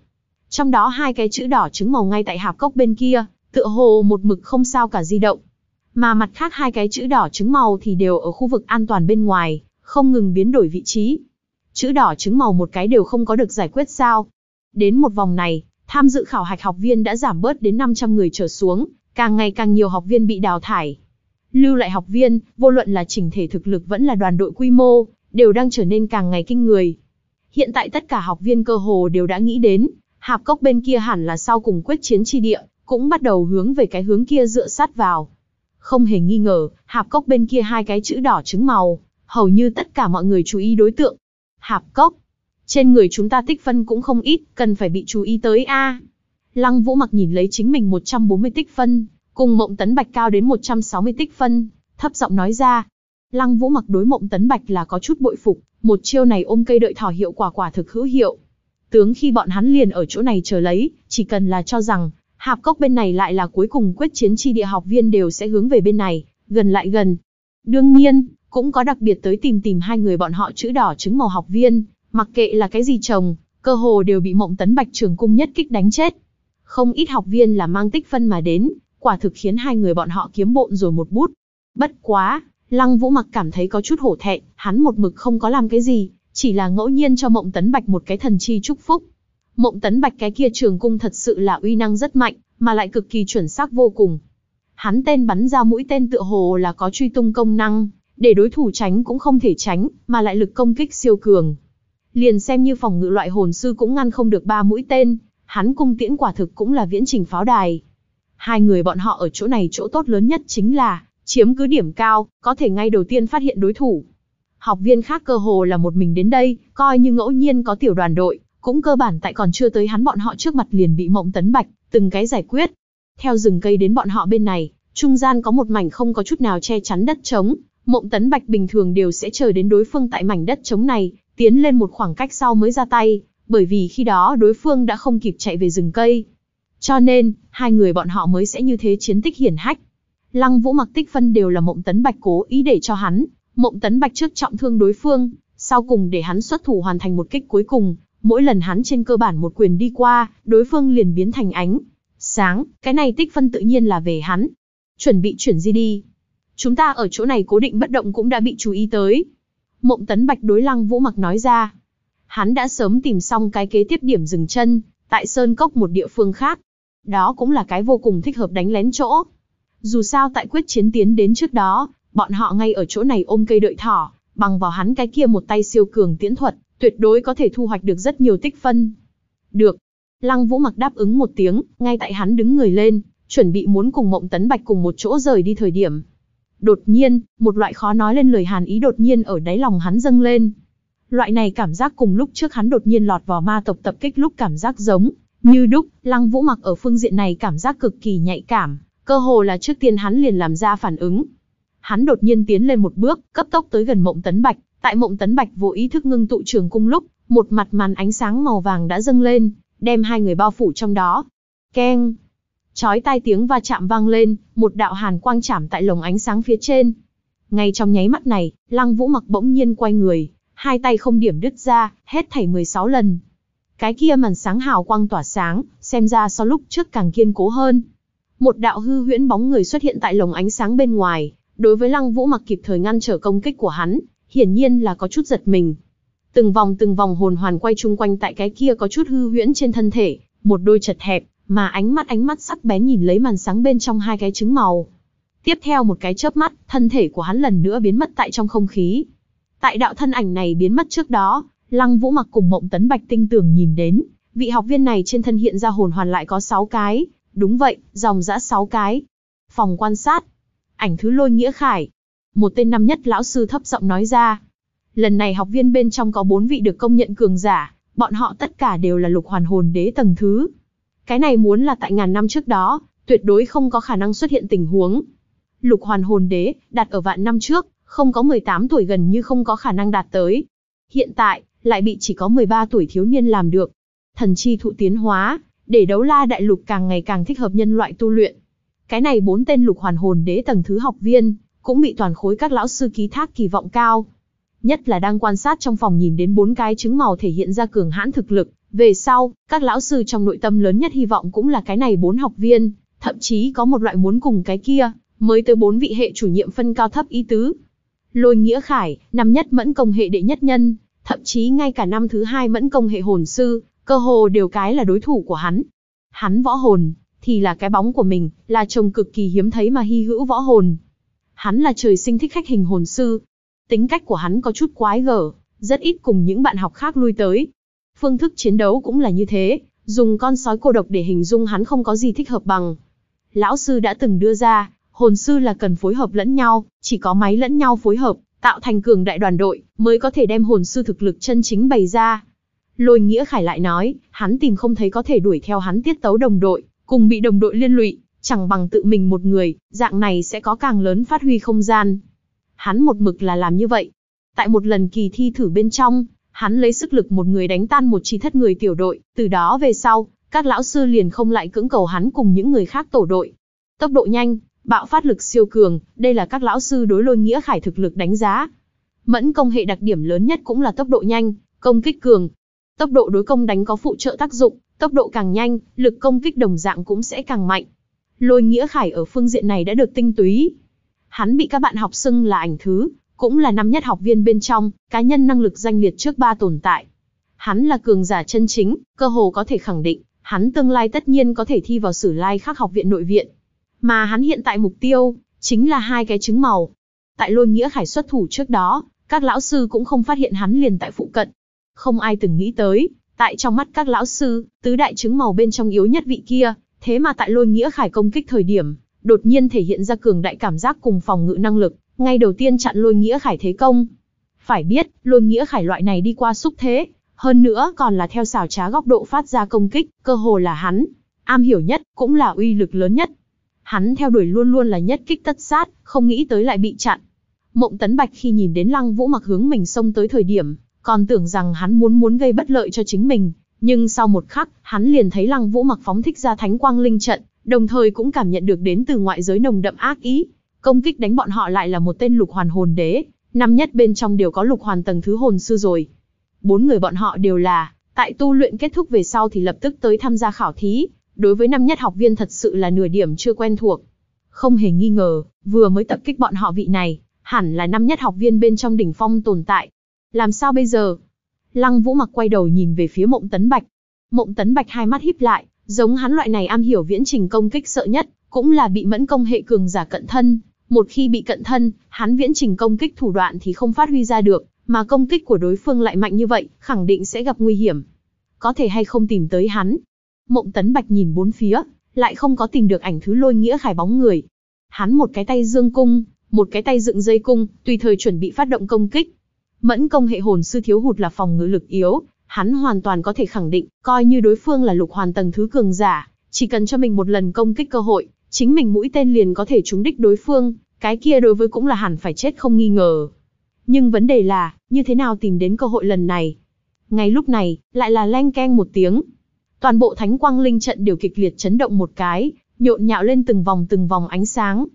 Trong đó hai cái chữ đỏ trứng màu ngay tại hạp cốc bên kia, tựa hồ một mực không sao cả di động. Mà mặt khác hai cái chữ đỏ trứng màu thì đều ở khu vực an toàn bên ngoài, không ngừng biến đổi vị trí. Chữ đỏ trứng màu một cái đều không có được giải quyết sao. Đến một vòng này, tham dự khảo hạch học viên đã giảm bớt đến 500 người trở xuống, càng ngày càng nhiều học viên bị đào thải. Lưu lại học viên, vô luận là chỉnh thể thực lực vẫn là đoàn đội quy mô, đều đang trở nên càng ngày kinh người. Hiện tại tất cả học viên cơ hồ đều đã nghĩ đến, hạp cốc bên kia hẳn là sau cùng quyết chiến chi địa, cũng bắt đầu hướng về cái hướng kia dựa sát vào. Không hề nghi ngờ, hạp cốc bên kia hai cái chữ đỏ trứng màu, hầu như tất cả mọi người chú ý đối tượng. Hạp cốc, trên người chúng ta tích phân cũng không ít, cần phải bị chú ý tới a. Lăng Vũ mặc nhìn lấy chính mình 140 tích phân, cùng Mộng Tấn Bạch cao đến 160 tích phân, thấp giọng nói ra. Lăng Vũ mặc đối Mộng Tấn Bạch là có chút bội phục, một chiêu này ôm cây đợi thỏ hiệu quả quả thực hữu hiệu. Tướng khi bọn hắn liền ở chỗ này chờ lấy, chỉ cần là cho rằng, hạp cốc bên này lại là cuối cùng quyết chiến chi địa học viên đều sẽ hướng về bên này, gần lại gần. Đương nhiên, cũng có đặc biệt tới tìm tìm hai người bọn họ chữ đỏ trứng màu học viên, Mặc kệ là cái gì trồng, cơ hồ đều bị mộng tấn bạch trường cung nhất kích đánh chết. Không ít học viên là mang tích phân mà đến, quả thực khiến hai người bọn họ kiếm bộn rồi một bút. Bất quá, Lăng Vũ Mặc cảm thấy có chút hổ thẹn, hắn một mực không có làm cái gì, chỉ là ngẫu nhiên cho Mộng Tấn Bạch một cái thần chi chúc phúc. Mộng Tấn Bạch cái kia trường cung thật sự là uy năng rất mạnh, mà lại cực kỳ chuẩn xác vô cùng. Hắn tên bắn ra mũi tên tựa hồ là có truy tung công năng, để đối thủ tránh cũng không thể tránh, mà lại lực công kích siêu cường. Liền xem như phòng ngự loại hồn sư cũng ngăn không được ba mũi tên, hắn cung tiễn quả thực cũng là viễn trình pháo đài. Hai người bọn họ ở chỗ này chỗ tốt lớn nhất chính là, chiếm cứ điểm cao, có thể ngay đầu tiên phát hiện đối thủ. Học viên khác cơ hồ là một mình đến đây, coi như ngẫu nhiên có tiểu đoàn đội, cũng cơ bản tại còn chưa tới hắn bọn họ trước mặt liền bị mộng tấn bạch, từng cái giải quyết. Theo rừng cây đến bọn họ bên này, trung gian có một mảnh không có chút nào che chắn đất trống, mộng tấn bạch bình thường đều sẽ chờ đến đối phương tại mảnh đất trống này, tiến lên một khoảng cách sau mới ra tay, bởi vì khi đó đối phương đã không kịp chạy về rừng cây. Cho nên, hai người bọn họ mới sẽ như thế chiến tích hiển hách. Lăng Vũ mặc tích phân đều là Mộng Tấn Bạch cố ý để cho hắn, Mộng Tấn Bạch trước trọng thương đối phương, sau cùng để hắn xuất thủ hoàn thành một kích cuối cùng, mỗi lần hắn trên cơ bản một quyền đi qua, đối phương liền biến thành ánh. Sáng, cái này tích phân tự nhiên là về hắn. Chuẩn bị chuyển di đi. Chúng ta ở chỗ này cố định bất động cũng đã bị chú ý tới. Mộng Tấn Bạch đối Lăng Vũ mặc nói ra. Hắn đã sớm tìm xong cái kế tiếp điểm dừng chân, tại Sơn Cốc một địa phương khác. Đó cũng là cái vô cùng thích hợp đánh lén chỗ. Dù sao tại quyết chiến tiến đến trước đó, bọn họ ngay ở chỗ này ôm cây đợi thỏ, bằng vào hắn cái kia một tay siêu cường tiễn thuật, tuyệt đối có thể thu hoạch được rất nhiều tích phân. Được. Lăng Vũ mặc đáp ứng một tiếng, ngay tại hắn đứng người lên, chuẩn bị muốn cùng Mộng Tấn Bạch cùng một chỗ rời đi thời điểm. Đột nhiên, một loại khó nói lên lời hàn ý đột nhiên ở đáy lòng hắn dâng lên. Loại này cảm giác cùng lúc trước hắn đột nhiên lọt vào ma tộc tập kích lúc cảm giác giống, như đúc, Lăng Vũ mặc ở phương diện này cảm giác cực kỳ nhạy cảm, cơ hồ là trước tiên hắn liền làm ra phản ứng. Hắn đột nhiên tiến lên một bước, cấp tốc tới gần Mộng Tấn Bạch, tại Mộng Tấn Bạch vô ý thức ngưng tụ trường cung lúc, một mặt màn ánh sáng màu vàng đã dâng lên, đem hai người bao phủ trong đó. Keng! Chói tai tiếng va chạm vang lên, một đạo hàn quang chạm tại lồng ánh sáng phía trên. Ngay trong nháy mắt này, Lăng Vũ mặc bỗng nhiên quay người, hai tay không điểm đứt ra, hết thảy 16 lần. Cái kia màn sáng hào quang tỏa sáng, xem ra so lúc trước càng kiên cố hơn. Một đạo hư huyễn bóng người xuất hiện tại lồng ánh sáng bên ngoài, đối với Lăng Vũ mặc kịp thời ngăn trở công kích của hắn, hiển nhiên là có chút giật mình. Từng vòng từng vòng hồn hoàn quay chung quanh tại cái kia có chút hư huyễn trên thân thể, một đôi chật hẹp, mà ánh mắt ánh mắt sắc bén nhìn lấy màn sáng bên trong hai cái trứng màu. Tiếp theo một cái chớp mắt, thân thể của hắn lần nữa biến mất tại trong không khí. Tại đạo thân ảnh này biến mất trước đó, Lăng Vũ mặc cùng Mộng Tấn Bạch tinh tường nhìn đến, vị học viên này trên thân hiện ra hồn hoàn lại có 6 cái, đúng vậy, dòng dã 6 cái. Phòng quan sát, ảnh thứ lôi nghĩa khải. Một tên năm nhất lão sư thấp giọng nói ra. Lần này học viên bên trong có bốn vị được công nhận cường giả, bọn họ tất cả đều là lục hoàn hồn đế tầng thứ. Cái này muốn là tại ngàn năm trước đó, tuyệt đối không có khả năng xuất hiện tình huống. Lục hoàn hồn đế, đạt ở vạn năm trước, không có 18 tuổi gần như không có khả năng đạt tới. Hiện tại, lại bị chỉ có 13 tuổi thiếu niên làm được. Thần chi thụ tiến hóa, để đấu la đại lục càng ngày càng thích hợp nhân loại tu luyện. Cái này bốn tên lục hoàn hồn đế tầng thứ học viên, cũng bị toàn khối các lão sư ký thác kỳ vọng cao. Nhất là đang quan sát trong phòng nhìn đến bốn cái trứng màu thể hiện ra cường hãn thực lực, về sau, các lão sư trong nội tâm lớn nhất hy vọng cũng là cái này bốn học viên, thậm chí có một loại muốn cùng cái kia, mới tới bốn vị hệ chủ nhiệm phân cao thấp ý tứ. Lôi Nghĩa Khải, năm nhất mẫn công hệ đệ nhất nhân, thậm chí ngay cả năm thứ hai mẫn công hệ hồn sư, cơ hồ đều cái là đối thủ của hắn. Hắn võ hồn, thì là cái bóng của mình, là chồng cực kỳ hiếm thấy mà hy hữu võ hồn. Hắn là trời sinh thích khách hình hồn sư. Tính cách của hắn có chút quái gở, rất ít cùng những bạn học khác lui tới. Phương thức chiến đấu cũng là như thế, dùng con sói cô độc để hình dung hắn không có gì thích hợp bằng. Lão sư đã từng đưa ra, hồn sư là cần phối hợp lẫn nhau, chỉ có máy lẫn nhau phối hợp, tạo thành cường đại đoàn đội, mới có thể đem hồn sư thực lực chân chính bày ra. Lôi Nghĩa Khải lại nói, hắn tìm không thấy có thể đuổi theo hắn tiết tấu đồng đội, cùng bị đồng đội liên lụy, chẳng bằng tự mình một người, dạng này sẽ có càng lớn phát huy không gian. Hắn một mực là làm như vậy. Tại một lần kỳ thi thử bên trong, hắn lấy sức lực một người đánh tan một chi thất người tiểu đội, từ đó về sau, các lão sư liền không lại cưỡng cầu hắn cùng những người khác tổ đội. Tốc độ nhanh, bạo phát lực siêu cường, đây là các lão sư đối lôi nghĩa khải thực lực đánh giá. Mẫn công hệ đặc điểm lớn nhất cũng là tốc độ nhanh, công kích cường. Tốc độ đối công đánh có phụ trợ tác dụng, tốc độ càng nhanh, lực công kích đồng dạng cũng sẽ càng mạnh. Lôi nghĩa khải ở phương diện này đã được tinh túy. hắn bị các bạn học xưng là ảnh thứ, cũng là năm nhất học viên bên trong, cá nhân năng lực danh liệt trước ba tồn tại. Hắn là cường giả chân chính, cơ hồ có thể khẳng định, hắn tương lai tất nhiên có thể thi vào sử lai khắc học viện nội viện. Mà hắn hiện tại mục tiêu, chính là hai cái trứng màu. Tại lôi nghĩa khải xuất thủ trước đó, các lão sư cũng không phát hiện hắn liền tại phụ cận. Không ai từng nghĩ tới, tại trong mắt các lão sư, tứ đại trứng màu bên trong yếu nhất vị kia, thế mà tại lôi nghĩa khải công kích thời điểm, đột nhiên thể hiện ra cường đại cảm giác cùng phòng ngự năng lực, ngay đầu tiên chặn lôi nghĩa khải thế công. Phải biết, lôi nghĩa khải loại này đi qua xúc thế, hơn nữa còn là theo xảo trá góc độ phát ra công kích, cơ hồ là hắn, am hiểu nhất, cũng là uy lực lớn nhất. Hắn theo đuổi luôn luôn là nhất kích tất sát, không nghĩ tới lại bị chặn. Mộng Tấn Bạch khi nhìn đến Lăng Vũ mặc hướng mình xông tới thời điểm, còn tưởng rằng hắn muốn muốn gây bất lợi cho chính mình, nhưng sau một khắc, hắn liền thấy Lăng Vũ mặc phóng thích ra Thánh Quang Linh trận, đồng thời cũng cảm nhận được đến từ ngoại giới nồng đậm ác ý. Công kích đánh bọn họ lại là một tên lục hoàn hồn đế, năm nhất bên trong đều có lục hoàn tầng thứ hồn sư rồi. Bốn người bọn họ đều là, tại tu luyện kết thúc về sau thì lập tức tới tham gia khảo thí, đối với năm nhất học viên thật sự là nửa điểm chưa quen thuộc. Không hề nghi ngờ, vừa mới tập kích bọn họ vị này, hẳn là năm nhất học viên bên trong đỉnh phong tồn tại. Làm sao bây giờ? Lăng Vũ mặc quay đầu nhìn về phía Mộng Tấn Bạch. Mộng Tấn Bạch hai mắt híp lại, giống hắn loại này am hiểu viễn trình công kích sợ nhất, cũng là bị mẫn công hệ cường giả cận thân. Một khi bị cận thân, hắn viễn trình công kích thủ đoạn thì không phát huy ra được, mà công kích của đối phương lại mạnh như vậy, khẳng định sẽ gặp nguy hiểm. Có thể hay không tìm tới hắn. Mộng Tấn Bạch nhìn bốn phía, lại không có tìm được ảnh thứ lôi nghĩa khải bóng người. Hắn một cái tay dương cung, một cái tay dựng dây cung, tùy thời chuẩn bị phát động công kích. Mẫn công hệ hồn sư thiếu hụt là phòng ngự lực yếu, hắn hoàn toàn có thể khẳng định, coi như đối phương là lục hoàn tầng thứ cường giả, chỉ cần cho mình một lần công kích cơ hội, chính mình mũi tên liền có thể trúng đích đối phương, cái kia đối với cũng là hẳn phải chết không nghi ngờ. Nhưng vấn đề là, như thế nào tìm đến cơ hội lần này? Ngay lúc này, lại là leng keng một tiếng. Toàn bộ thánh quang linh trận đều kịch liệt chấn động một cái, nhộn nhạo lên từng vòng từng vòng ánh sáng.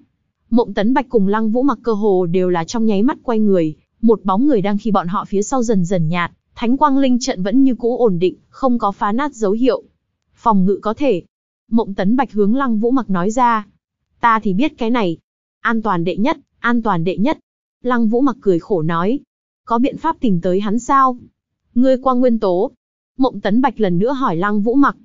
Mộng Tấn Bạch cùng Lăng Vũ mặc cơ hồ đều là trong nháy mắt quay người, một bóng người đang khi bọn họ phía sau dần dần nhạt, thánh quang linh trận vẫn như cũ ổn định, không có phá nát dấu hiệu. Phòng ngự có thể. Mộng Tấn Bạch hướng Lăng Vũ mặc nói ra. Ta thì biết cái này. An toàn đệ nhất, an toàn đệ nhất. Lăng Vũ mặc cười khổ nói. Có biện pháp tìm tới hắn sao? Ngươi qua nguyên tố. Mộng Tấn Bạch lần nữa hỏi Lăng Vũ mặc.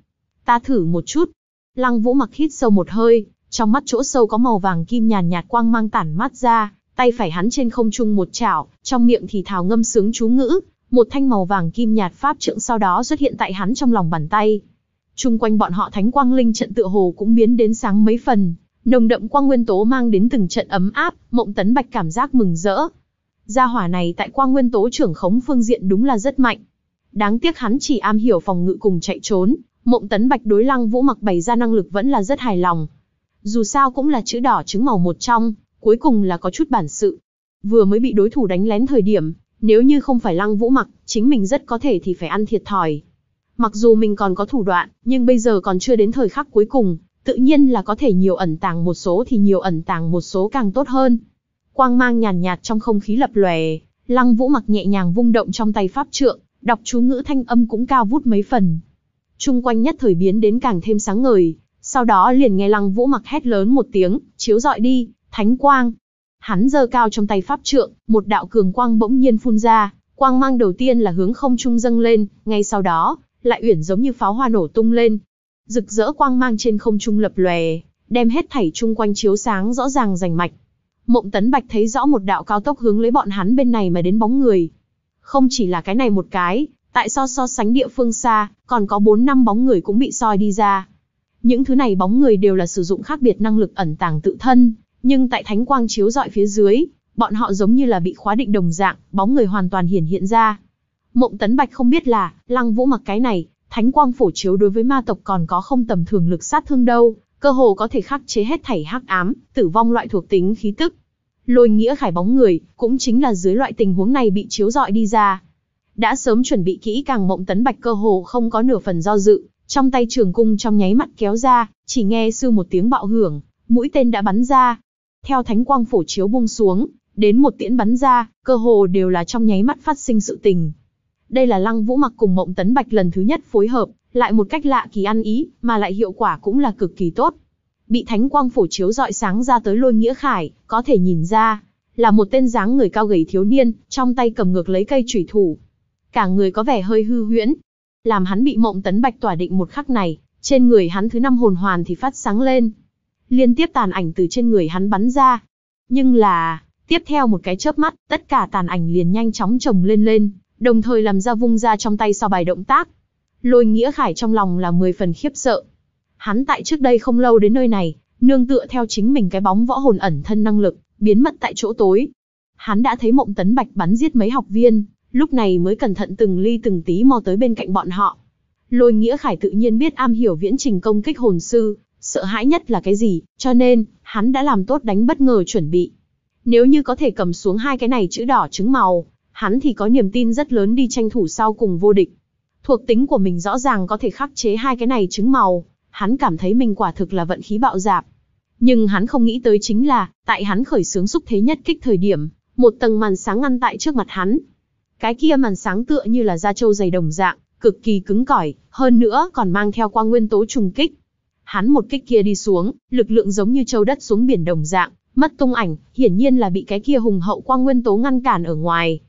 Ta thử một chút. Lăng Vũ mặc hít sâu một hơi, trong mắt chỗ sâu có màu vàng kim nhàn nhạt quang mang tản mắt ra, tay phải hắn trên không trung một chảo, trong miệng thì thào ngâm sướng chú ngữ, một thanh màu vàng kim nhạt pháp trượng sau đó xuất hiện tại hắn trong lòng bàn tay. Trung quanh bọn họ thánh quang linh trận tựa hồ cũng biến đến sáng mấy phần, nồng đậm quang nguyên tố mang đến từng trận ấm áp, mộng tấn bạch cảm giác mừng rỡ. Gia hỏa này tại quang nguyên tố trưởng khống phương diện đúng là rất mạnh. Đáng tiếc hắn chỉ am hiểu phòng ngự cùng chạy trốn, mộng tấn bạch đối lăng vũ mặc bày ra năng lực vẫn là rất hài lòng. Dù sao cũng là chữ đỏ trứng màu một trong, cuối cùng là có chút bản sự. Vừa mới bị đối thủ đánh lén thời điểm, nếu như không phải lăng vũ mặc, chính mình rất có thể thì phải ăn thiệt thòi. Mặc dù mình còn có thủ đoạn, nhưng bây giờ còn chưa đến thời khắc cuối cùng, tự nhiên là có thể nhiều ẩn tàng một số thì nhiều ẩn tàng một số càng tốt hơn. Quang mang nhàn nhạt, trong không khí lập lòe, lăng vũ mặc nhẹ nhàng vung động trong tay pháp trượng, đọc chú ngữ thanh âm cũng cao vút mấy phần. Trung quanh nhất thời biến đến càng thêm sáng ngời, sau đó liền nghe lăng vũ mặc hét lớn một tiếng, chiếu dọi đi, thánh quang. Hắn giơ cao trong tay pháp trượng, một đạo cường quang bỗng nhiên phun ra, quang mang đầu tiên là hướng không trung dâng lên, ngay sau đó, lại uyển giống như pháo hoa nổ tung lên. Rực rỡ quang mang trên không trung lập lòe, đem hết thảy chung quanh chiếu sáng rõ ràng rành mạch. Mộng Tấn Bạch thấy rõ một đạo cao tốc hướng lấy bọn hắn bên này mà đến bóng người. Không chỉ là cái này một cái, tại so so sánh địa phương xa, còn có 4 năm bóng người cũng bị soi đi ra. Những thứ này bóng người đều là sử dụng khác biệt năng lực ẩn tàng tự thân, nhưng tại thánh quang chiếu dọi phía dưới, bọn họ giống như là bị khóa định đồng dạng, bóng người hoàn toàn hiển hiện ra. Mộng Tấn Bạch không biết là, Lăng Vũ mặc cái này, thánh quang phổ chiếu đối với ma tộc còn có không tầm thường lực sát thương đâu, cơ hồ có thể khắc chế hết thảy hắc ám, tử vong loại thuộc tính khí tức. Lôi nghĩa khải bóng người, cũng chính là dưới loại tình huống này bị chiếu dọi đi ra. Đã sớm chuẩn bị kỹ càng Mộng Tấn Bạch cơ hồ không có nửa phần do dự, trong tay trường cung trong nháy mắt kéo ra, chỉ nghe sư một tiếng bạo hưởng, mũi tên đã bắn ra. Theo thánh quang phổ chiếu buông xuống, đến một tiễn bắn ra, cơ hồ đều là trong nháy mắt phát sinh sự tình. Đây là Lăng Vũ Mặc cùng Mộng Tấn Bạch lần thứ nhất phối hợp, lại một cách lạ kỳ ăn ý, mà lại hiệu quả cũng là cực kỳ tốt. bị thánh quang phổ chiếu dọi sáng ra tới lôi nghĩa khải, có thể nhìn ra, là một tên dáng người cao gầy thiếu niên, trong tay cầm ngược lấy cây chủy thủ. Cả người có vẻ hơi hư huyễn. Làm hắn bị mộng tấn bạch tỏa định một khắc này, trên người hắn thứ năm hồn hoàn thì phát sáng lên. Liên tiếp tàn ảnh từ trên người hắn bắn ra. Nhưng là, tiếp theo một cái chớp mắt, tất cả tàn ảnh liền nhanh chóng chồng lên lên, đồng thời làm ra vung ra trong tay sau bài động tác. Lôi nghĩa khải trong lòng là 10 phần khiếp sợ. Hắn tại trước đây không lâu đến nơi này, nương tựa theo chính mình cái bóng võ hồn ẩn thân năng lực, biến mất tại chỗ tối. Hắn đã thấy mộng tấn bạch bắn giết mấy học viên, lúc này mới cẩn thận từng ly từng tí mò tới bên cạnh bọn họ. Lôi Nghĩa Khải tự nhiên biết am hiểu viễn trình công kích hồn sư, sợ hãi nhất là cái gì, cho nên, hắn đã làm tốt đánh bất ngờ chuẩn bị. Nếu như có thể cầm xuống hai cái này chữ đỏ trứng màu, hắn thì có niềm tin rất lớn đi tranh thủ sau cùng vô địch. Thuộc tính của mình rõ ràng có thể khắc chế hai cái này trứng màu, hắn cảm thấy mình quả thực là vận khí bạo dạp. Nhưng hắn không nghĩ tới chính là, tại hắn khởi sướng xúc thế nhất kích thời điểm, một tầng màn sáng ngăn tại trước mặt hắn. Cái kia màn sáng tựa như là da trâu dày đồng dạng, cực kỳ cứng cỏi, hơn nữa còn mang theo quang nguyên tố trùng kích. Hắn một kích kia đi xuống, lực lượng giống như châu đất xuống biển đồng dạng, mất tung ảnh, hiển nhiên là bị cái kia hùng hậu quang nguyên tố ngăn cản ở ngoài.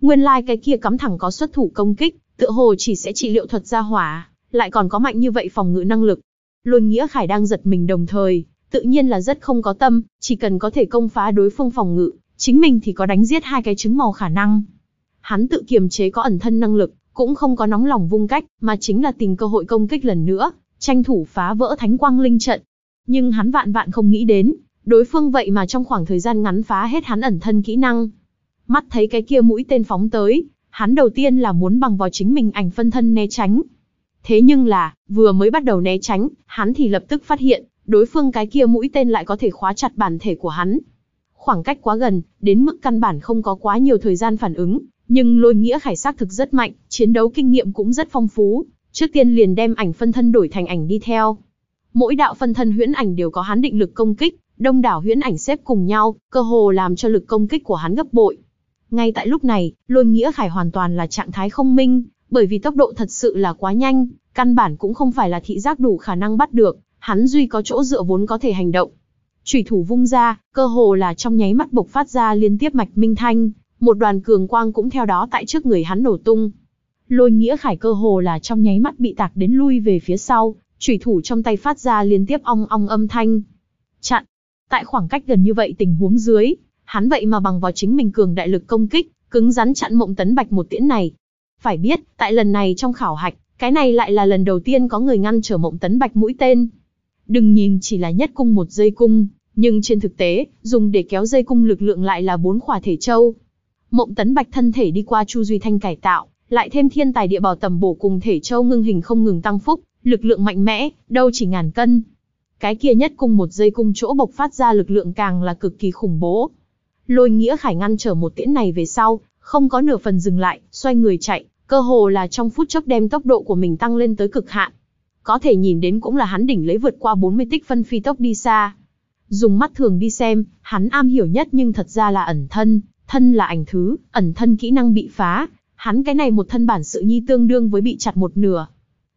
Nguyên lai like cái kia cắm thẳng có xuất thủ công kích, tựa hồ chỉ sẽ trị liệu thuật ra hỏa, lại còn có mạnh như vậy phòng ngự năng lực. Luân Nghĩa Khải đang giật mình đồng thời, tự nhiên là rất không có tâm, chỉ cần có thể công phá đối phương phòng ngự, chính mình thì có đánh giết hai cái trứng màu khả năng. Hắn tự kiềm chế có ẩn thân năng lực, cũng không có nóng lòng vung cách, mà chính là tìm cơ hội công kích lần nữa, tranh thủ phá vỡ thánh quang linh trận. Nhưng hắn vạn vạn không nghĩ đến, đối phương vậy mà trong khoảng thời gian ngắn phá hết hắn ẩn thân kỹ năng. Mắt thấy cái kia mũi tên phóng tới, hắn đầu tiên là muốn bằng vào chính mình ảnh phân thân né tránh. Thế nhưng là, vừa mới bắt đầu né tránh, hắn thì lập tức phát hiện, đối phương cái kia mũi tên lại có thể khóa chặt bản thể của hắn. Khoảng cách quá gần, đến mức căn bản không có quá nhiều thời gian phản ứng, nhưng lôi nghĩa khải xác thực rất mạnh, chiến đấu kinh nghiệm cũng rất phong phú, trước tiên liền đem ảnh phân thân đổi thành ảnh đi theo. Mỗi đạo phân thân huyễn ảnh đều có hắn định lực công kích, đông đảo huyễn ảnh xếp cùng nhau, cơ hồ làm cho lực công kích của hắn gấp bội. Ngay tại lúc này, lôi nghĩa khải hoàn toàn là trạng thái không minh, bởi vì tốc độ thật sự là quá nhanh, căn bản cũng không phải là thị giác đủ khả năng bắt được, hắn duy có chỗ dựa vốn có thể hành động. Chủy thủ vung ra, cơ hồ là trong nháy mắt bộc phát ra liên tiếp mạch minh thanh, một đoàn cường quang cũng theo đó tại trước người hắn nổ tung. Lôi nghĩa khải cơ hồ là trong nháy mắt bị tạc đến lui về phía sau, chủy thủ trong tay phát ra liên tiếp ong ong âm thanh. Chặn. Tại khoảng cách gần như vậy tình huống dưới, hắn vậy mà bằng vào chính mình cường đại lực công kích, cứng rắn chặn mộng tấn bạch một tiễn này. Phải biết, tại lần này trong khảo hạch, cái này lại là lần đầu tiên có người ngăn trở mộng tấn bạch mũi tên. Đừng nhìn chỉ là nhất cung một dây cung, nhưng trên thực tế, dùng để kéo dây cung lực lượng lại là bốn khỏa thể châu. Mộng tấn bạch thân thể đi qua Chu Duy Thanh cải tạo, lại thêm thiên tài địa bảo tầm bổ cùng thể châu ngưng hình không ngừng tăng phúc, lực lượng mạnh mẽ, đâu chỉ ngàn cân. Cái kia nhất cung một dây cung chỗ bộc phát ra lực lượng càng là cực kỳ khủng bố. Lôi nghĩa khải ngăn trở một tiễn này về sau, không có nửa phần dừng lại, xoay người chạy, cơ hồ là trong phút chốc đem tốc độ của mình tăng lên tới cực hạn. Có thể nhìn đến cũng là hắn đỉnh lấy vượt qua 40 tích phân phi tốc đi xa. Dùng mắt thường đi xem, hắn am hiểu nhất nhưng thật ra là ẩn thân, thân là ảnh thứ, ẩn thân kỹ năng bị phá, hắn cái này một thân bản sự nhi tương đương với bị chặt một nửa.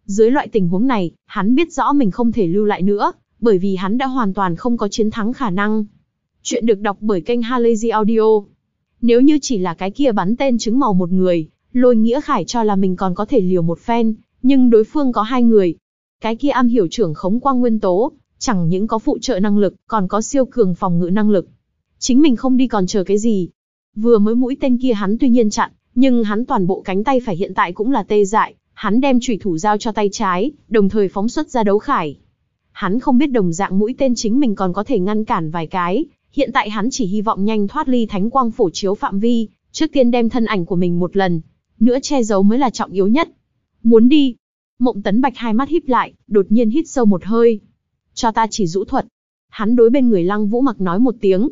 Dưới loại tình huống này, hắn biết rõ mình không thể lưu lại nữa, bởi vì hắn đã hoàn toàn không có chiến thắng khả năng. Chuyện được đọc bởi kênh Halazy Audio. Nếu như chỉ là cái kia bắn tên trứng màu một người, lôi nghĩa khải cho là mình còn có thể liều một phen, nhưng đối phương có hai người. Cái kia am hiểu trưởng khống quang nguyên tố, chẳng những có phụ trợ năng lực, còn có siêu cường phòng ngự năng lực. Chính mình không đi còn chờ cái gì. Vừa mới mũi tên kia hắn tuy nhiên chặn, nhưng hắn toàn bộ cánh tay phải hiện tại cũng là tê dại, hắn đem chủy thủ giao cho tay trái, đồng thời phóng xuất ra đấu khải. Hắn không biết đồng dạng mũi tên chính mình còn có thể ngăn cản vài cái, hiện tại hắn chỉ hy vọng nhanh thoát ly thánh quang phổ chiếu phạm vi, trước tiên đem thân ảnh của mình một lần, nữa che giấu mới là trọng yếu nhất. Muốn đi. Mộng tấn bạch hai mắt híp lại, đột nhiên hít sâu một hơi. Cho ta chỉ rũ thuật. Hắn đối bên người lăng vũ mặc nói một tiếng.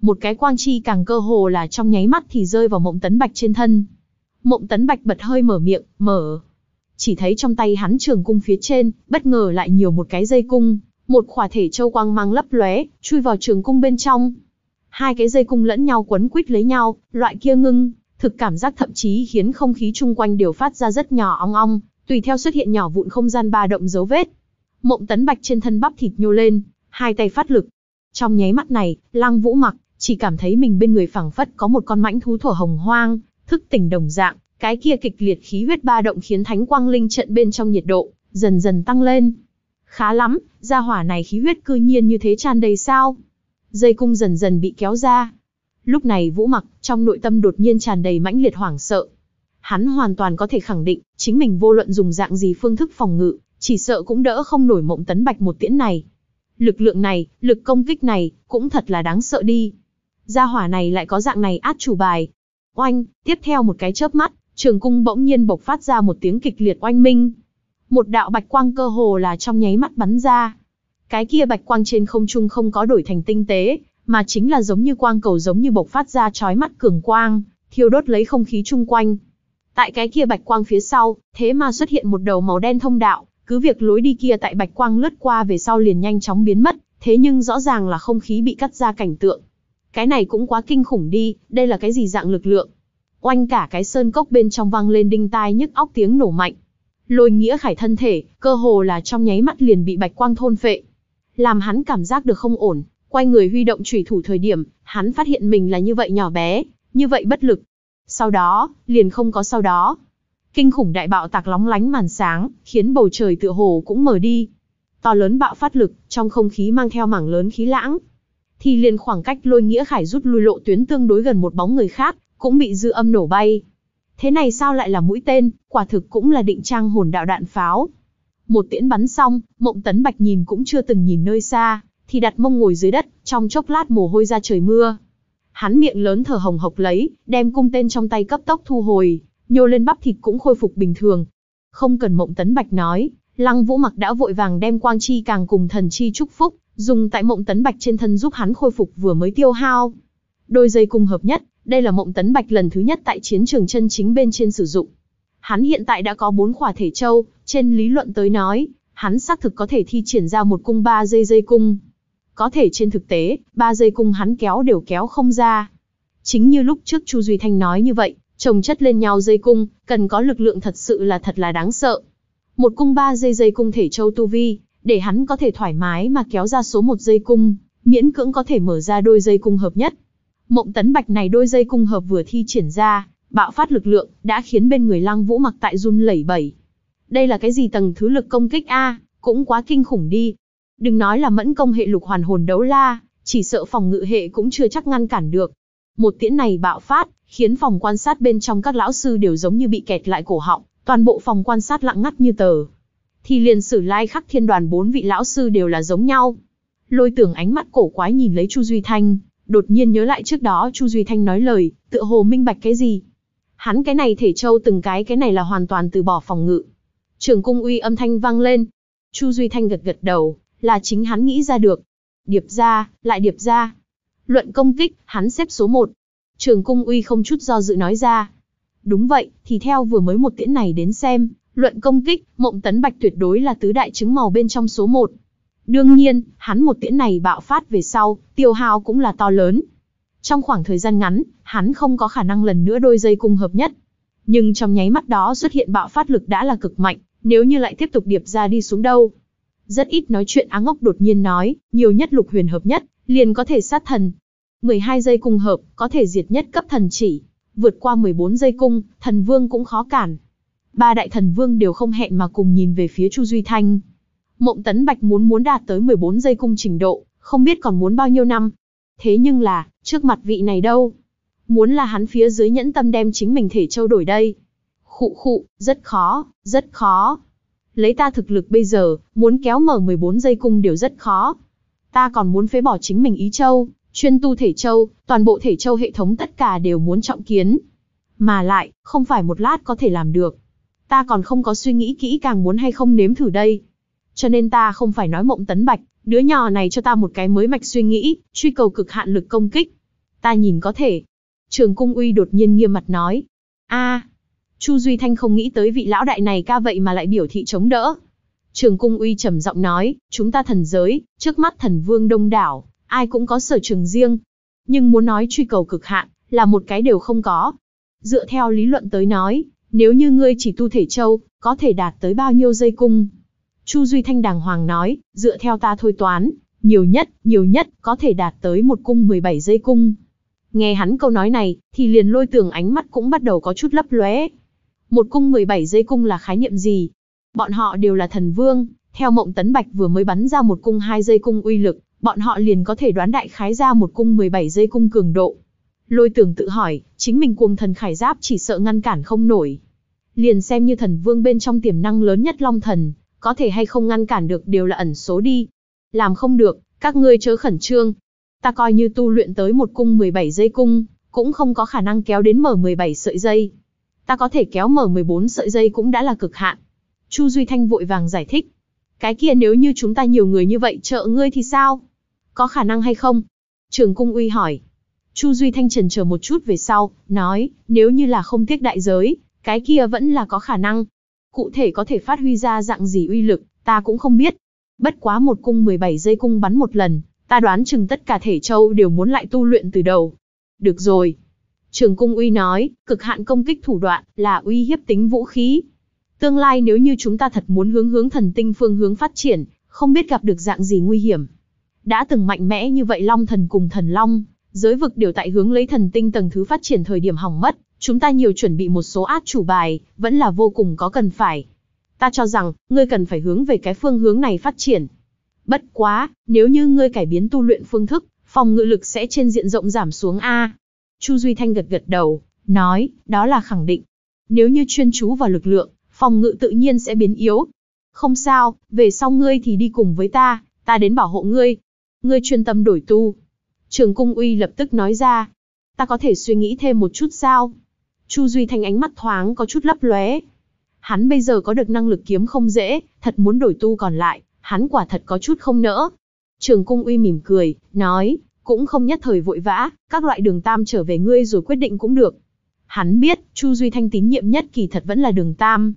Một cái quang chi càng cơ hồ là trong nháy mắt thì rơi vào mộng tấn bạch trên thân. Mộng tấn bạch bật hơi mở miệng, mở. Chỉ thấy trong tay hắn trường cung phía trên, bất ngờ lại nhiều một cái dây cung, một khỏa thể châu quang mang lấp lóe, chui vào trường cung bên trong. Hai cái dây cung lẫn nhau quấn quýt lấy nhau, loại kia ngưng, thực cảm giác thậm chí khiến không khí chung quanh đều phát ra rất nhỏ ong ong, tùy theo xuất hiện nhỏ vụn không gian ba động dấu vết. Mộng tấn bạch trên thân bắp thịt nhô lên, hai tay phát lực. Trong nháy mắt này, Lăng Vũ mặc, chỉ cảm thấy mình bên người phẳng phất có một con mãnh thú thổ hồng hoang, thức tỉnh đồng dạng, cái kia kịch liệt khí huyết ba động khiến thánh quang linh trận bên trong nhiệt độ, dần dần tăng lên. Khá lắm, gia hỏa này khí huyết cư nhiên như thế tràn đầy sao. Dây cung dần dần bị kéo ra. Lúc này Vũ mặc, trong nội tâm đột nhiên tràn đầy mãnh liệt hoảng sợ. Hắn hoàn toàn có thể khẳng định, chính mình vô luận dùng dạng gì phương thức phòng ngự, chỉ sợ cũng đỡ không nổi mộng tấn bạch một tiễn này. Lực lượng này, lực công kích này, cũng thật là đáng sợ đi. Gia hỏa này lại có dạng này át chủ bài. Oanh, tiếp theo một cái chớp mắt, trường cung bỗng nhiên bộc phát ra một tiếng kịch liệt oanh minh. Một đạo bạch quang cơ hồ là trong nháy mắt bắn ra. Cái kia bạch quang trên không trung không có đổi thành tinh tế, mà chính là giống như quang cầu giống như bộc phát ra chói mắt cường quang, thiêu đốt lấy không khí chung quanh. Tại cái kia bạch quang phía sau, thế mà xuất hiện một đầu màu đen thông đạo, cứ việc lối đi kia tại bạch quang lướt qua về sau liền nhanh chóng biến mất, thế nhưng rõ ràng là không khí bị cắt ra cảnh tượng. Cái này cũng quá kinh khủng đi, đây là cái gì dạng lực lượng? Oanh cả cái sơn cốc bên trong vang lên đinh tai nhức óc tiếng nổ mạnh. Lôi nghĩa khải thân thể, cơ hồ là trong nháy mắt liền bị bạch quang thôn phệ. Làm hắn cảm giác được không ổn, quay người huy động chủy thủ thời điểm, hắn phát hiện mình là như vậy nhỏ bé, như vậy bất lực. Sau đó, liền không có sau đó. Kinh khủng đại bạo tạc lóng lánh màn sáng, khiến bầu trời tựa hồ cũng mở đi. To lớn bạo phát lực, trong không khí mang theo mảng lớn khí lãng. Thì liền khoảng cách lôi nghĩa khải rút lui lộ tuyến tương đối gần một bóng người khác, cũng bị dư âm nổ bay. Thế này sao lại là mũi tên, quả thực cũng là định trang hồn đạo đạn pháo. Một tiễn bắn xong, mộng tấn bạch nhìn cũng chưa từng nhìn nơi xa, thì đặt mông ngồi dưới đất, trong chốc lát mồ hôi ra trời mưa. Hắn miệng lớn thở hồng hộc lấy, đem cung tên trong tay cấp tốc thu hồi, nhô lên bắp thịt cũng khôi phục bình thường. Không cần mộng tấn bạch nói, lăng vũ mặc đã vội vàng đem quang chi càng cùng thần chi chúc phúc, dùng tại mộng tấn bạch trên thân giúp hắn khôi phục vừa mới tiêu hao. Đôi dây cung hợp nhất, đây là mộng tấn bạch lần thứ nhất tại chiến trường chân chính bên trên sử dụng. Hắn hiện tại đã có bốn khỏa thể châu, trên lý luận tới nói, hắn xác thực có thể thi triển ra một cung ba dây dây cung. Có thể trên thực tế, ba dây cung hắn kéo đều kéo không ra. Chính như lúc trước Chu Duy Thanh nói như vậy, chồng chất lên nhau dây cung, cần có lực lượng thật sự là thật là đáng sợ. Một cung ba dây dây cung thể châu tu vi, để hắn có thể thoải mái mà kéo ra số một dây cung, miễn cưỡng có thể mở ra đôi dây cung hợp nhất. Mộng tấn bạch này đôi dây cung hợp vừa thi triển ra, bạo phát lực lượng, đã khiến bên người lăng vũ mặc tại run lẩy bẩy. Đây là cái gì tầng thứ lực công kích A, cũng quá kinh khủng đi. Đừng nói là mẫn công hệ lục hoàn hồn đấu la, chỉ sợ phòng ngự hệ cũng chưa chắc ngăn cản được. Một tiễn này bạo phát, khiến phòng quan sát bên trong các lão sư đều giống như bị kẹt lại cổ họng, toàn bộ phòng quan sát lặng ngắt như tờ. Thì liền sử lai khắc thiên đoàn bốn vị lão sư đều là giống nhau. Lôi tưởng ánh mắt cổ quái nhìn lấy Chu Duy Thanh, đột nhiên nhớ lại trước đó Chu Duy Thanh nói lời, tựa hồ minh bạch cái gì. Hắn cái này thể châu từng cái cái này là hoàn toàn từ bỏ phòng ngự. Trường cung uy âm thanh vang lên. Chu Duy Thanh gật gật đầu, là chính hắn nghĩ ra được. Điệp ra, lại điệp ra. Luận công kích, hắn xếp số 1. Trường cung uy không chút do dự nói ra. Đúng vậy, thì theo vừa mới một tiễn này đến xem, luận công kích, mộng tấn bạch tuyệt đối là tứ đại chứng màu bên trong số 1. Đương nhiên, hắn một tiễn này bạo phát về sau, tiêu hao cũng là to lớn. Trong khoảng thời gian ngắn, hắn không có khả năng lần nữa đôi dây cung hợp nhất. Nhưng trong nháy mắt đó xuất hiện bạo phát lực đã là cực mạnh, nếu như lại tiếp tục điệp ra đi xuống đâu. Rất ít nói chuyện Á Ngốc đột nhiên nói, nhiều nhất lục huyền hợp nhất, liền có thể sát thần. 12 giây cung hợp, có thể diệt nhất cấp thần chỉ. Vượt qua 14 giây cung, thần vương cũng khó cản. Ba đại thần vương đều không hẹn mà cùng nhìn về phía Chu Duy Thanh. Mộng Tấn Bạch muốn muốn đạt tới 14 giây cung trình độ, không biết còn muốn bao nhiêu năm. Thế nhưng là, trước mặt vị này đâu? Muốn là hắn phía dưới nhẫn tâm đem chính mình thể châu đổi đây. Khụ khụ, rất khó, rất khó. Lấy ta thực lực bây giờ, muốn kéo mở 14 giây cung đều rất khó. Ta còn muốn phế bỏ chính mình ý châu, chuyên tu thể châu, toàn bộ thể châu hệ thống tất cả đều muốn trọng kiến. Mà lại, không phải một lát có thể làm được. Ta còn không có suy nghĩ kỹ càng muốn hay không nếm thử đây. Cho nên ta không phải nói mộng tấn bạch, đứa nhỏ này cho ta một cái mới mạch suy nghĩ, truy cầu cực hạn lực công kích. Ta nhìn có thể. Trường cung uy đột nhiên nghiêm mặt nói. a Chu Duy Thanh không nghĩ tới vị lão đại này ca vậy mà lại biểu thị chống đỡ. Trường cung uy trầm giọng nói, chúng ta thần giới, trước mắt thần vương đông đảo, ai cũng có sở trường riêng. Nhưng muốn nói truy cầu cực hạn, là một cái đều không có. Dựa theo lý luận tới nói, nếu như ngươi chỉ tu thể châu, có thể đạt tới bao nhiêu dây cung? Chu Duy Thanh đàng hoàng nói, dựa theo ta thôi toán, Nhiều nhất, nhiều nhất, có thể đạt tới một cung 17 dây cung. Nghe hắn câu nói này, thì liền lôi tường ánh mắt cũng bắt đầu có chút lấp lóe. Một cung 17 dây cung là khái niệm gì? Bọn họ đều là thần vương, theo mộng tấn bạch vừa mới bắn ra một cung 2 dây cung uy lực, bọn họ liền có thể đoán đại khái ra một cung 17 dây cung cường độ. Lôi tường tự hỏi, chính mình cuồng thần khải giáp chỉ sợ ngăn cản không nổi. Liền xem như thần vương bên trong tiềm năng lớn nhất long thần, có thể hay không ngăn cản được đều là ẩn số đi. Làm không được, các ngươi chớ khẩn trương. Ta coi như tu luyện tới một cung 17 dây cung, cũng không có khả năng kéo đến mở 17 sợi dây. Ta có thể kéo mở 14 sợi dây cũng đã là cực hạn. Chu Duy Thanh vội vàng giải thích. Cái kia nếu như chúng ta nhiều người như vậy trợ ngươi thì sao? Có khả năng hay không? Trường Cung Uy hỏi. Chu Duy Thanh trần chờ một chút về sau, nói, nếu như là không tiếc đại giới, cái kia vẫn là có khả năng. Cụ thể có thể phát huy ra dạng gì uy lực, ta cũng không biết. Bất quá một cung 17 giây cung bắn một lần, ta đoán chừng tất cả thể châu đều muốn lại tu luyện từ đầu. Được rồi. Trường Cung Uy nói, cực hạn công kích thủ đoạn là uy hiếp tính vũ khí. Tương lai nếu như chúng ta thật muốn hướng hướng thần tinh phương hướng phát triển, không biết gặp được dạng gì nguy hiểm. Đã từng mạnh mẽ như vậy Long thần cùng thần Long, giới vực đều tại hướng lấy thần tinh tầng thứ phát triển thời điểm hỏng mất, chúng ta nhiều chuẩn bị một số át chủ bài, vẫn là vô cùng có cần phải. Ta cho rằng, ngươi cần phải hướng về cái phương hướng này phát triển. Bất quá, nếu như ngươi cải biến tu luyện phương thức, phòng ngự lực sẽ trên diện rộng giảm xuống A. Chu Duy Thanh gật gật đầu, nói, đó là khẳng định. Nếu như chuyên chú vào lực lượng, phòng ngự tự nhiên sẽ biến yếu. Không sao, về sau ngươi thì đi cùng với ta, ta đến bảo hộ ngươi. Ngươi chuyên tâm đổi tu. Trường Cung Uy lập tức nói ra. Ta có thể suy nghĩ thêm một chút sao? Chu Duy Thanh ánh mắt thoáng có chút lấp lóe. Hắn bây giờ có được năng lực kiếm không dễ, thật muốn đổi tu còn lại, hắn quả thật có chút không nỡ. Trường Cung Uy mỉm cười, nói, cũng không nhất thời vội vã, các loại đường tam trở về ngươi rồi quyết định cũng được. Hắn biết, Chu Duy Thanh tín nhiệm nhất kỳ thật vẫn là đường tam.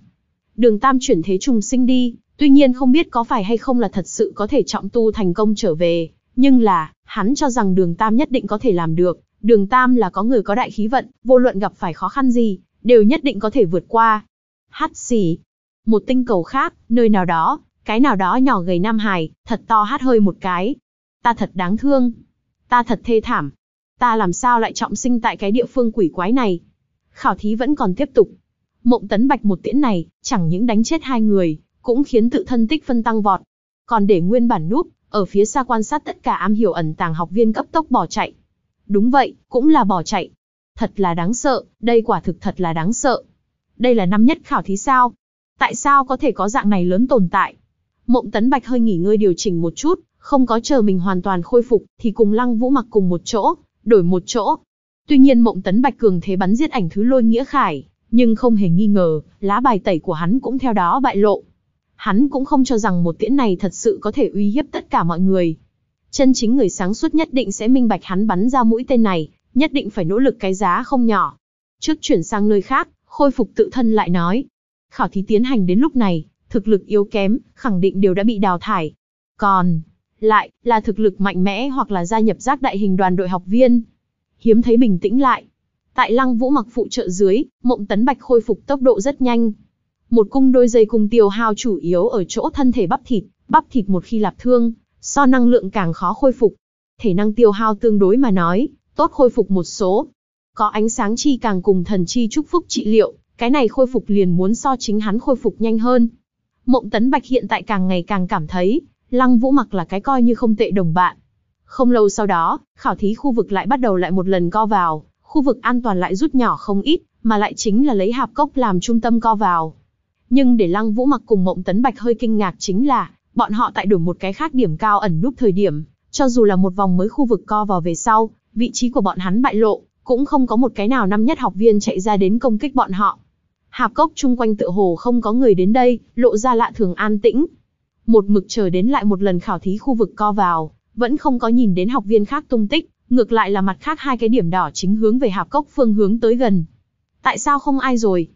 Đường tam chuyển thế trùng sinh đi, tuy nhiên không biết có phải hay không là thật sự có thể trọng tu thành công trở về, nhưng là, hắn cho rằng đường tam nhất định có thể làm được, đường tam là có người có đại khí vận, vô luận gặp phải khó khăn gì, đều nhất định có thể vượt qua. Hát xì. Một tinh cầu khác, nơi nào đó, cái nào đó nhỏ gầy Nam Hải, thật to hát hơi một cái. Ta thật đáng thương. Ta thật thê thảm. Ta làm sao lại trọng sinh tại cái địa phương quỷ quái này? Khảo thí vẫn còn tiếp tục. Mộng tấn bạch một tiễn này, chẳng những đánh chết hai người, cũng khiến tự thân tích phân tăng vọt. Còn để nguyên bản núp, ở phía xa quan sát tất cả am hiểu ẩn tàng học viên cấp tốc bỏ chạy. Đúng vậy, cũng là bỏ chạy. Thật là đáng sợ, đây quả thực thật là đáng sợ. Đây là năm nhất khảo thí sao? Tại sao có thể có dạng này lớn tồn tại? Mộng Tấn Bạch hơi nghỉ ngơi điều chỉnh một chút, không có chờ mình hoàn toàn khôi phục, thì cùng Lăng Vũ mặc cùng một chỗ, đổi một chỗ. Tuy nhiên Mộng Tấn Bạch cường thế bắn giết ảnh thứ lôi nghĩa khải, nhưng không hề nghi ngờ, lá bài tẩy của hắn cũng theo đó bại lộ. Hắn cũng không cho rằng một tiễn này thật sự có thể uy hiếp tất cả mọi người. Chân chính người sáng suốt nhất định sẽ minh bạch hắn bắn ra mũi tên này, nhất định phải nỗ lực cái giá không nhỏ. Trước chuyển sang nơi khác, khôi phục tự thân lại nói. Khảo thí tiến hành đến lúc này, thực lực yếu kém, khẳng định đều đã bị đào thải. Còn, lại, là thực lực mạnh mẽ hoặc là gia nhập giác đại hình đoàn đội học viên. Hiếm thấy bình tĩnh lại. Tại lăng vũ mặc phụ trợ dưới, mộng tấn bạch khôi phục tốc độ rất nhanh. Một cung đôi dây cung tiêu hao chủ yếu ở chỗ thân thể bắp thịt, bắp thịt một khi lạp thương, so năng lượng càng khó khôi phục. Thể năng tiêu hao tương đối mà nói, tốt khôi phục một số. Có ánh sáng chi càng cùng thần chi chúc phúc trị liệu, cái này khôi phục liền muốn so chính hắn khôi phục nhanh hơn. Mộng Tấn Bạch hiện tại càng ngày càng cảm thấy, Lăng Vũ mặc là cái coi như không tệ đồng bạn. Không lâu sau đó, khảo thí khu vực lại bắt đầu lại một lần co vào, khu vực an toàn lại rút nhỏ không ít, mà lại chính là lấy hạp cốc làm trung tâm co vào. Nhưng để Lăng Vũ mặc cùng Mộng Tấn Bạch hơi kinh ngạc chính là, bọn họ tại đổi một cái khác điểm cao ẩn núp thời điểm, cho dù là một vòng mới khu vực co vào về sau, vị trí của bọn hắn bại lộ, cũng không có một cái nào năm nhất học viên chạy ra đến công kích bọn họ. Hạp cốc chung quanh tựa hồ không có người đến đây, lộ ra lạ thường an tĩnh. Một mực chờ đến lại một lần khảo thí khu vực co vào, vẫn không có nhìn đến học viên khác tung tích, ngược lại là mặt khác hai cái điểm đỏ chính hướng về hạp cốc phương hướng tới gần. Tại sao không ai rồi?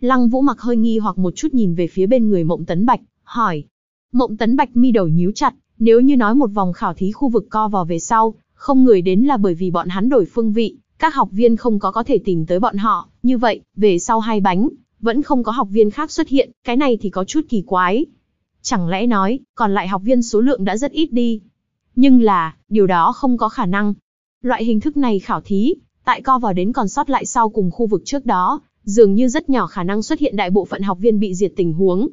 Lăng Vũ mặc hơi nghi hoặc một chút nhìn về phía bên người Mộng Tấn Bạch, hỏi. Mộng Tấn Bạch mi đầu nhíu chặt, nếu như nói một vòng khảo thí khu vực co vào về sau, không người đến là bởi vì bọn hắn đổi phương vị, các học viên không có có thể tìm tới bọn họ, như vậy, về sau hai bánh, vẫn không có học viên khác xuất hiện, cái này thì có chút kỳ quái. Chẳng lẽ nói, còn lại học viên số lượng đã rất ít đi. Nhưng là, điều đó không có khả năng. Loại hình thức này khảo thí, tại co vào đến còn sót lại sau cùng khu vực trước đó, dường như rất nhỏ khả năng xuất hiện đại bộ phận học viên bị diệt tình huống.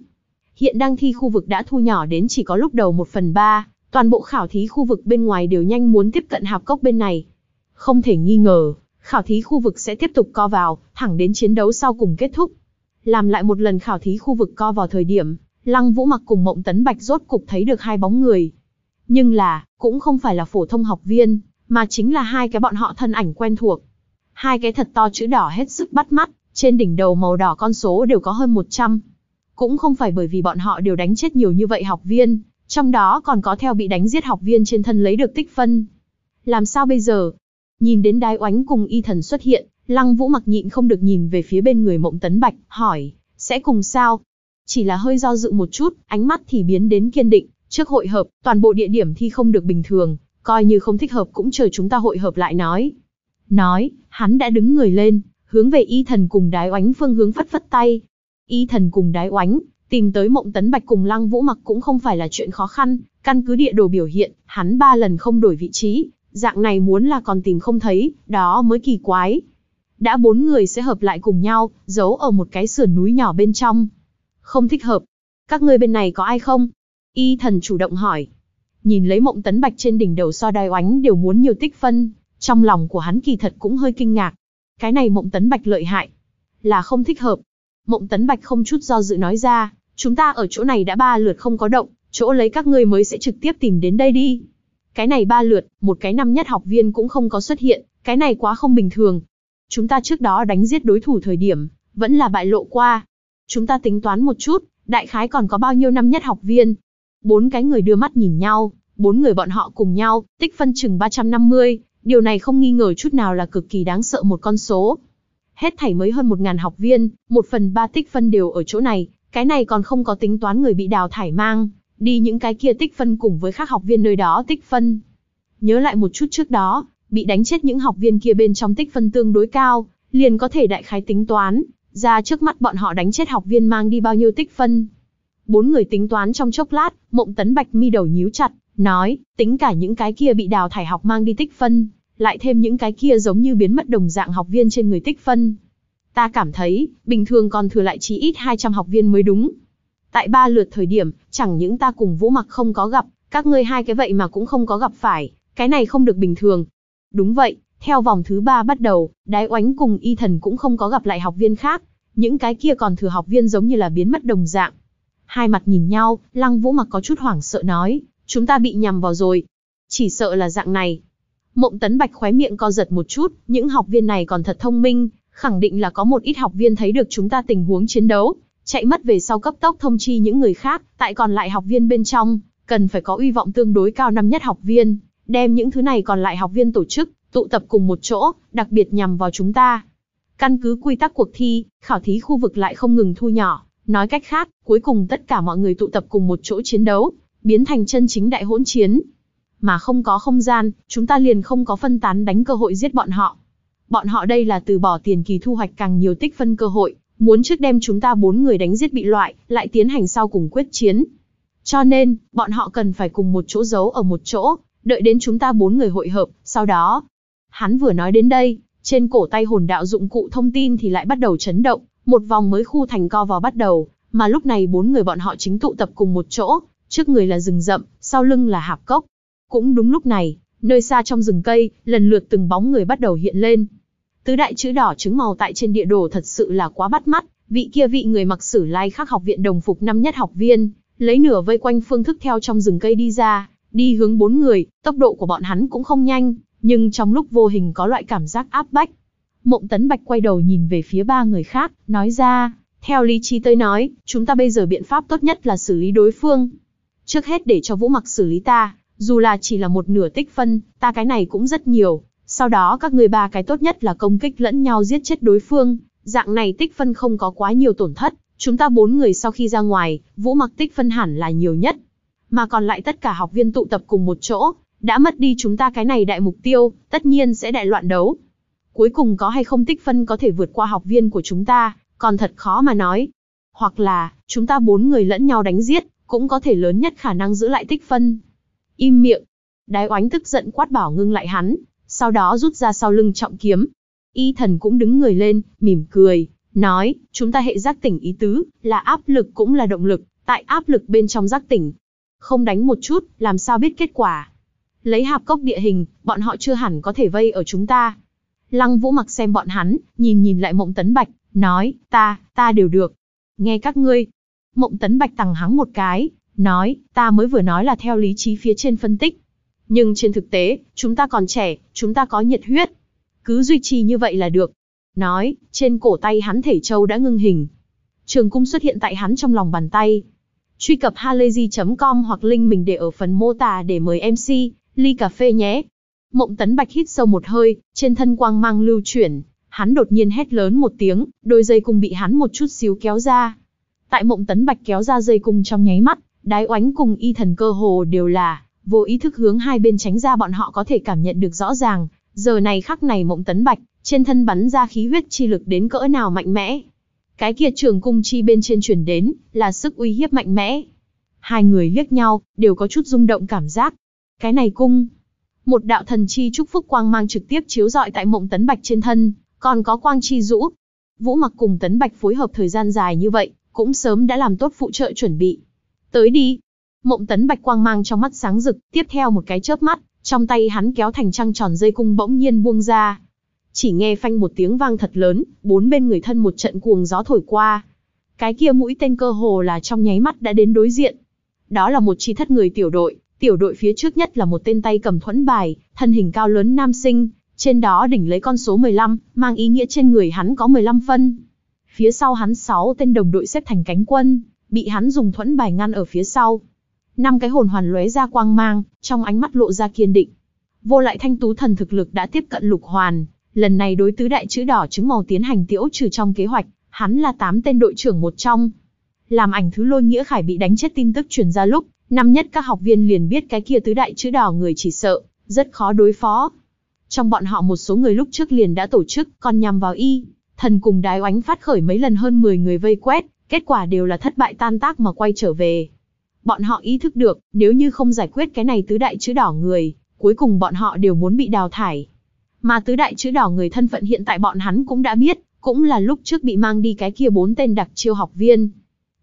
Hiện đang thi khu vực đã thu nhỏ đến chỉ có lúc đầu 1 phần 3, toàn bộ khảo thí khu vực bên ngoài đều nhanh muốn tiếp cận hạp cốc bên này. Không thể nghi ngờ, khảo thí khu vực sẽ tiếp tục co vào, thẳng đến chiến đấu sau cùng kết thúc. Làm lại một lần khảo thí khu vực co vào thời điểm, Lăng Vũ mặc cùng Mộng Tấn Bạch rốt cục thấy được hai bóng người. Nhưng là, cũng không phải là phổ thông học viên, mà chính là hai cái bọn họ thân ảnh quen thuộc. Hai cái thật to chữ đỏ hết sức bắt mắt, trên đỉnh đầu màu đỏ con số đều có hơn 100. Cũng không phải bởi vì bọn họ đều đánh chết nhiều như vậy học viên, trong đó còn có theo bị đánh giết học viên trên thân lấy được tích phân. Làm sao bây giờ? Nhìn đến đái oánh cùng y thần xuất hiện, lăng vũ mặc nhịn không được nhìn về phía bên người mộng tấn bạch, hỏi, sẽ cùng sao? Chỉ là hơi do dự một chút, ánh mắt thì biến đến kiên định, trước hội hợp, toàn bộ địa điểm thi không được bình thường, coi như không thích hợp cũng chờ chúng ta hội hợp lại nói. Nói, hắn đã đứng người lên, hướng về y thần cùng đái oánh phương hướng phất phất tay. Y thần cùng đái oánh, tìm tới mộng tấn bạch cùng lăng vũ mặc cũng không phải là chuyện khó khăn, căn cứ địa đồ biểu hiện, hắn ba lần không đổi vị trí, dạng này muốn là còn tìm không thấy, đó mới kỳ quái. Đã bốn người sẽ hợp lại cùng nhau, giấu ở một cái sườn núi nhỏ bên trong. Không thích hợp. Các ngươi bên này có ai không? Y thần chủ động hỏi. Nhìn lấy mộng tấn bạch trên đỉnh đầu so đai oánh đều muốn nhiều tích phân, trong lòng của hắn kỳ thật cũng hơi kinh ngạc. Cái này mộng tấn bạch lợi hại. Là không thích hợp. Mộng tấn bạch không chút do dự nói ra, chúng ta ở chỗ này đã ba lượt không có động, chỗ lấy các ngươi mới sẽ trực tiếp tìm đến đây đi. Cái này ba lượt, một cái năm nhất học viên cũng không có xuất hiện, cái này quá không bình thường. Chúng ta trước đó đánh giết đối thủ thời điểm, vẫn là bại lộ qua. Chúng ta tính toán một chút, đại khái còn có bao nhiêu năm nhất học viên. Bốn cái người đưa mắt nhìn nhau, bốn người bọn họ cùng nhau, tích phân chừng 350, điều này không nghi ngờ chút nào là cực kỳ đáng sợ một con số. Hết thảy mới hơn 1.000 học viên, một phần ba tích phân đều ở chỗ này, cái này còn không có tính toán người bị đào thải mang, đi những cái kia tích phân cùng với các học viên nơi đó tích phân. Nhớ lại một chút trước đó, bị đánh chết những học viên kia bên trong tích phân tương đối cao, liền có thể đại khái tính toán, ra trước mắt bọn họ đánh chết học viên mang đi bao nhiêu tích phân. Bốn người tính toán trong chốc lát, mộng tấn bạch mi đầu nhíu chặt, nói, tính cả những cái kia bị đào thải học mang đi tích phân, lại thêm những cái kia giống như biến mất đồng dạng học viên trên người tích phân. Ta cảm thấy, bình thường còn thừa lại chí ít 200 học viên mới đúng. Tại ba lượt thời điểm, chẳng những ta cùng Vũ Mặc không có gặp, các ngươi hai cái vậy mà cũng không có gặp phải, cái này không được bình thường. Đúng vậy, theo vòng thứ ba bắt đầu, đái oánh cùng y thần cũng không có gặp lại học viên khác, những cái kia còn thừa học viên giống như là biến mất đồng dạng. Hai mặt nhìn nhau, lăng vũ mặc có chút hoảng sợ nói, chúng ta bị nhầm vào rồi. Chỉ sợ là dạng này. Mộng tấn bạch khóe miệng co giật một chút, những học viên này còn thật thông minh, khẳng định là có một ít học viên thấy được chúng ta tình huống chiến đấu, chạy mất về sau cấp tốc thông chi những người khác, tại còn lại học viên bên trong, cần phải có uy vọng tương đối cao năm nhất học viên, đem những thứ này còn lại học viên tổ chức, tụ tập cùng một chỗ, đặc biệt nhằm vào chúng ta. Căn cứ quy tắc cuộc thi, khảo thí khu vực lại không ngừng thu nhỏ, nói cách khác, cuối cùng tất cả mọi người tụ tập cùng một chỗ chiến đấu, biến thành chân chính đại hỗn chiến. Mà không có không gian, chúng ta liền không có phân tán đánh cơ hội giết bọn họ. Bọn họ đây là từ bỏ tiền kỳ thu hoạch càng nhiều tích phân cơ hội, muốn trước đem chúng ta bốn người đánh giết bị loại, lại tiến hành sau cùng quyết chiến. Cho nên, bọn họ cần phải cùng một chỗ giấu ở một chỗ, đợi đến chúng ta bốn người hội hợp, sau đó. Hắn vừa nói đến đây, trên cổ tay hồn đạo dụng cụ thông tin thì lại bắt đầu chấn động, một vòng mới khu thành co vào bắt đầu, mà lúc này bốn người bọn họ chính tụ tập cùng một chỗ, trước người là rừng rậm, sau lưng là hạp cốc. Cũng đúng lúc này, nơi xa trong rừng cây, lần lượt từng bóng người bắt đầu hiện lên. Tứ đại chữ đỏ trứng màu tại trên địa đồ thật sự là quá bắt mắt, vị kia vị người mặc sử lai khắc học viện đồng phục năm nhất học viên, lấy nửa vây quanh phương thức theo trong rừng cây đi ra, đi hướng bốn người, tốc độ của bọn hắn cũng không nhanh, nhưng trong lúc vô hình có loại cảm giác áp bách. Mộng Tấn Bạch quay đầu nhìn về phía ba người khác, nói ra, theo lý trí tới nói, chúng ta bây giờ biện pháp tốt nhất là xử lý đối phương. Trước hết để cho Vũ Mặc xử lý ta, dù là chỉ là một nửa tích phân, ta cái này cũng rất nhiều. Sau đó các người ba cái tốt nhất là công kích lẫn nhau giết chết đối phương, dạng này tích phân không có quá nhiều tổn thất. Chúng ta bốn người sau khi ra ngoài, Vũ Mặc tích phân hẳn là nhiều nhất. Mà còn lại tất cả học viên tụ tập cùng một chỗ, đã mất đi chúng ta cái này đại mục tiêu, tất nhiên sẽ đại loạn đấu. Cuối cùng có hay không tích phân có thể vượt qua học viên của chúng ta, còn thật khó mà nói. Hoặc là, chúng ta bốn người lẫn nhau đánh giết, cũng có thể lớn nhất khả năng giữ lại tích phân. Im miệng. Đái oánh tức giận quát bảo ngưng lại hắn, sau đó rút ra sau lưng trọng kiếm. Y thần cũng đứng người lên, mỉm cười, nói, chúng ta hệ giác tỉnh ý tứ, là áp lực cũng là động lực, tại áp lực bên trong giác tỉnh. Không đánh một chút, làm sao biết kết quả. Lấy hạp cốc địa hình, bọn họ chưa hẳn có thể vây ở chúng ta. Lăng Vũ mặc xem bọn hắn, nhìn nhìn lại Mộng Tấn Bạch, nói, ta, ta đều được. Nghe các ngươi. Mộng Tấn Bạch tằng hắng một cái, nói, ta mới vừa nói là theo lý trí phía trên phân tích. Nhưng trên thực tế, chúng ta còn trẻ, chúng ta có nhiệt huyết. Cứ duy trì như vậy là được. Nói, trên cổ tay hắn thể châu đã ngưng hình. Trường cung xuất hiện tại hắn trong lòng bàn tay. Truy cập halayzi.com hoặc link mình để ở phần mô tả để mời MC, ly cà phê nhé. Mộng tấn bạch hít sâu một hơi, trên thân quang mang lưu chuyển, hắn đột nhiên hét lớn một tiếng, đôi dây cung bị hắn một chút xíu kéo ra. Tại mộng tấn bạch kéo ra dây cung trong nháy mắt, đái oánh cùng y thần cơ hồ đều là, vô ý thức hướng hai bên tránh ra bọn họ có thể cảm nhận được rõ ràng, giờ này khắc này mộng tấn bạch, trên thân bắn ra khí huyết chi lực đến cỡ nào mạnh mẽ. Cái kia trường cung chi bên trên truyền đến, là sức uy hiếp mạnh mẽ. Hai người liếc nhau, đều có chút rung động cảm giác. Cái này cung, một đạo thần chi chúc phúc quang mang trực tiếp chiếu rọi tại mộng tấn bạch trên thân, còn có quang chi rũ. Vũ mặc cùng tấn bạch phối hợp thời gian dài như vậy, cũng sớm đã làm tốt phụ trợ chuẩn bị. Tới đi. Mộng tấn bạch quang mang trong mắt sáng rực, tiếp theo một cái chớp mắt, trong tay hắn kéo thành trăng tròn dây cung bỗng nhiên buông ra. Chỉ nghe phanh một tiếng vang thật lớn, bốn bên người thân một trận cuồng gió thổi qua. Cái kia mũi tên cơ hồ là trong nháy mắt đã đến đối diện. Đó là một chi thất người tiểu đội, Tiểu đội phía trước nhất là một tên tay cầm thuẫn bài, thân hình cao lớn nam sinh, trên đó đỉnh lấy con số 15, mang ý nghĩa trên người hắn có 15 phân. Phía sau hắn 6 tên đồng đội xếp thành cánh quân, bị hắn dùng thuẫn bài ngăn ở phía sau. Năm cái hồn hoàn lóe ra quang mang, trong ánh mắt lộ ra kiên định. Vô lại thanh tú thần thực lực đã tiếp cận lục hoàn, lần này đối tứ đại chữ đỏ trứng màu tiến hành tiễu trừ trong kế hoạch, hắn là 8 tên đội trưởng một trong. Làm ảnh thứ lôi nghĩa khải bị đánh chết tin tức truyền ra lúc, Năm nhất các học viên liền biết cái kia tứ đại chữ đỏ người chỉ sợ, rất khó đối phó. Trong bọn họ một số người lúc trước liền đã tổ chức, còn nhằm vào y, thần cùng đái oánh phát khởi mấy lần hơn 10 người vây quét, kết quả đều là thất bại tan tác mà quay trở về. Bọn họ ý thức được, nếu như không giải quyết cái này tứ đại chữ đỏ người, cuối cùng bọn họ đều muốn bị đào thải. Mà tứ đại chữ đỏ người thân phận hiện tại bọn hắn cũng đã biết, cũng là lúc trước bị mang đi cái kia bốn tên đặc chiêu học viên.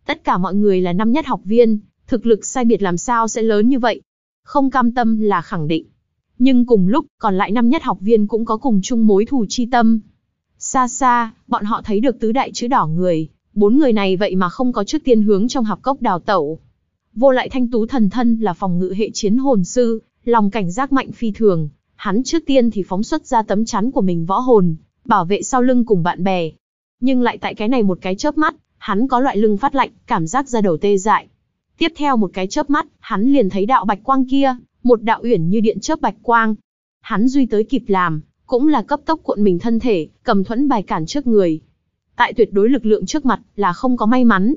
Tất cả mọi người là năm nhất học viên, thực lực sai biệt làm sao sẽ lớn như vậy? Không cam tâm là khẳng định. Nhưng cùng lúc, còn lại năm nhất học viên cũng có cùng chung mối thù chi tâm. Xa xa, bọn họ thấy được tứ đại chữ đỏ người, bốn người này vậy mà không có trước tiên hướng trong học cốc đào tẩu. Vô lại thanh tú thần thân là phòng ngự hệ chiến hồn sư, lòng cảnh giác mạnh phi thường, hắn trước tiên thì phóng xuất ra tấm chắn của mình võ hồn, bảo vệ sau lưng cùng bạn bè. Nhưng lại tại cái này một cái chớp mắt, hắn có loại lưng phát lạnh, cảm giác ra đầu tê dại. Tiếp theo một cái chớp mắt, hắn liền thấy đạo bạch quang kia, một đạo uyển như điện chớp bạch quang. Hắn duy tới kịp làm, cũng là cấp tốc cuộn mình thân thể, cầm thuẫn bài cản trước người. Tại tuyệt đối lực lượng trước mặt, là không có may mắn.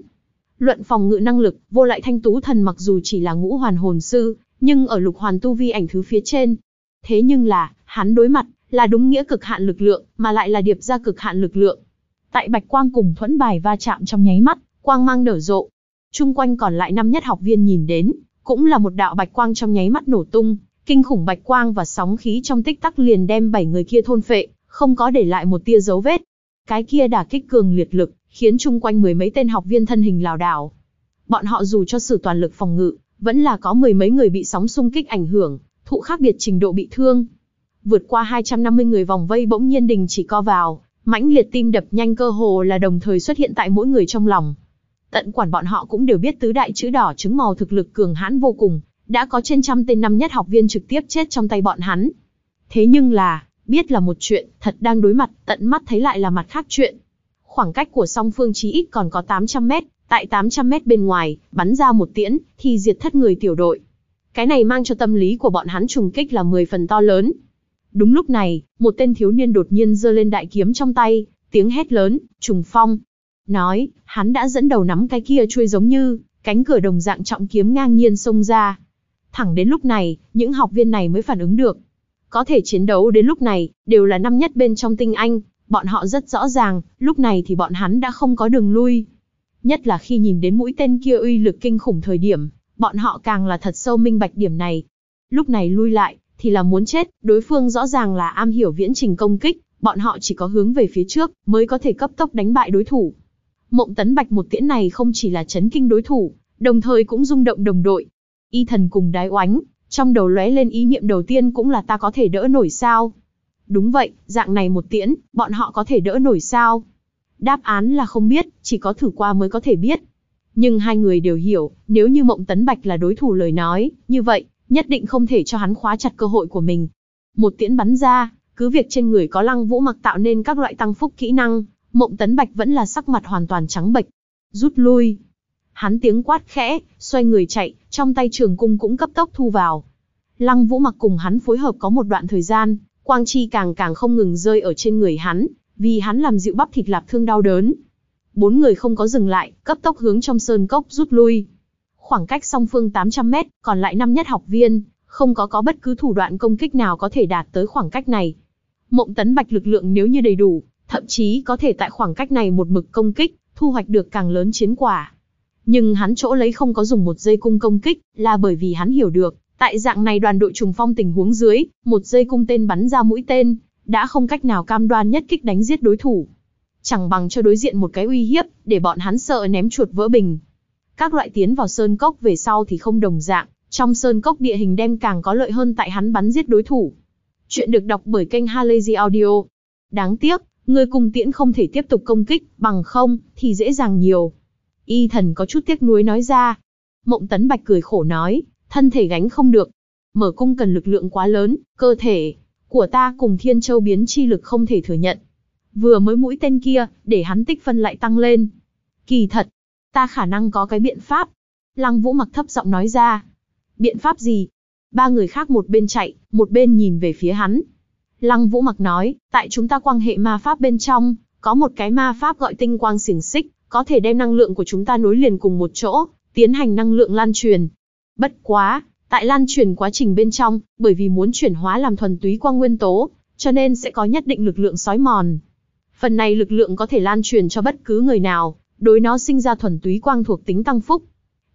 Luận phòng ngự năng lực, vô lại thanh tú thần mặc dù chỉ là ngũ hoàn hồn sư, nhưng ở lục hoàn tu vi ảnh thứ phía trên. Thế nhưng là, hắn đối mặt, là đúng nghĩa cực hạn lực lượng, mà lại là điệp ra cực hạn lực lượng. Tại bạch quang cùng thuẫn bài va chạm trong nháy mắt, quang mang nở rộ, trung quanh còn lại năm nhất học viên nhìn đến, cũng là một đạo bạch quang trong nháy mắt nổ tung, kinh khủng bạch quang và sóng khí trong tích tắc liền đem bảy người kia thôn phệ, không có để lại một tia dấu vết. Cái kia đả kích cường liệt lực, khiến chung quanh mười mấy tên học viên thân hình lảo đảo. Bọn họ dù cho sử toàn lực phòng ngự, vẫn là có mười mấy người bị sóng xung kích ảnh hưởng, thụ khác biệt trình độ bị thương. Vượt qua 250 người vòng vây bỗng nhiên đình chỉ co vào, mãnh liệt tim đập nhanh cơ hồ là đồng thời xuất hiện tại mỗi người trong lòng. Tận quản bọn họ cũng đều biết tứ đại chữ đỏ trứng màu thực lực cường hãn vô cùng, đã có trên trăm tên năm nhất học viên trực tiếp chết trong tay bọn hắn. Thế nhưng là, biết là một chuyện, thật đang đối mặt, tận mắt thấy lại là mặt khác chuyện. Khoảng cách của song phương chí ít còn có 800 mét, tại 800 mét bên ngoài, bắn ra một tiễn, thì diệt thất người tiểu đội. Cái này mang cho tâm lý của bọn hắn trùng kích là 10 phần to lớn. Đúng lúc này, một tên thiếu niên đột nhiên giơ lên đại kiếm trong tay, tiếng hét lớn, trùng phong, Nói, hắn đã dẫn đầu nắm cái kia chui giống như, cánh cửa đồng dạng trọng kiếm ngang nhiên xông ra. Thẳng đến lúc này, những học viên này mới phản ứng được. Có thể chiến đấu đến lúc này, đều là năm nhất bên trong tinh anh, bọn họ rất rõ ràng, lúc này thì bọn hắn đã không có đường lui. Nhất là khi nhìn đến mũi tên kia uy lực kinh khủng thời điểm, bọn họ càng là thật sâu minh bạch điểm này. Lúc này lui lại, thì là muốn chết, đối phương rõ ràng là am hiểu viễn trình công kích, bọn họ chỉ có hướng về phía trước, mới có thể cấp tốc đánh bại đối thủ. Mộng tấn bạch một tiễn này không chỉ là chấn kinh đối thủ, đồng thời cũng rung động đồng đội. Y thần cùng đái oánh, trong đầu lóe lên ý niệm đầu tiên cũng là ta có thể đỡ nổi sao. Đúng vậy, dạng này một tiễn, bọn họ có thể đỡ nổi sao. Đáp án là không biết, chỉ có thử qua mới có thể biết. Nhưng hai người đều hiểu, nếu như Mộng Tấn Bạch là đối thủ lời nói, như vậy, nhất định không thể cho hắn khóa chặt cơ hội của mình. Một tiễn bắn ra, cứ việc trên người có lăng vũ mặc tạo nên các loại tăng phúc kỹ năng, Mộng Tấn Bạch vẫn là sắc mặt hoàn toàn trắng bệch. Rút lui. Hắn tiếng quát khẽ, xoay người chạy, trong tay trường cung cũng cấp tốc thu vào. Lăng Vũ mặc cùng hắn phối hợp có một đoạn thời gian, quang chi càng càng không ngừng rơi ở trên người hắn, vì hắn làm dịu bắp thịt lạp thương đau đớn. Bốn người không có dừng lại, cấp tốc hướng trong sơn cốc rút lui. Khoảng cách song phương 800 mét, còn lại năm nhất học viên, không có có bất cứ thủ đoạn công kích nào có thể đạt tới khoảng cách này. Mộng tấn bạch lực lượng nếu như đầy đủ, thậm chí có thể tại khoảng cách này một mực công kích, thu hoạch được càng lớn chiến quả. Nhưng hắn chỗ lấy không có dùng một dây cung công kích, là bởi vì hắn hiểu được, tại dạng này đoàn đội trùng phong tình huống dưới, một dây cung tên bắn ra mũi tên, đã không cách nào cam đoan nhất kích đánh giết đối thủ. Chẳng bằng cho đối diện một cái uy hiếp, để bọn hắn sợ ném chuột vỡ bình. Các loại tiến vào sơn cốc về sau thì không đồng dạng, trong sơn cốc địa hình đem càng có lợi hơn tại hắn bắn giết đối thủ. Chuyện được đọc bởi kênh Halazy Audio. Đáng tiếc, người cùng tiễn không thể tiếp tục công kích, bằng không, thì dễ dàng nhiều. Y thần có chút tiếc nuối nói ra. Mộng tấn bạch cười khổ nói, thân thể gánh không được. Mở cung cần lực lượng quá lớn, cơ thể của ta cùng thiên châu biến chi lực không thể thừa nhận. Vừa mới mũi tên kia, để hắn tích phân lại tăng lên. Kỳ thật, ta khả năng có cái biện pháp. Lăng Vũ mặc thấp giọng nói ra. Biện pháp gì? Ba người khác một bên chạy, một bên nhìn về phía hắn. Lăng Vũ mặc nói, tại chúng ta quan hệ ma pháp bên trong, có một cái ma pháp gọi tinh quang xiềng xích, có thể đem năng lượng của chúng ta nối liền cùng một chỗ, tiến hành năng lượng lan truyền. Bất quá, tại lan truyền quá trình bên trong, bởi vì muốn chuyển hóa làm thuần túy quang nguyên tố, cho nên sẽ có nhất định lực lượng sói mòn. Phần này lực lượng có thể lan truyền cho bất cứ người nào, đối nó sinh ra thuần túy quang thuộc tính tăng phúc.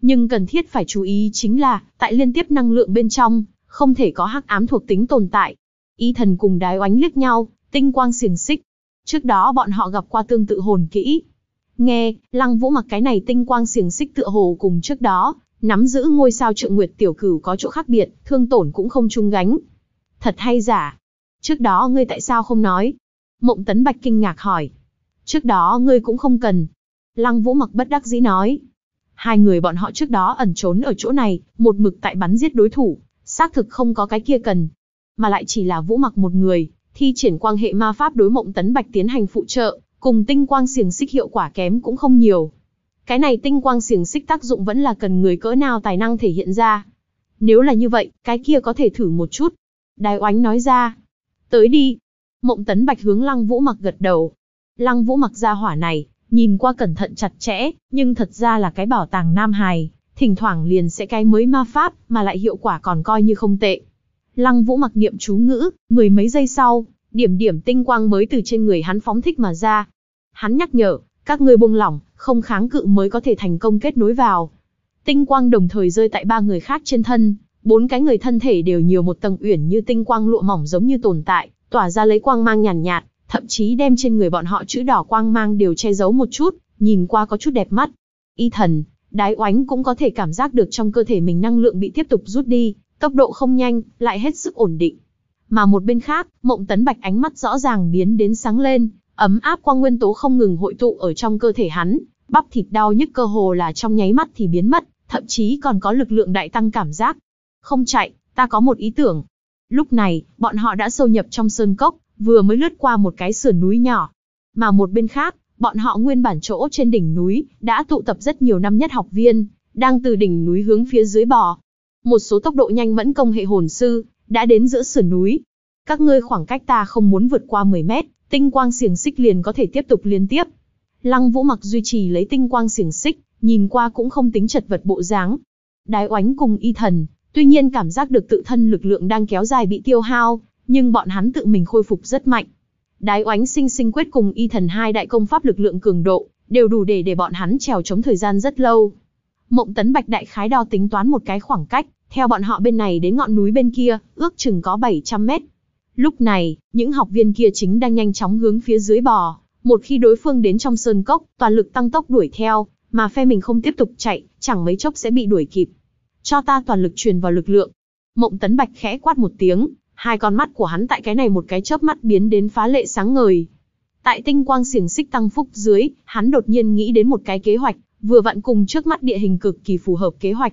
Nhưng cần thiết phải chú ý chính là, tại liên tiếp năng lượng bên trong, không thể có hắc ám thuộc tính tồn tại. Y thần cùng đái oánh liếc nhau, tinh quang xiềng xích. Trước đó bọn họ gặp qua tương tự hồn kỹ. Nghe, lăng vũ mặc cái này tinh quang xiềng xích tựa hồ cùng trước đó, nắm giữ ngôi sao trượng nguyệt tiểu cửu có chỗ khác biệt, thương tổn cũng không chung gánh. Thật hay giả? Trước đó ngươi tại sao không nói? Mộng tấn bạch kinh ngạc hỏi. Trước đó ngươi cũng không cần. Lăng vũ mặc bất đắc dĩ nói. Hai người bọn họ trước đó ẩn trốn ở chỗ này, một mực tại bắn giết đối thủ, xác thực không có cái kia cần. Mà lại chỉ là vũ mặc một người, thi triển quang hệ ma pháp đối mộng tấn bạch tiến hành phụ trợ, cùng tinh quang xiềng xích hiệu quả kém cũng không nhiều. Cái này tinh quang xiềng xích tác dụng vẫn là cần người cỡ nào tài năng thể hiện ra. Nếu là như vậy, cái kia có thể thử một chút. Đài oánh nói ra. Tới đi. Mộng tấn bạch hướng lăng vũ mặc gật đầu. Lăng vũ mặc ra hỏa này, nhìn qua cẩn thận chặt chẽ, nhưng thật ra là cái bảo tàng nam hài. Thỉnh thoảng liền sẽ cái mới ma pháp, mà lại hiệu quả còn coi như không tệ. Lăng vũ mặc niệm chú ngữ, mười mấy giây sau, điểm điểm tinh quang mới từ trên người hắn phóng thích mà ra. Hắn nhắc nhở, các ngươi buông lỏng, không kháng cự mới có thể thành công kết nối vào. Tinh quang đồng thời rơi tại ba người khác trên thân, bốn cái người thân thể đều nhiều một tầng uyển như tinh quang lụa mỏng giống như tồn tại, tỏa ra lấy quang mang nhàn nhạt, nhạt, thậm chí đem trên người bọn họ chữ đỏ quang mang đều che giấu một chút, nhìn qua có chút đẹp mắt. Y thần, đái oánh cũng có thể cảm giác được trong cơ thể mình năng lượng bị tiếp tục rút đi, tốc độ không nhanh, lại hết sức ổn định. Mà một bên khác, mộng tấn bạch ánh mắt rõ ràng biến đến sáng lên, ấm áp quang nguyên tố không ngừng hội tụ ở trong cơ thể hắn, bắp thịt đau nhức cơ hồ là trong nháy mắt thì biến mất, thậm chí còn có lực lượng đại tăng cảm giác. Không chạy, ta có một ý tưởng. Lúc này, bọn họ đã sâu nhập trong sơn cốc, vừa mới lướt qua một cái sườn núi nhỏ. Mà một bên khác, bọn họ nguyên bản chỗ trên đỉnh núi, đã tụ tập rất nhiều năm nhất học viên, đang từ đỉnh núi hướng phía dưới bò. Một số tốc độ nhanh mẫn công hệ hồn sư, đã đến giữa sườn núi. Các ngươi khoảng cách ta không muốn vượt qua 10 mét, tinh quang xiềng xích liền có thể tiếp tục liên tiếp. Lăng Vũ mặc duy trì lấy tinh quang xiềng xích, nhìn qua cũng không tính chật vật bộ dáng. Đái oánh cùng y thần, tuy nhiên cảm giác được tự thân lực lượng đang kéo dài bị tiêu hao, nhưng bọn hắn tự mình khôi phục rất mạnh. Đái oánh sinh sinh quyết cùng y thần hai đại công pháp lực lượng cường độ, đều đủ để để bọn hắn trèo chống thời gian rất lâu. Mộng tấn bạch đại khái đo tính toán một cái khoảng cách, theo bọn họ bên này đến ngọn núi bên kia, ước chừng có 700 mét. Lúc này, những học viên kia chính đang nhanh chóng hướng phía dưới bò, một khi đối phương đến trong sơn cốc, toàn lực tăng tốc đuổi theo, mà phe mình không tiếp tục chạy, chẳng mấy chốc sẽ bị đuổi kịp. Cho ta toàn lực truyền vào lực lượng. Mộng Tấn Bạch khẽ quát một tiếng, hai con mắt của hắn tại cái này một cái chớp mắt biến đến phá lệ sáng ngời. Tại tinh quang xiềng xích tăng phúc dưới, hắn đột nhiên nghĩ đến một cái kế hoạch, vừa vặn cùng trước mắt địa hình cực kỳ phù hợp kế hoạch.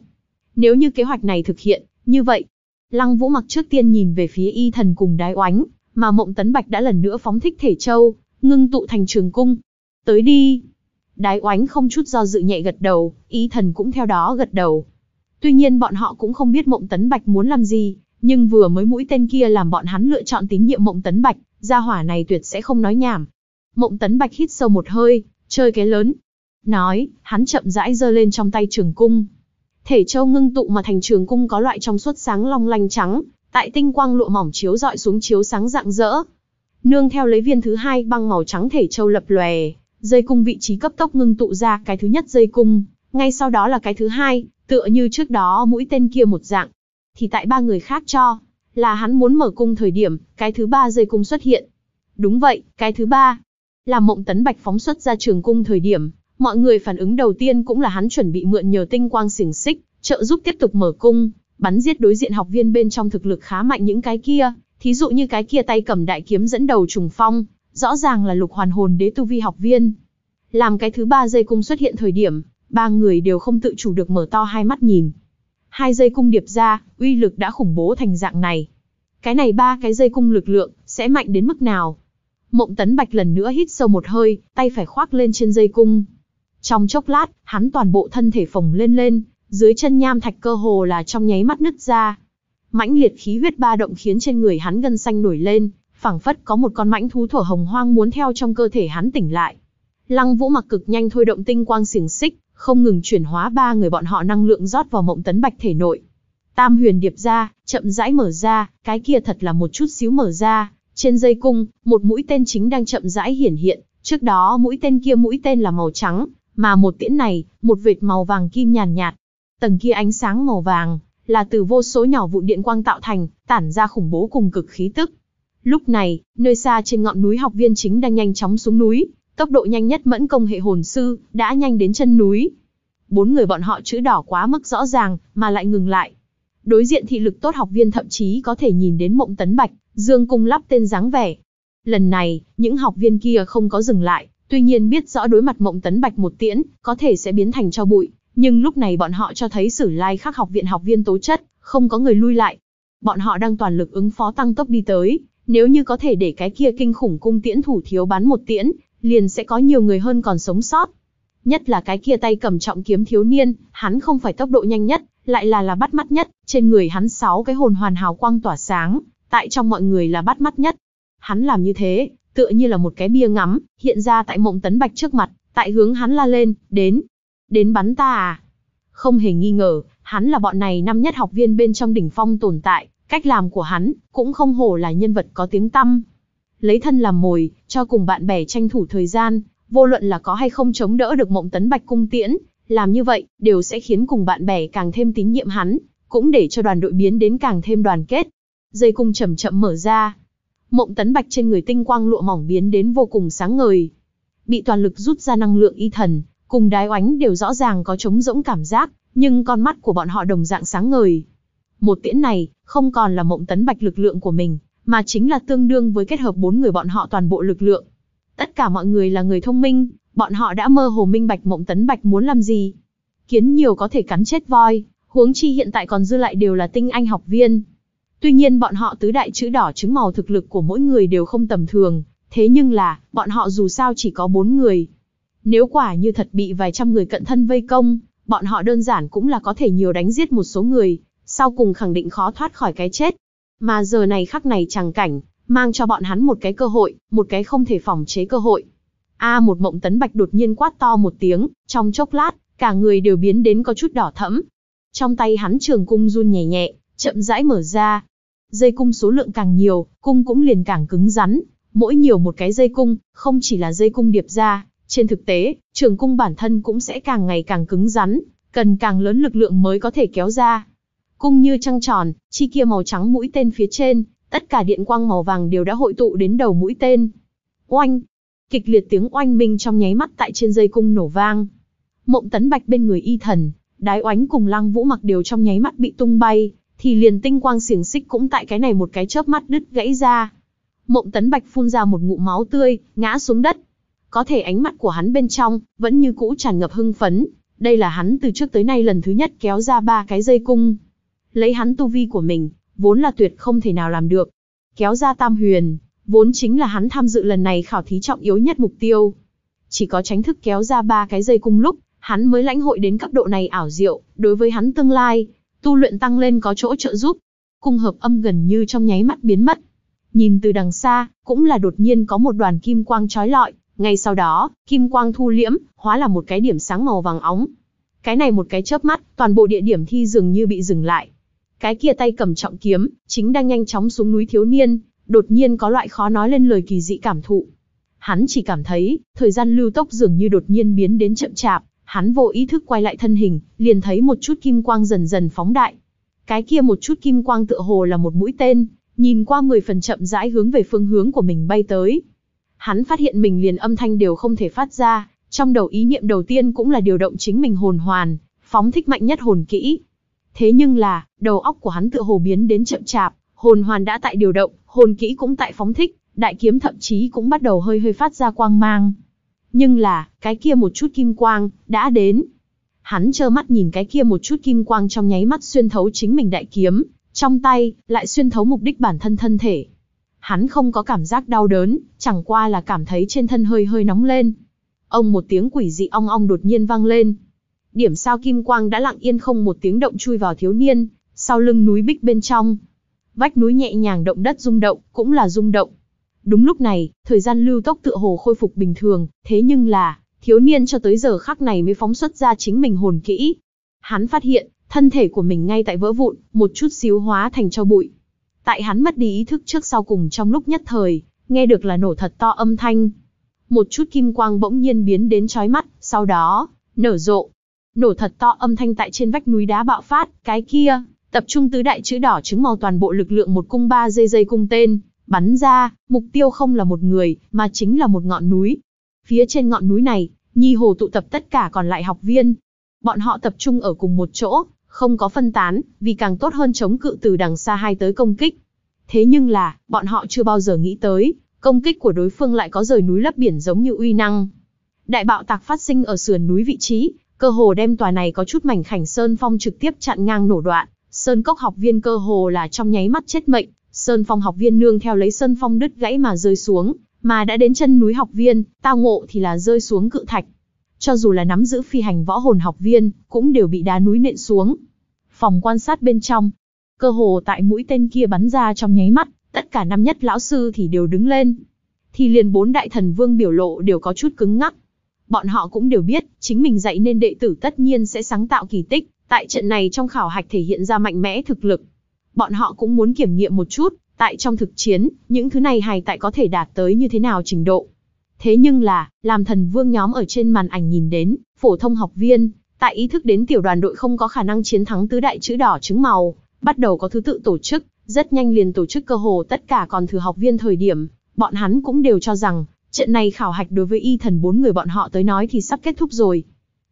Nếu như kế hoạch này thực hiện, như vậy, Lăng Vũ mặc trước tiên nhìn về phía y thần cùng đái oánh, mà mộng tấn bạch đã lần nữa phóng thích thể châu, ngưng tụ thành trường cung. Tới đi! Đái oánh không chút do dự nhẹ gật đầu, y thần cũng theo đó gật đầu. Tuy nhiên bọn họ cũng không biết mộng tấn bạch muốn làm gì, nhưng vừa mới mũi tên kia làm bọn hắn lựa chọn tín nhiệm mộng tấn bạch, gia hỏa này tuyệt sẽ không nói nhảm. Mộng tấn bạch hít sâu một hơi, chơi cái lớn. Nói, hắn chậm rãi giơ lên trong tay trường cung. Thể châu ngưng tụ mà thành trường cung có loại trong suốt sáng long lanh trắng, tại tinh quang lụa mỏng chiếu dọi xuống chiếu sáng rạng rỡ. Nương theo lấy viên thứ hai băng màu trắng thể châu lập lòe, dây cung vị trí cấp tốc ngưng tụ ra cái thứ nhất dây cung, ngay sau đó là cái thứ hai, tựa như trước đó mũi tên kia một dạng. Thì tại ba người khác cho, là hắn muốn mở cung thời điểm, cái thứ ba dây cung xuất hiện. Đúng vậy, cái thứ ba, là mộng tấn bạch phóng xuất ra trường cung thời điểm, mọi người phản ứng đầu tiên cũng là hắn chuẩn bị mượn nhờ tinh quang xiềng xích, trợ giúp tiếp tục mở cung, bắn giết đối diện học viên bên trong thực lực khá mạnh những cái kia, thí dụ như cái kia tay cầm đại kiếm dẫn đầu trùng phong, rõ ràng là lục hoàn hồn đế tu vi học viên. Làm cái thứ ba dây cung xuất hiện thời điểm, ba người đều không tự chủ được mở to hai mắt nhìn. Hai dây cung điệp ra, uy lực đã khủng bố thành dạng này. Cái này ba cái dây cung lực lượng, sẽ mạnh đến mức nào? Mộng tấn bạch lần nữa hít sâu một hơi, tay phải khoác lên trên dây cung. Trong chốc lát, hắn toàn bộ thân thể phồng lên lên, dưới chân nham thạch cơ hồ là trong nháy mắt nứt ra. Mãnh liệt khí huyết ba động khiến trên người hắn gân xanh nổi lên, phảng phất có một con mãnh thú thổ hồng hoang muốn theo trong cơ thể hắn tỉnh lại. Lăng Vũ mặc cực nhanh thôi động tinh quang xiềng xích, không ngừng chuyển hóa ba người bọn họ năng lượng rót vào mộng tấn bạch thể nội. Tam huyền điệp ra, chậm rãi mở ra, cái kia thật là một chút xíu mở ra, trên dây cung, một mũi tên chính đang chậm rãi hiển hiện, trước đó mũi tên kia mũi tên là màu trắng, mà một tiễn này, một vệt màu vàng kim nhàn nhạt, Tầng kia ánh sáng màu vàng, là từ vô số nhỏ vụ điện quang tạo thành, tản ra khủng bố cùng cực khí tức. Lúc này, nơi xa trên ngọn núi học viên chính đang nhanh chóng xuống núi, tốc độ nhanh nhất mẫn công hệ hồn sư, đã nhanh đến chân núi. Bốn người bọn họ chữ đỏ quá mức rõ ràng, mà lại ngừng lại. Đối diện thị lực tốt học viên thậm chí có thể nhìn đến mộng tấn bạch, dương cung lắp tên dáng vẻ. Lần này, những học viên kia không có dừng lại, tuy nhiên biết rõ đối mặt mộng tấn bạch một tiễn, có thể sẽ biến thành cho bụi, nhưng lúc này bọn họ cho thấy sử lai khắc học viện học viên tố chất, không có người lui lại. Bọn họ đang toàn lực ứng phó tăng tốc đi tới, nếu như có thể để cái kia kinh khủng cung tiễn thủ thiếu bắn một tiễn, liền sẽ có nhiều người hơn còn sống sót. Nhất là cái kia tay cầm trọng kiếm thiếu niên, hắn không phải tốc độ nhanh nhất, lại là là bắt mắt nhất, trên người hắn sáu cái hồn hoàn hào quang tỏa sáng, tại trong mọi người là bắt mắt nhất. Hắn làm như thế, tựa như là một cái bia ngắm, hiện ra tại mộng tấn bạch trước mặt, tại hướng hắn la lên, đến, Đến bắn ta à? Không hề nghi ngờ, hắn là bọn này năm nhất học viên bên trong đỉnh phong tồn tại, cách làm của hắn, cũng không hổ là nhân vật có tiếng tăm. Lấy thân làm mồi, cho cùng bạn bè tranh thủ thời gian, vô luận là có hay không chống đỡ được mộng tấn bạch cung tiễn, làm như vậy, đều sẽ khiến cùng bạn bè càng thêm tín nhiệm hắn, cũng để cho đoàn đội biến đến càng thêm đoàn kết. Dây cung chậm chậm mở ra. Mộng tấn bạch trên người tinh quang lụa mỏng biến đến vô cùng sáng ngời. Bị toàn lực rút ra năng lượng y thần, cùng đái oánh đều rõ ràng có trống rỗng cảm giác, nhưng con mắt của bọn họ đồng dạng sáng ngời. Một tiễn này, không còn là mộng tấn bạch lực lượng của mình, mà chính là tương đương với kết hợp bốn người bọn họ toàn bộ lực lượng. Tất cả mọi người là người thông minh, bọn họ đã mơ hồ minh bạch mộng tấn bạch muốn làm gì. Kiến nhiều có thể cắn chết voi, huống chi hiện tại còn dư lại đều là tinh anh học viên. Tuy nhiên bọn họ tứ đại chữ đỏ chứng màu thực lực của mỗi người đều không tầm thường, thế nhưng là, bọn họ dù sao chỉ có bốn người, nếu quả như thật bị vài trăm người cận thân vây công, bọn họ đơn giản cũng là có thể nhiều đánh giết một số người, sau cùng khẳng định khó thoát khỏi cái chết. Mà giờ này khắc này chẳng cảnh, mang cho bọn hắn một cái cơ hội, một cái không thể phòng chế cơ hội. A một mộng tấn bạch đột nhiên quát to một tiếng, trong chốc lát, cả người đều biến đến có chút đỏ thẫm. Trong tay hắn trường cung run nhẹ nhẹ, chậm rãi mở ra. Dây cung số lượng càng nhiều, cung cũng liền càng cứng rắn. Mỗi nhiều một cái dây cung, không chỉ là dây cung điệp ra, trên thực tế, trường cung bản thân cũng sẽ càng ngày càng cứng rắn, cần càng lớn lực lượng mới có thể kéo ra. Cung như trăng tròn, chi kia màu trắng mũi tên phía trên, tất cả điện quang màu vàng đều đã hội tụ đến đầu mũi tên. Oanh! Kịch liệt tiếng oanh minh trong nháy mắt tại trên dây cung nổ vang. Mộng tấn bạch bên người y thần, đái oánh cùng lăng vũ mặc đều trong nháy mắt bị tung bay, thì liền tinh quang xiềng xích cũng tại cái này một cái chớp mắt đứt gãy ra. Mộng tấn bạch phun ra một ngụm máu tươi, ngã xuống đất. Có thể ánh mắt của hắn bên trong, vẫn như cũ tràn ngập hưng phấn. Đây là hắn từ trước tới nay lần thứ nhất kéo ra ba cái dây cung. Lấy hắn tu vi của mình, vốn là tuyệt không thể nào làm được. Kéo ra tam huyền, vốn chính là hắn tham dự lần này khảo thí trọng yếu nhất mục tiêu. Chỉ có tránh thức kéo ra ba cái dây cung lúc, hắn mới lãnh hội đến cấp độ này ảo diệu, đối với hắn tương lai, tu luyện tăng lên có chỗ trợ giúp. Cung hợp âm gần như trong nháy mắt biến mất. Nhìn từ đằng xa, cũng là đột nhiên có một đoàn kim quang trói lọi, ngay sau đó, kim quang thu liễm, hóa là một cái điểm sáng màu vàng óng. Cái này một cái chớp mắt, toàn bộ địa điểm thi dường như bị dừng lại. Cái kia tay cầm trọng kiếm, chính đang nhanh chóng xuống núi thiếu niên, đột nhiên có loại khó nói lên lời kỳ dị cảm thụ. Hắn chỉ cảm thấy, thời gian lưu tốc dường như đột nhiên biến đến chậm chạp, hắn vô ý thức quay lại thân hình, liền thấy một chút kim quang dần dần phóng đại. Cái kia một chút kim quang tựa hồ là một mũi tên, nhìn qua 10 phần chậm rãi hướng về phương hướng của mình bay tới. Hắn phát hiện mình liền âm thanh đều không thể phát ra, trong đầu ý niệm đầu tiên cũng là điều động chính mình hồn hoàn, phóng thích mạnh nhất hồn kỹ. Thế nhưng là, đầu óc của hắn tựa hồ biến đến chậm chạp, hồn hoàn đã tại điều động, hồn kỹ cũng tại phóng thích, đại kiếm thậm chí cũng bắt đầu hơi hơi phát ra quang mang. Nhưng là, cái kia một chút kim quang, đã đến. Hắn trơ mắt nhìn cái kia một chút kim quang trong nháy mắt xuyên thấu chính mình đại kiếm, trong tay, lại xuyên thấu mục đích bản thân thân thể. Hắn không có cảm giác đau đớn, chẳng qua là cảm thấy trên thân hơi hơi nóng lên. Ông một tiếng quỷ dị ong ong đột nhiên vang lên. Điểm sao kim quang đã lặng yên không một tiếng động chui vào thiếu niên, sau lưng núi bích bên trong. Vách núi nhẹ nhàng động đất rung động, cũng là rung động. Đúng lúc này, thời gian lưu tốc tựa hồ khôi phục bình thường, thế nhưng là, thiếu niên cho tới giờ khắc này mới phóng xuất ra chính mình hồn kỹ. Hắn phát hiện, thân thể của mình ngay tại vỡ vụn, một chút xíu hóa thành cho bụi. Tại hắn mất đi ý thức trước sau cùng trong lúc nhất thời, nghe được là nổ thật to âm thanh. Một chút kim quang bỗng nhiên biến đến chói mắt, sau đó, nở rộ. Nổ thật to âm thanh tại trên vách núi đá bạo phát, cái kia, tập trung tứ đại chữ đỏ chứng màu toàn bộ lực lượng một cung ba dây dây cung tên, bắn ra, mục tiêu không là một người, mà chính là một ngọn núi. Phía trên ngọn núi này, Nhi Hồ tụ tập tất cả còn lại học viên. Bọn họ tập trung ở cùng một chỗ, không có phân tán, vì càng tốt hơn chống cự từ đằng xa hai tới công kích. Thế nhưng là, bọn họ chưa bao giờ nghĩ tới, công kích của đối phương lại có rời núi lấp biển giống như uy năng. Đại bạo tạc phát sinh ở sườn núi vị trí, cơ hồ đem tòa này có chút mảnh khảnh sơn phong trực tiếp chặn ngang nổ đoạn, sơn cốc học viên cơ hồ là trong nháy mắt chết mệnh, sơn phong học viên nương theo lấy sơn phong đứt gãy mà rơi xuống, mà đã đến chân núi học viên, tao ngộ thì là rơi xuống cự thạch. Cho dù là nắm giữ phi hành võ hồn học viên, cũng đều bị đá núi nện xuống. Phòng quan sát bên trong, cơ hồ tại mũi tên kia bắn ra trong nháy mắt, tất cả năm nhất lão sư thì đều đứng lên. Thì liền bốn đại thần vương biểu lộ đều có chút cứng ngắc. Bọn họ cũng đều biết, chính mình dạy nên đệ tử tất nhiên sẽ sáng tạo kỳ tích, tại trận này trong khảo hạch thể hiện ra mạnh mẽ thực lực. Bọn họ cũng muốn kiểm nghiệm một chút, tại trong thực chiến, những thứ này hài tại có thể đạt tới như thế nào trình độ. Thế nhưng là, làm thần vương nhóm ở trên màn ảnh nhìn đến, phổ thông học viên, tại ý thức đến tiểu đoàn đội không có khả năng chiến thắng tứ đại chữ đỏ trứng màu, bắt đầu có thứ tự tổ chức, rất nhanh liền tổ chức cơ hồ tất cả còn thừa học viên thời điểm, bọn hắn cũng đều cho rằng, trận này khảo hạch đối với y thần bốn người bọn họ tới nói thì sắp kết thúc rồi.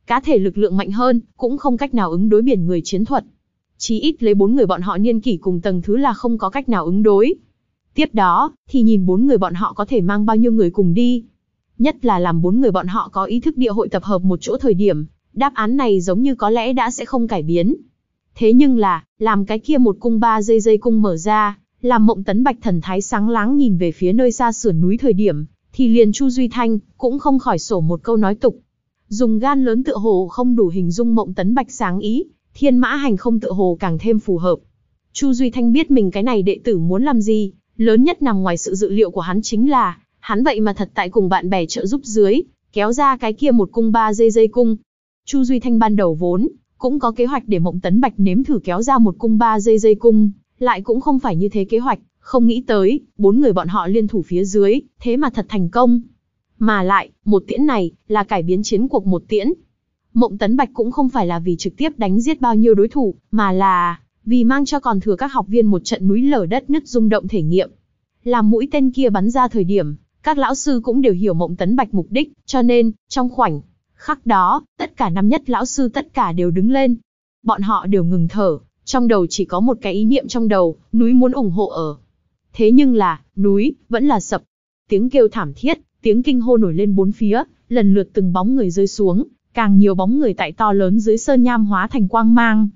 Cá thể lực lượng mạnh hơn, cũng không cách nào ứng đối biển người chiến thuật. Chí ít lấy bốn người bọn họ niên kỷ cùng tầng thứ là không có cách nào ứng đối. Tiếp đó, thì nhìn bốn người bọn họ có thể mang bao nhiêu người cùng đi. Nhất là làm bốn người bọn họ có ý thức địa hội tập hợp một chỗ thời điểm, đáp án này giống như có lẽ đã sẽ không cải biến. Thế nhưng là, làm cái kia một cung ba dây dây cung mở ra, làm mộng tấn bạch thần thái sáng láng nhìn về phía nơi xa sườn núi thời điểm, thì liền Chu Duy Thanh, cũng không khỏi sổ một câu nói tục. Dùng gan lớn tựa hồ không đủ hình dung mộng tấn bạch sáng ý, thiên mã hành không tựa hồ càng thêm phù hợp. Chu Duy Thanh biết mình cái này đệ tử muốn làm gì, lớn nhất nằm ngoài sự dự liệu của hắn chính là, hắn vậy mà thật tại cùng bạn bè trợ giúp dưới, kéo ra cái kia một cung ba dây dây cung. Chu Duy Thanh ban đầu vốn, cũng có kế hoạch để Mộng Tấn Bạch nếm thử kéo ra một cung ba dây dây cung, lại cũng không phải như thế kế hoạch, không nghĩ tới, bốn người bọn họ liên thủ phía dưới, thế mà thật thành công. Mà lại, một tiễn này, là cải biến chiến cuộc một tiễn. Mộng Tấn Bạch cũng không phải là vì trực tiếp đánh giết bao nhiêu đối thủ, mà là, vì mang cho còn thừa các học viên một trận núi lở đất nứt rung động thể nghiệm. Làm mũi tên kia bắn ra thời điểm, các lão sư cũng đều hiểu mộng tấn bạch mục đích, cho nên, trong khoảnh khắc đó, tất cả năm nhất lão sư tất cả đều đứng lên. Bọn họ đều ngừng thở, trong đầu chỉ có một cái ý niệm trong đầu, núi muốn ủng hộ ở. Thế nhưng là, núi, vẫn là sập. Tiếng kêu thảm thiết, tiếng kinh hô nổi lên bốn phía, lần lượt từng bóng người rơi xuống, càng nhiều bóng người tại to lớn dưới sơn nham hóa thành quang mang.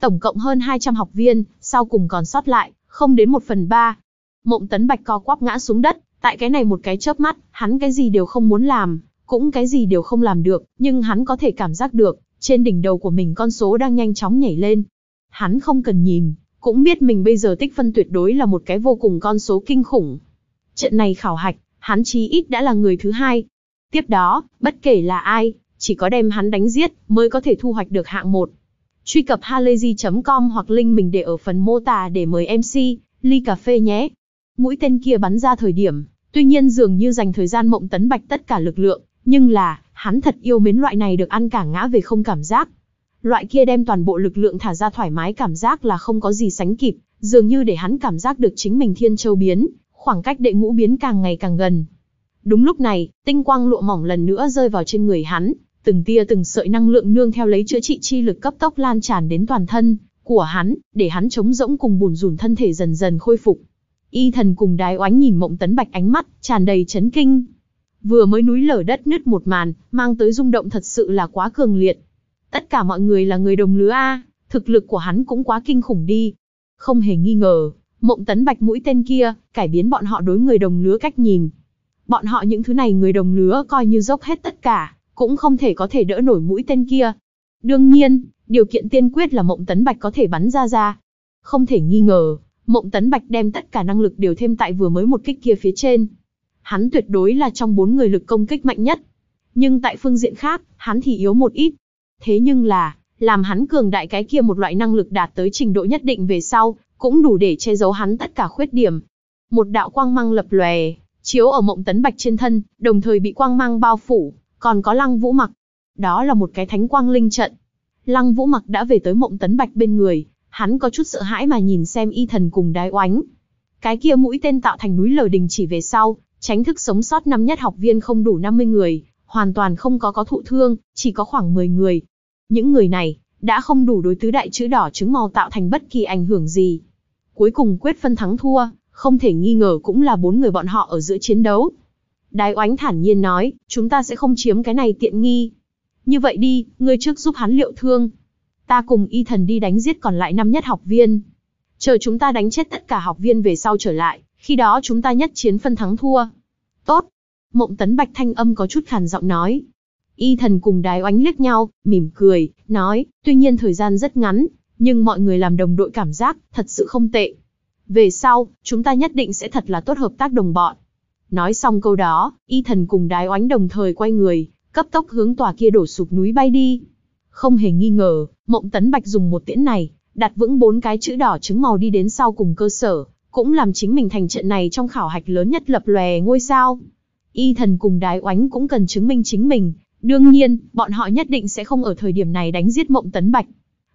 Tổng cộng hơn 200 học viên, sau cùng còn sót lại, không đến một phần ba. Mộng tấn bạch co quắp ngã xuống đất, tại cái này một cái chớp mắt, hắn cái gì đều không muốn làm, cũng cái gì đều không làm được, nhưng hắn có thể cảm giác được, trên đỉnh đầu của mình con số đang nhanh chóng nhảy lên. Hắn không cần nhìn, cũng biết mình bây giờ tích phân tuyệt đối là một cái vô cùng con số kinh khủng. Trận này khảo hạch, hắn chí ít đã là người thứ hai. Tiếp đó, bất kể là ai, chỉ có đem hắn đánh giết mới có thể thu hoạch được hạng một. Truy cập halayzi.com hoặc link mình để ở phần mô tả để mời MC, ly cà phê nhé. Mũi tên kia bắn ra thời điểm, tuy nhiên dường như dành thời gian mộng tấn bạch tất cả lực lượng, nhưng là, hắn thật yêu mến loại này được ăn cả ngã về không cảm giác. Loại kia đem toàn bộ lực lượng thả ra thoải mái cảm giác là không có gì sánh kịp, dường như để hắn cảm giác được chính mình thiên châu biến, khoảng cách đệ ngũ biến càng ngày càng gần. Đúng lúc này, tinh quang lụa mỏng lần nữa rơi vào trên người hắn, từng tia từng sợi năng lượng nương theo lấy chữa trị chi lực cấp tốc lan tràn đến toàn thân của hắn, để hắn chống rỗng cùng bùn rủn thân thể dần dần khôi phục. Y thần cùng đái oánh nhìn mộng tấn bạch ánh mắt, tràn đầy chấn kinh. Vừa mới núi lở đất nứt một màn, mang tới rung động thật sự là quá cường liệt. Tất cả mọi người là người đồng lứa A, thực lực của hắn cũng quá kinh khủng đi. Không hề nghi ngờ, mộng tấn bạch mũi tên kia, cải biến bọn họ đối người đồng lứa cách nhìn. Bọn họ những thứ này người đồng lứa coi như dốc hết tất cả, cũng không thể có thể đỡ nổi mũi tên kia. Đương nhiên, điều kiện tiên quyết là mộng tấn bạch có thể bắn ra ra. Không thể nghi ngờ, mộng tấn bạch đem tất cả năng lực đều thêm tại vừa mới một kích kia phía trên. Hắn tuyệt đối là trong bốn người lực công kích mạnh nhất. Nhưng tại phương diện khác, hắn thì yếu một ít. Thế nhưng là, làm hắn cường đại cái kia một loại năng lực đạt tới trình độ nhất định về sau, cũng đủ để che giấu hắn tất cả khuyết điểm. Một đạo quang mang lập lòe, chiếu ở mộng tấn bạch trên thân, đồng thời bị quang mang bao phủ, còn có lăng vũ mặc. Đó là một cái thánh quang linh trận. Lăng vũ mặc đã về tới mộng tấn bạch bên người, hắn có chút sợ hãi mà nhìn xem y thần cùng đái oánh. Cái kia mũi tên tạo thành núi lở đình chỉ về sau, tránh thức sống sót năm nhất học viên không đủ 50 người, hoàn toàn không có có thụ thương, chỉ có khoảng 10 người. Những người này, đã không đủ đối tứ đại chữ đỏ trứng màu tạo thành bất kỳ ảnh hưởng gì. Cuối cùng quyết phân thắng thua, không thể nghi ngờ cũng là bốn người bọn họ ở giữa chiến đấu. Đái oánh thản nhiên nói, chúng ta sẽ không chiếm cái này tiện nghi. Như vậy đi, ngươi trước giúp hắn liệu thương. Ta cùng y thần đi đánh giết còn lại năm nhất học viên. Chờ chúng ta đánh chết tất cả học viên về sau trở lại, khi đó chúng ta nhất chiến phân thắng thua. Tốt. Mộng tấn bạch thanh âm có chút khàn giọng nói. Y thần cùng đái oánh liếc nhau, mỉm cười, nói, tuy nhiên thời gian rất ngắn, nhưng mọi người làm đồng đội cảm giác, thật sự không tệ. Về sau, chúng ta nhất định sẽ thật là tốt hợp tác đồng bọn. Nói xong câu đó, y thần cùng đái oánh đồng thời quay người, cấp tốc hướng tòa kia đổ sụp núi bay đi. Không hề nghi ngờ, mộng tấn bạch dùng một tiễn này, đặt vững bốn cái chữ đỏ trứng màu đi đến sau cùng cơ sở, cũng làm chính mình thành trận này trong khảo hạch lớn nhất lập lòe ngôi sao. Y thần cùng đái oánh cũng cần chứng minh chính mình, đương nhiên, bọn họ nhất định sẽ không ở thời điểm này đánh giết mộng tấn bạch.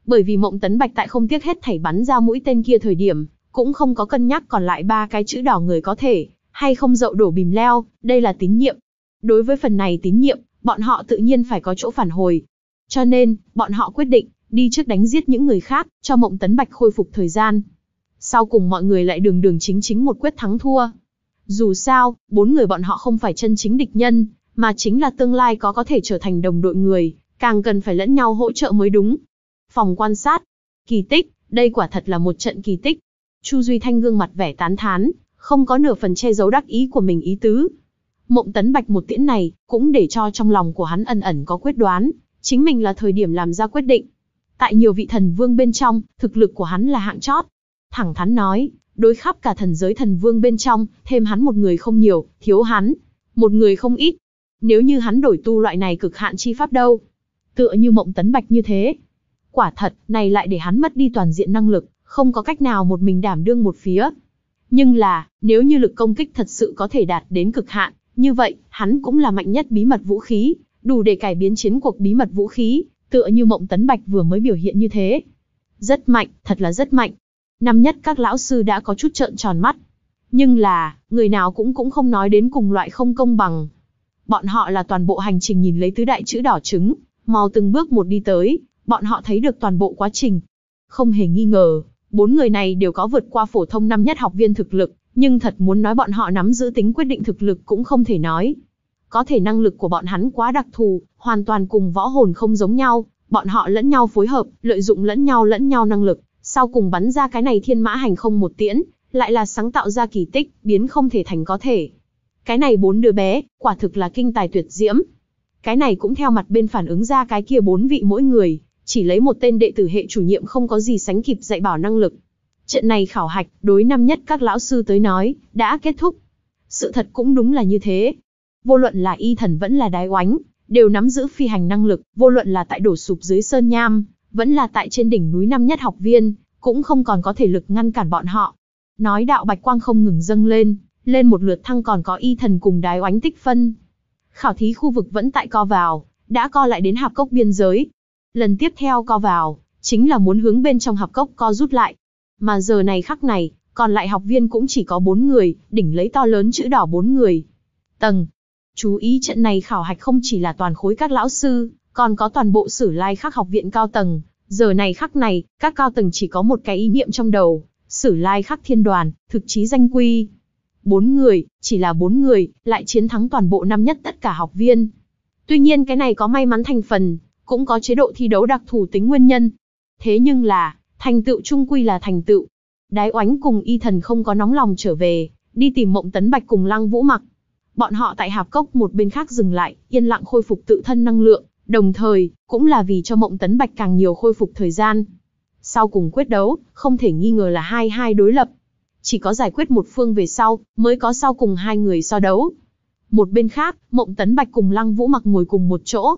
Bởi vì mộng tấn bạch tại không tiếc hết thảy bắn ra mũi tên kia thời điểm, cũng không có cân nhắc còn lại ba cái chữ đỏ người có thể, hay không dậu đổ bìm leo, đây là tín nhiệm. Đối với phần này tín nhiệm, bọn họ tự nhiên phải có chỗ phản hồi. Cho nên, bọn họ quyết định, đi trước đánh giết những người khác, cho mộng tấn bạch khôi phục thời gian. Sau cùng mọi người lại đường đường chính chính một quyết thắng thua. Dù sao, bốn người bọn họ không phải chân chính địch nhân, mà chính là tương lai có có thể trở thành đồng đội người, càng cần phải lẫn nhau hỗ trợ mới đúng. Phòng quan sát. Kỳ tích, đây quả thật là một trận kỳ tích. Chu Duy Thanh gương mặt vẻ tán thán, không có nửa phần che giấu đắc ý của mình ý tứ. Mộng tấn bạch một tiễn này, cũng để cho trong lòng của hắn ẩn ẩn có quyết đoán, chính mình là thời điểm làm ra quyết định. Tại nhiều vị thần vương bên trong, thực lực của hắn là hạng chót. Thẳng thắn nói, đối khắp cả thần giới thần vương bên trong, thêm hắn một người không nhiều, thiếu hắn, một người không ít. Nếu như hắn đổi tu loại này cực hạn chi pháp đâu? Tựa như mộng tấn bạch như thế. Quả thật, này lại để hắn mất đi toàn diện năng lực, không có cách nào một mình đảm đương một phía. Nhưng là, nếu như lực công kích thật sự có thể đạt đến cực hạn, như vậy, hắn cũng là mạnh nhất bí mật vũ khí, đủ để cải biến chiến cuộc bí mật vũ khí, tựa như mộng tấn bạch vừa mới biểu hiện như thế. Rất mạnh, thật là rất mạnh. Năm nhất các lão sư đã có chút trợn tròn mắt. Nhưng là, người nào cũng cũng không nói đến cùng loại không công bằng. Bọn họ là toàn bộ hành trình nhìn lấy tứ đại chữ đỏ trứng, mau từng bước một đi tới, bọn họ thấy được toàn bộ quá trình. Không hề nghi ngờ, bốn người này đều có vượt qua phổ thông năm nhất học viên thực lực, nhưng thật muốn nói bọn họ nắm giữ tính quyết định thực lực cũng không thể nói. Có thể năng lực của bọn hắn quá đặc thù, hoàn toàn cùng võ hồn không giống nhau, bọn họ lẫn nhau phối hợp, lợi dụng lẫn nhau lẫn nhau năng lực, sau cùng bắn ra cái này thiên mã hành không một tiễn, lại là sáng tạo ra kỳ tích, biến không thể thành có thể. Cái này bốn đứa bé, quả thực là kinh tài tuyệt diễm. Cái này cũng theo mặt bên phản ứng ra cái kia bốn vị mỗi người, chỉ lấy một tên đệ tử hệ chủ nhiệm không có gì sánh kịp dạy bảo năng lực. Trận này khảo hạch, đối năm nhất các lão sư tới nói, đã kết thúc. Sự thật cũng đúng là như thế. Vô luận là y thần vẫn là đái oánh, đều nắm giữ phi hành năng lực, vô luận là tại đổ sụp dưới sơn nham, vẫn là tại trên đỉnh núi năm nhất học viên, cũng không còn có thể lực ngăn cản bọn họ. Nói đạo bạch quang không ngừng dâng lên, lên một lượt thăng còn có y thần cùng đái oánh tích phân. Khảo thí khu vực vẫn tại co vào, đã co lại đến hạp cốc biên giới. Lần tiếp theo co vào, chính là muốn hướng bên trong hạp cốc co rút lại. Mà giờ này khắc này, còn lại học viên cũng chỉ có bốn người, đỉnh lấy to lớn chữ đỏ bốn người. Tầng. Chú ý trận này khảo hạch không chỉ là toàn khối các lão sư, còn có toàn bộ sử lai khắc học viện cao tầng. Giờ này khắc này, các cao tầng chỉ có một cái ý niệm trong đầu, sử lai khắc thiên đoàn, thực chí danh quy. Bốn người, chỉ là bốn người, lại chiến thắng toàn bộ năm nhất tất cả học viên. Tuy nhiên cái này có may mắn thành phần, cũng có chế độ thi đấu đặc thù tính nguyên nhân. Thế nhưng là, thành tựu trung quy là thành tựu. Đái oánh cùng y thần không có nóng lòng trở về, đi tìm mộng tấn bạch cùng lăng vũ mặc. Bọn họ tại hạp cốc một bên khác dừng lại, yên lặng khôi phục tự thân năng lượng, đồng thời, cũng là vì cho mộng tấn bạch càng nhiều khôi phục thời gian. Sau cùng quyết đấu, không thể nghi ngờ là hai hai đối lập. Chỉ có giải quyết một phương về sau, mới có sau cùng hai người so đấu. Một bên khác, Mộng Tấn Bạch cùng Lăng Vũ Mặc ngồi cùng một chỗ.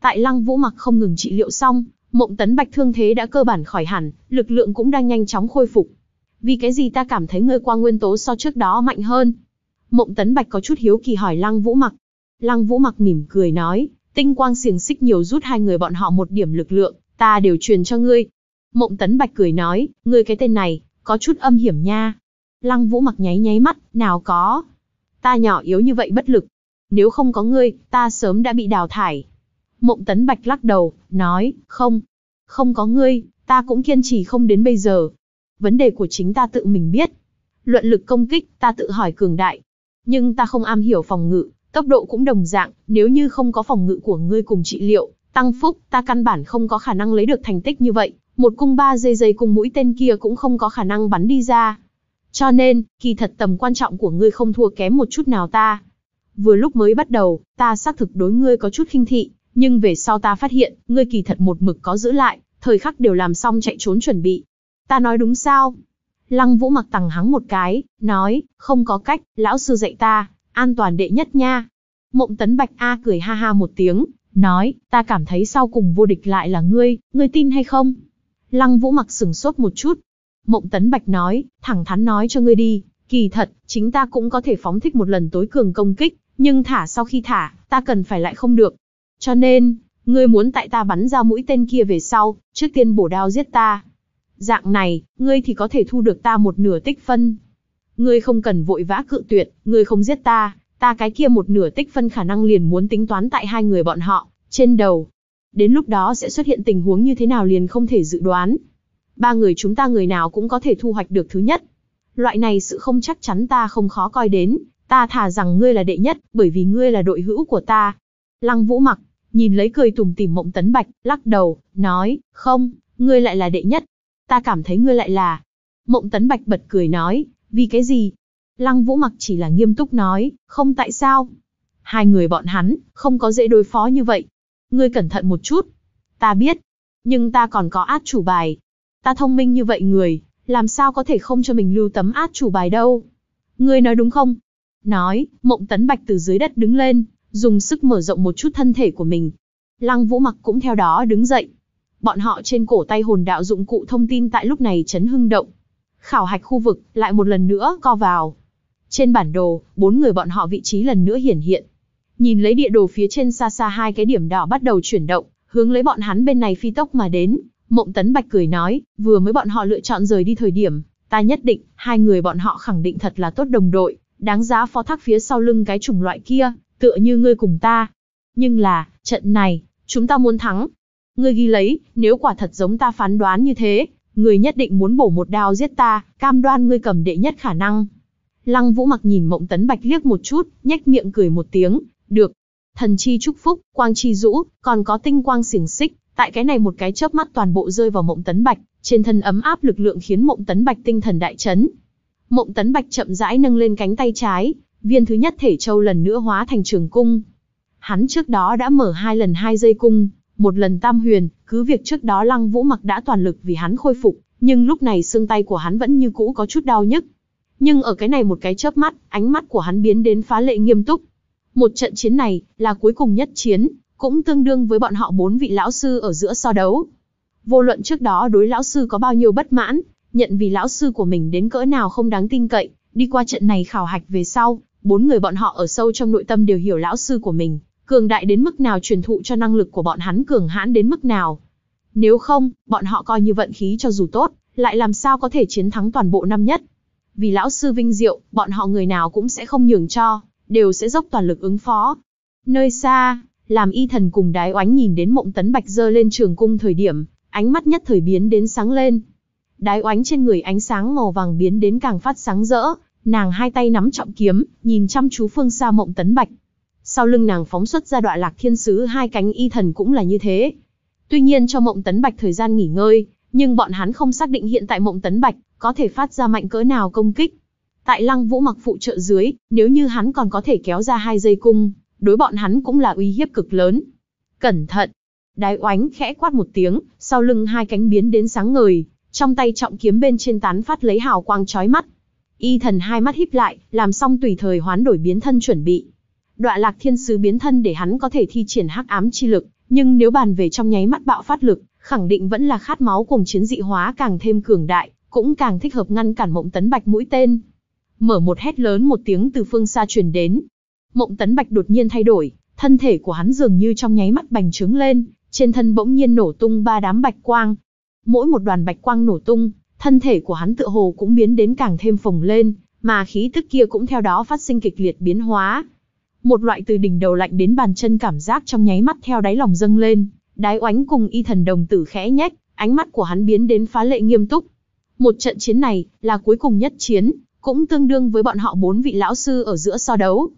Tại Lăng Vũ Mặc không ngừng trị liệu xong, Mộng Tấn Bạch thương thế đã cơ bản khỏi hẳn, lực lượng cũng đang nhanh chóng khôi phục. Vì cái gì ta cảm thấy ngươi qua nguyên tố so trước đó mạnh hơn? Mộng Tấn Bạch có chút hiếu kỳ hỏi Lăng Vũ Mặc. Lăng Vũ Mặc mỉm cười nói, tinh quang xiềng xích nhiều rút hai người bọn họ một điểm lực lượng, ta đều truyền cho ngươi. Mộng Tấn Bạch cười nói, ngươi cái tên này, có chút âm hiểm nha. Lăng Vũ mặc nháy nháy mắt, nào có. Ta nhỏ yếu như vậy bất lực. Nếu không có ngươi, ta sớm đã bị đào thải. Mộng Tấn Bạch lắc đầu, nói, không. Không có ngươi, ta cũng kiên trì không đến bây giờ. Vấn đề của chính ta tự mình biết. Luận lực công kích, ta tự hỏi cường đại. Nhưng ta không am hiểu phòng ngự, tốc độ cũng đồng dạng, nếu như không có phòng ngự của ngươi cùng trị liệu, tăng phúc, ta căn bản không có khả năng lấy được thành tích như vậy một cung ba dây dây cùng mũi tên kia cũng không có khả năng bắn đi ra. Cho nên, kỳ thật tầm quan trọng của ngươi không thua kém một chút nào ta. Vừa lúc mới bắt đầu, ta xác thực đối ngươi có chút khinh thị, nhưng về sau ta phát hiện, ngươi kỳ thật một mực có giữ lại, thời khắc đều làm xong chạy trốn chuẩn bị. Ta nói đúng sao? Lăng Vũ mặc tằng hắng một cái, nói, không có cách, lão sư dạy ta, an toàn đệ nhất nha. Mộng tấn bạch A cười ha ha một tiếng, nói, ta cảm thấy sau cùng vô địch lại là ngươi, ngươi tin hay không? Lăng Vũ mặc sừng sốt một chút. Mộng Tấn Bạch nói, thẳng thắn nói cho ngươi đi, kỳ thật, chính ta cũng có thể phóng thích một lần tối cường công kích, nhưng thả sau khi thả, ta cần phải lại không được. Cho nên, ngươi muốn tại ta bắn ra mũi tên kia về sau, trước tiên bổ đao giết ta. Dạng này, ngươi thì có thể thu được ta một nửa tích phân. Ngươi không cần vội vã cự tuyệt, ngươi không giết ta, ta cái kia một nửa tích phân khả năng liền muốn tính toán tại hai người bọn họ, trên đầu, Đến lúc đó sẽ xuất hiện tình huống như thế nào liền không thể dự đoán. Ba người chúng ta người nào cũng có thể thu hoạch được thứ nhất. Loại này sự không chắc chắn ta không khó coi đến, ta thả rằng ngươi là đệ nhất, bởi vì ngươi là đội hữu của ta. Lăng Vũ mặc, nhìn lấy cười tủm tỉm mộng tấn bạch, lắc đầu, nói, không, ngươi lại là đệ nhất. Ta cảm thấy ngươi lại là. Mộng tấn bạch bật cười nói, vì cái gì? Lăng Vũ mặc chỉ là nghiêm túc nói, không tại sao. Hai người bọn hắn, không có dễ đối phó như vậy, Ngươi cẩn thận một chút. Ta biết. Nhưng ta còn có át chủ bài. Ta thông minh như vậy người, làm sao có thể không cho mình lưu tấm át chủ bài đâu. Ngươi nói đúng không? Nói, mộng tấn bạch từ dưới đất đứng lên, dùng sức mở rộng một chút thân thể của mình. Lăng vũ mặc cũng theo đó đứng dậy. Bọn họ trên cổ tay hồn đạo dụng cụ thông tin tại lúc này chấn hưng động. Khảo hạch khu vực, lại một lần nữa co vào. Trên bản đồ, bốn người bọn họ vị trí lần nữa hiển hiện. Nhìn lấy địa đồ phía trên xa xa hai cái điểm đỏ bắt đầu chuyển động, hướng lấy bọn hắn bên này phi tốc mà đến, Mộng Tấn Bạch cười nói, vừa mới bọn họ lựa chọn rời đi thời điểm, ta nhất định, hai người bọn họ khẳng định thật là tốt đồng đội, đáng giá phó thác phía sau lưng cái chủng loại kia, tựa như ngươi cùng ta. Nhưng là, trận này, chúng ta muốn thắng. Ngươi ghi lấy, nếu quả thật giống ta phán đoán như thế, ngươi nhất định muốn bổ một đao giết ta, cam đoan ngươi cầm đệ nhất khả năng. Lăng Vũ mặc nhìn Mộng Tấn Bạch liếc một chút, nhếch miệng cười một tiếng, được. Thần chi chúc phúc, quang chi rũ, còn có tinh quang xỉn xích, tại cái này một cái chớp mắt toàn bộ rơi vào Mộng Tấn Bạch, trên thân ấm áp lực lượng khiến Mộng Tấn Bạch tinh thần đại chấn. Mộng Tấn Bạch chậm rãi nâng lên cánh tay trái, viên thứ nhất thể châu lần nữa hóa thành trường cung. Hắn trước đó đã mở hai lần hai dây cung, một lần tam huyền, cứ việc trước đó Lăng Vũ mặc đã toàn lực vì hắn khôi phục, nhưng lúc này xương tay của hắn vẫn như cũ có chút đau nhức. Nhưng ở cái này một cái chớp mắt, ánh mắt của hắn biến đến phá lệ nghiêm túc. Một trận chiến này, là cuối cùng nhất chiến, cũng tương đương với bọn họ bốn vị lão sư ở giữa so đấu. Vô luận trước đó đối lão sư có bao nhiêu bất mãn, nhận vì lão sư của mình đến cỡ nào không đáng tin cậy, đi qua trận này khảo hạch về sau, bốn người bọn họ ở sâu trong nội tâm đều hiểu lão sư của mình, cường đại đến mức nào truyền thụ cho năng lực của bọn hắn cường hãn đến mức nào. Nếu không, bọn họ coi như vận khí cho dù tốt, lại làm sao có thể chiến thắng toàn bộ năm nhất. Vì lão sư vinh diệu, bọn họ người nào cũng sẽ không nhường cho, đều sẽ dốc toàn lực ứng phó. Nơi xa, làm y thần cùng đái oánh nhìn đến mộng tấn bạch dơ lên trường cung thời điểm, ánh mắt nhất thời biến đến sáng lên. Đái oánh trên người ánh sáng màu vàng biến đến càng phát sáng rỡ, nàng hai tay nắm trọng kiếm, nhìn chăm chú phương xa mộng tấn bạch. Sau lưng nàng phóng xuất ra đoạn lạc thiên sứ hai cánh y thần cũng là như thế. Tuy nhiên cho mộng tấn bạch thời gian nghỉ ngơi, nhưng bọn hắn không xác định hiện tại mộng tấn bạch có thể phát ra mạnh cỡ nào công kích. Tại lăng vũ mặc phụ trợ dưới, nếu như hắn còn có thể kéo ra hai dây cung, đối bọn hắn cũng là uy hiếp cực lớn. Cẩn thận! Đái oánh khẽ quát một tiếng, sau lưng hai cánh biến đến sáng ngời, trong tay trọng kiếm bên trên tán phát lấy hào quang chói mắt. Y thần hai mắt híp lại, làm xong tùy thời hoán đổi biến thân chuẩn bị. Đoạ lạc thiên sứ biến thân để hắn có thể thi triển hắc ám chi lực, nhưng nếu bàn về trong nháy mắt bạo phát lực, khẳng định vẫn là khát máu cùng chiến dị hóa càng thêm cường đại, cũng càng thích hợp ngăn cản mộng tấn bạch mũi tên. Mở một hét lớn một tiếng từ phương xa truyền đến. Mộng tấn bạch đột nhiên thay đổi, thân thể của hắn dường như trong nháy mắt bành trướng lên, trên thân bỗng nhiên nổ tung ba đám bạch quang. Mỗi một đoàn bạch quang nổ tung, thân thể của hắn tựa hồ cũng biến đến càng thêm phồng lên, mà khí tức kia cũng theo đó phát sinh kịch liệt biến hóa. Một loại từ đỉnh đầu lạnh đến bàn chân cảm giác trong nháy mắt theo đáy lòng dâng lên, đái oánh cùng y thần đồng tử khẽ nhếch, ánh mắt của hắn biến đến phá lệ nghiêm túc. Một trận chiến này, là cuối cùng nhất chiến, cũng tương đương với bọn họ bốn vị lão sư ở giữa so đấu.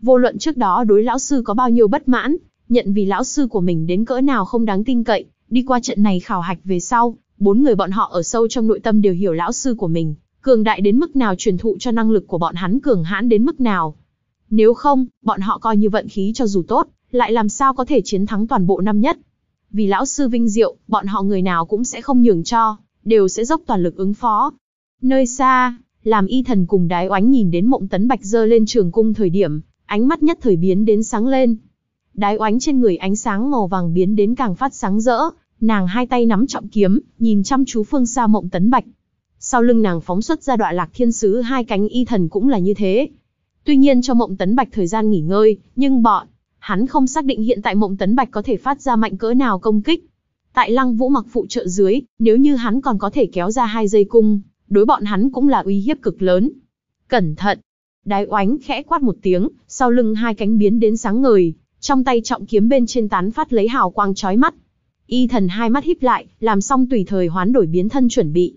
Vô luận trước đó đối lão sư có bao nhiêu bất mãn, nhận vì lão sư của mình đến cỡ nào không đáng tin cậy, đi qua trận này khảo hạch về sau, bốn người bọn họ ở sâu trong nội tâm đều hiểu lão sư của mình, cường đại đến mức nào truyền thụ cho năng lực của bọn hắn cường hãn đến mức nào. Nếu không, bọn họ coi như vận khí cho dù tốt, lại làm sao có thể chiến thắng toàn bộ năm nhất. Vì lão sư vinh diệu, bọn họ người nào cũng sẽ không nhường cho, đều sẽ dốc toàn lực ứng phó. Nơi xa, làm y thần cùng đái oánh nhìn đến mộng tấn bạch dơ lên trường cung thời điểm, ánh mắt nhất thời biến đến sáng lên. Đái oánh trên người ánh sáng màu vàng biến đến càng phát sáng rỡ, nàng hai tay nắm trọng kiếm, nhìn chăm chú phương xa mộng tấn bạch. Sau lưng nàng phóng xuất ra đoạn lạc thiên sứ hai cánh y thần cũng là như thế. Tuy nhiên cho mộng tấn bạch thời gian nghỉ ngơi, nhưng bọn, hắn không xác định hiện tại mộng tấn bạch có thể phát ra mạnh cỡ nào công kích. Tại lăng vũ mặc phụ trợ dưới, nếu như hắn còn có thể kéo ra hai dây cung, đối bọn hắn cũng là uy hiếp cực lớn. Cẩn thận! Đái oánh khẽ quát một tiếng, sau lưng hai cánh biến đến sáng ngời, trong tay trọng kiếm bên trên tán phát lấy hào quang chói mắt. Y thần hai mắt híp lại, làm xong tùy thời hoán đổi biến thân chuẩn bị.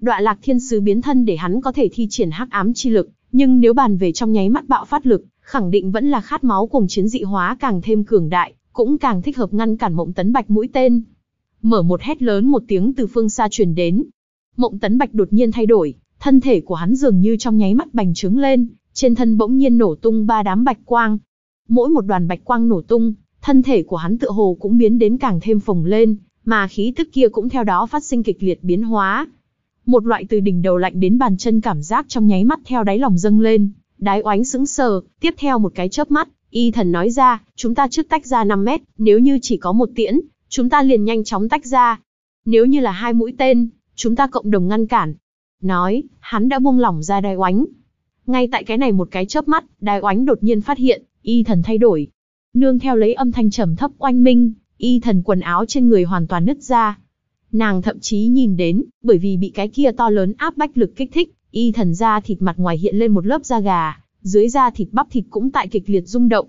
Đoạ lạc thiên sứ biến thân để hắn có thể thi triển hắc ám chi lực, nhưng nếu bàn về trong nháy mắt bạo phát lực, khẳng định vẫn là khát máu cùng chiến dị hóa càng thêm cường đại, cũng càng thích hợp ngăn cản mộng tấn bạch mũi tên. Mở một hét lớn một tiếng từ phương xa truyền đến. Mộng tấn bạch đột nhiên thay đổi, thân thể của hắn dường như trong nháy mắt bành trướng lên, trên thân bỗng nhiên nổ tung ba đám bạch quang. Mỗi một đoàn bạch quang nổ tung, thân thể của hắn tựa hồ cũng biến đến càng thêm phồng lên, mà khí tức kia cũng theo đó phát sinh kịch liệt biến hóa. Một loại từ đỉnh đầu lạnh đến bàn chân cảm giác trong nháy mắt theo đáy lòng dâng lên, đái oánh sững sờ, tiếp theo một cái chớp mắt, y thần nói ra, chúng ta trước tách ra 5 mét, nếu như chỉ có một tiễn, chúng ta liền nhanh chóng tách ra. Nếu như là hai mũi tên, chúng ta cộng đồng ngăn cản. Nói, hắn đã buông lỏng ra đai oánh. Ngay tại cái này một cái chớp mắt, đai oánh đột nhiên phát hiện, y thần thay đổi. Nương theo lấy âm thanh trầm thấp oanh minh, y thần quần áo trên người hoàn toàn nứt ra. Nàng thậm chí nhìn đến, bởi vì bị cái kia to lớn áp bách lực kích thích, y thần da thịt mặt ngoài hiện lên một lớp da gà, dưới da thịt bắp thịt cũng tại kịch liệt rung động.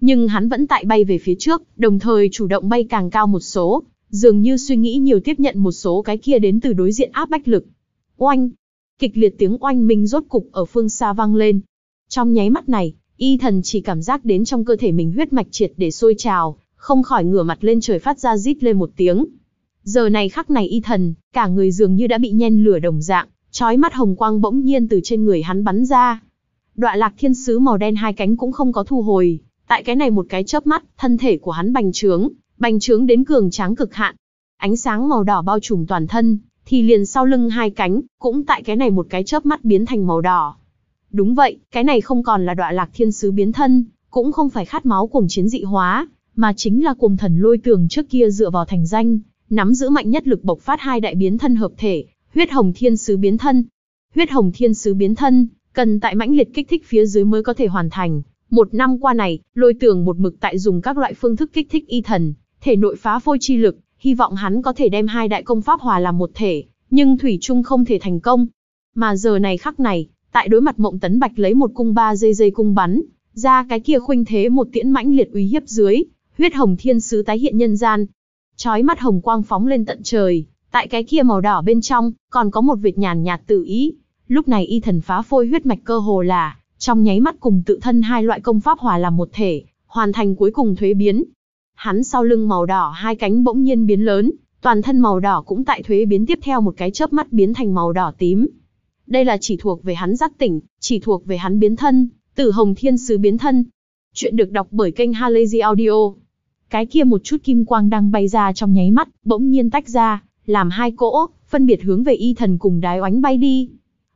Nhưng hắn vẫn tại bay về phía trước, đồng thời chủ động bay càng cao một số, dường như suy nghĩ nhiều tiếp nhận một số cái kia đến từ đối diện áp bách lực. Oanh! Kịch liệt tiếng oanh minh rốt cục ở phương xa vang lên. Trong nháy mắt này, y thần chỉ cảm giác đến trong cơ thể mình huyết mạch triệt để sôi trào, không khỏi ngửa mặt lên trời phát ra rít lên một tiếng. Giờ này khắc này y thần, cả người dường như đã bị nhen lửa đồng dạng, trói mắt hồng quang bỗng nhiên từ trên người hắn bắn ra. Đoạ lạc thiên sứ màu đen hai cánh cũng không có thu hồi, tại cái này một cái chớp mắt, thân thể của hắn bành trướng, bành trướng đến cường tráng cực hạn. Ánh sáng màu đỏ bao trùm toàn thân, thì liền sau lưng hai cánh, cũng tại cái này một cái chớp mắt biến thành màu đỏ. Đúng vậy, cái này không còn là đoạ lạc thiên sứ biến thân, cũng không phải khát máu cùng chiến dị hóa, mà chính là cùng thần lôi tường trước kia dựa vào thành danh, nắm giữ mạnh nhất lực bộc phát hai đại biến thân hợp thể, huyết hồng thiên sứ biến thân. Huyết hồng thiên sứ biến thân, cần tại mãnh liệt kích thích phía dưới mới có thể hoàn thành. Một năm qua này, lôi tường một mực tại dùng các loại phương thức kích thích y thần, thể nội phá phôi chi lực, hy vọng hắn có thể đem hai đại công pháp hòa làm một thể, nhưng thủy chung không thể thành công. Mà giờ này khắc này, tại đối mặt mộng tấn bạch lấy một cung ba dây dây cung bắn, ra cái kia khuynh thế một tiễn mãnh liệt uy hiếp dưới, huyết hồng thiên sứ tái hiện nhân gian. Chói mắt hồng quang phóng lên tận trời, tại cái kia màu đỏ bên trong, còn có một vệt nhàn nhạt tự ý. Lúc này y thần phá phôi huyết mạch cơ hồ là, trong nháy mắt cùng tự thân hai loại công pháp hòa làm một thể, hoàn thành cuối cùng thuế biến. Hắn sau lưng màu đỏ hai cánh bỗng nhiên biến lớn, toàn thân màu đỏ cũng tại thuế biến tiếp theo một cái chớp mắt biến thành màu đỏ tím. Đây là chỉ thuộc về hắn giác tỉnh, chỉ thuộc về hắn biến thân, tử hồng thiên sứ biến thân. Chuyện được đọc bởi kênh Halazy Audio. Cái kia một chút kim quang đang bay ra trong nháy mắt, bỗng nhiên tách ra, làm hai cỗ, phân biệt hướng về y thần cùng đái oánh bay đi.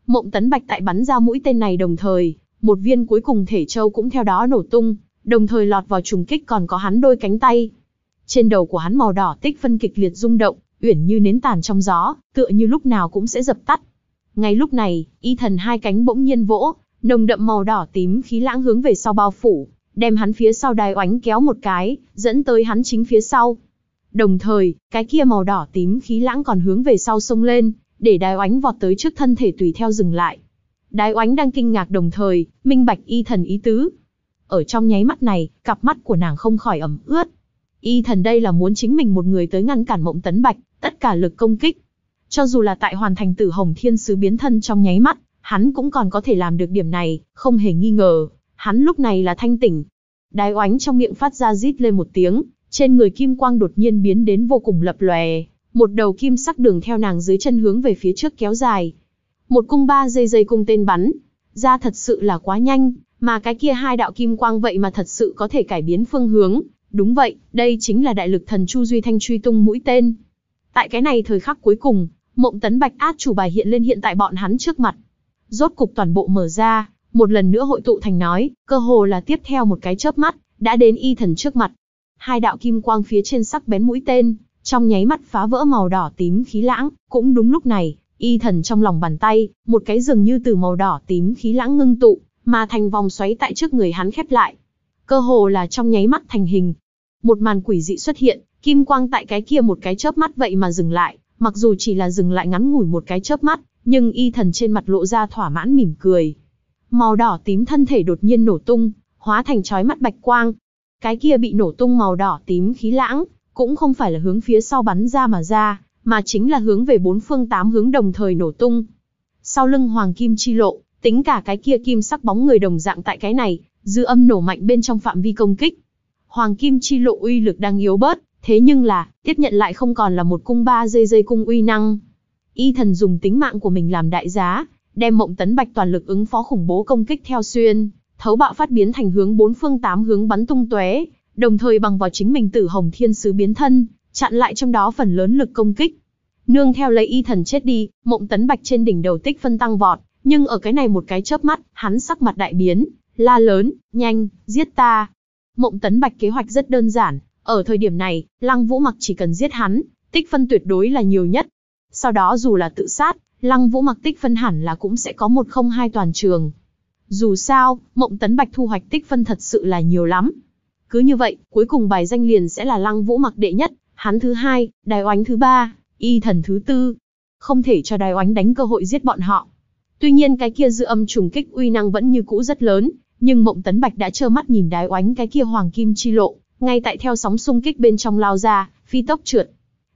Mộng tấn bạch tại bắn ra mũi tên này đồng thời, một viên cuối cùng thể châu cũng theo đó nổ tung, đồng thời lọt vào trùng kích còn có hắn đôi cánh tay. Trên đầu của hắn màu đỏ tích phân kịch liệt rung động, uyển như nến tàn trong gió, tựa như lúc nào cũng sẽ dập tắt. Ngay lúc này, y thần hai cánh bỗng nhiên vỗ, nồng đậm màu đỏ tím khí lãng hướng về sau bao phủ, đem hắn phía sau đai oánh kéo một cái, dẫn tới hắn chính phía sau. Đồng thời, cái kia màu đỏ tím khí lãng còn hướng về sau sông lên, để đai oánh vọt tới trước thân thể tùy theo dừng lại. Đái oánh đang kinh ngạc đồng thời, minh bạch y thần ý tứ. Ở trong nháy mắt này, cặp mắt của nàng không khỏi ẩm ướt. Y thần đây là muốn chính mình một người tới ngăn cản mộng tấn bạch, tất cả lực công kích. Cho dù là tại hoàn thành tử hồng thiên sứ biến thân trong nháy mắt, hắn cũng còn có thể làm được điểm này, không hề nghi ngờ. Hắn lúc này là thanh tỉnh. Đái oánh trong miệng phát ra rít lên một tiếng, trên người kim quang đột nhiên biến đến vô cùng lập lòe. Một đầu kim sắc đường theo nàng dưới chân hướng về phía trước kéo dài. Một cung ba dây dây cung tên bắn, ra thật sự là quá nhanh, mà cái kia hai đạo kim quang vậy mà thật sự có thể cải biến phương hướng. Đúng vậy, đây chính là đại lực thần Chu Duy Thanh truy tung mũi tên. Tại cái này thời khắc cuối cùng, mộng tấn bạch át chủ bài hiện lên hiện tại bọn hắn trước mặt. Rốt cục toàn bộ mở ra, một lần nữa hội tụ thành nói, cơ hồ là tiếp theo một cái chớp mắt, đã đến y thần trước mặt. Hai đạo kim quang phía trên sắc bén mũi tên, trong nháy mắt phá vỡ màu đỏ tím khí lãng, cũng đúng lúc này, y thần trong lòng bàn tay, một cái dường như từ màu đỏ tím khí lãng ngưng tụ, mà thành vòng xoáy tại trước người hắn khép lại. Cơ hồ là trong nháy mắt thành hình. Một màn quỷ dị xuất hiện, kim quang tại cái kia một cái chớp mắt vậy mà dừng lại, mặc dù chỉ là dừng lại ngắn ngủi một cái chớp mắt, nhưng y thần trên mặt lộ ra thỏa mãn mỉm cười. Màu đỏ tím thân thể đột nhiên nổ tung, hóa thành chói mắt bạch quang. Cái kia bị nổ tung màu đỏ tím khí lãng, cũng không phải là hướng phía sau bắn ra mà ra, mà chính là hướng về bốn phương tám hướng đồng thời nổ tung. Sau lưng hoàng kim chi lộ, tính cả cái kia kim sắc bóng người đồng dạng tại cái này, dư âm nổ mạnh bên trong phạm vi công kích. Hoàng kim chi lộ uy lực đang yếu bớt, thế nhưng là, tiếp nhận lại không còn là một cung ba dây dây cung uy năng. Y thần dùng tính mạng của mình làm đại giá, đem mộng tấn bạch toàn lực ứng phó khủng bố công kích theo xuyên, thấu bạo phát biến thành hướng bốn phương tám hướng bắn tung tóe, đồng thời bằng vào chính mình tử hồng thiên sứ biến thân, chặn lại trong đó phần lớn lực công kích. Nương theo lấy y thần chết đi, mộng tấn bạch trên đỉnh đầu tích phân tăng vọt, nhưng ở cái này một cái chớp mắt, hắn sắc mặt đại biến, la lớn, nhanh, giết ta. Mộng tấn bạch kế hoạch rất đơn giản, ở thời điểm này, lăng vũ mặc chỉ cần giết hắn, tích phân tuyệt đối là nhiều nhất. Sau đó dù là tự sát, lăng vũ mặc tích phân hẳn là cũng sẽ có một không hai toàn trường. Dù sao, mộng tấn bạch thu hoạch tích phân thật sự là nhiều lắm. Cứ như vậy, cuối cùng bài danh liền sẽ là lăng vũ mặc đệ nhất, hắn thứ hai, đài oánh thứ ba, Y thần thứ tư. Không thể cho đài oánh đánh cơ hội giết bọn họ. Tuy nhiên cái kia dư âm trùng kích uy năng vẫn như cũ rất lớn, nhưng Mộng Tấn Bạch đã trơ mắt nhìn đài oánh cái kia hoàng kim chi lộ, ngay tại theo sóng xung kích bên trong lao ra, phi tốc trượt.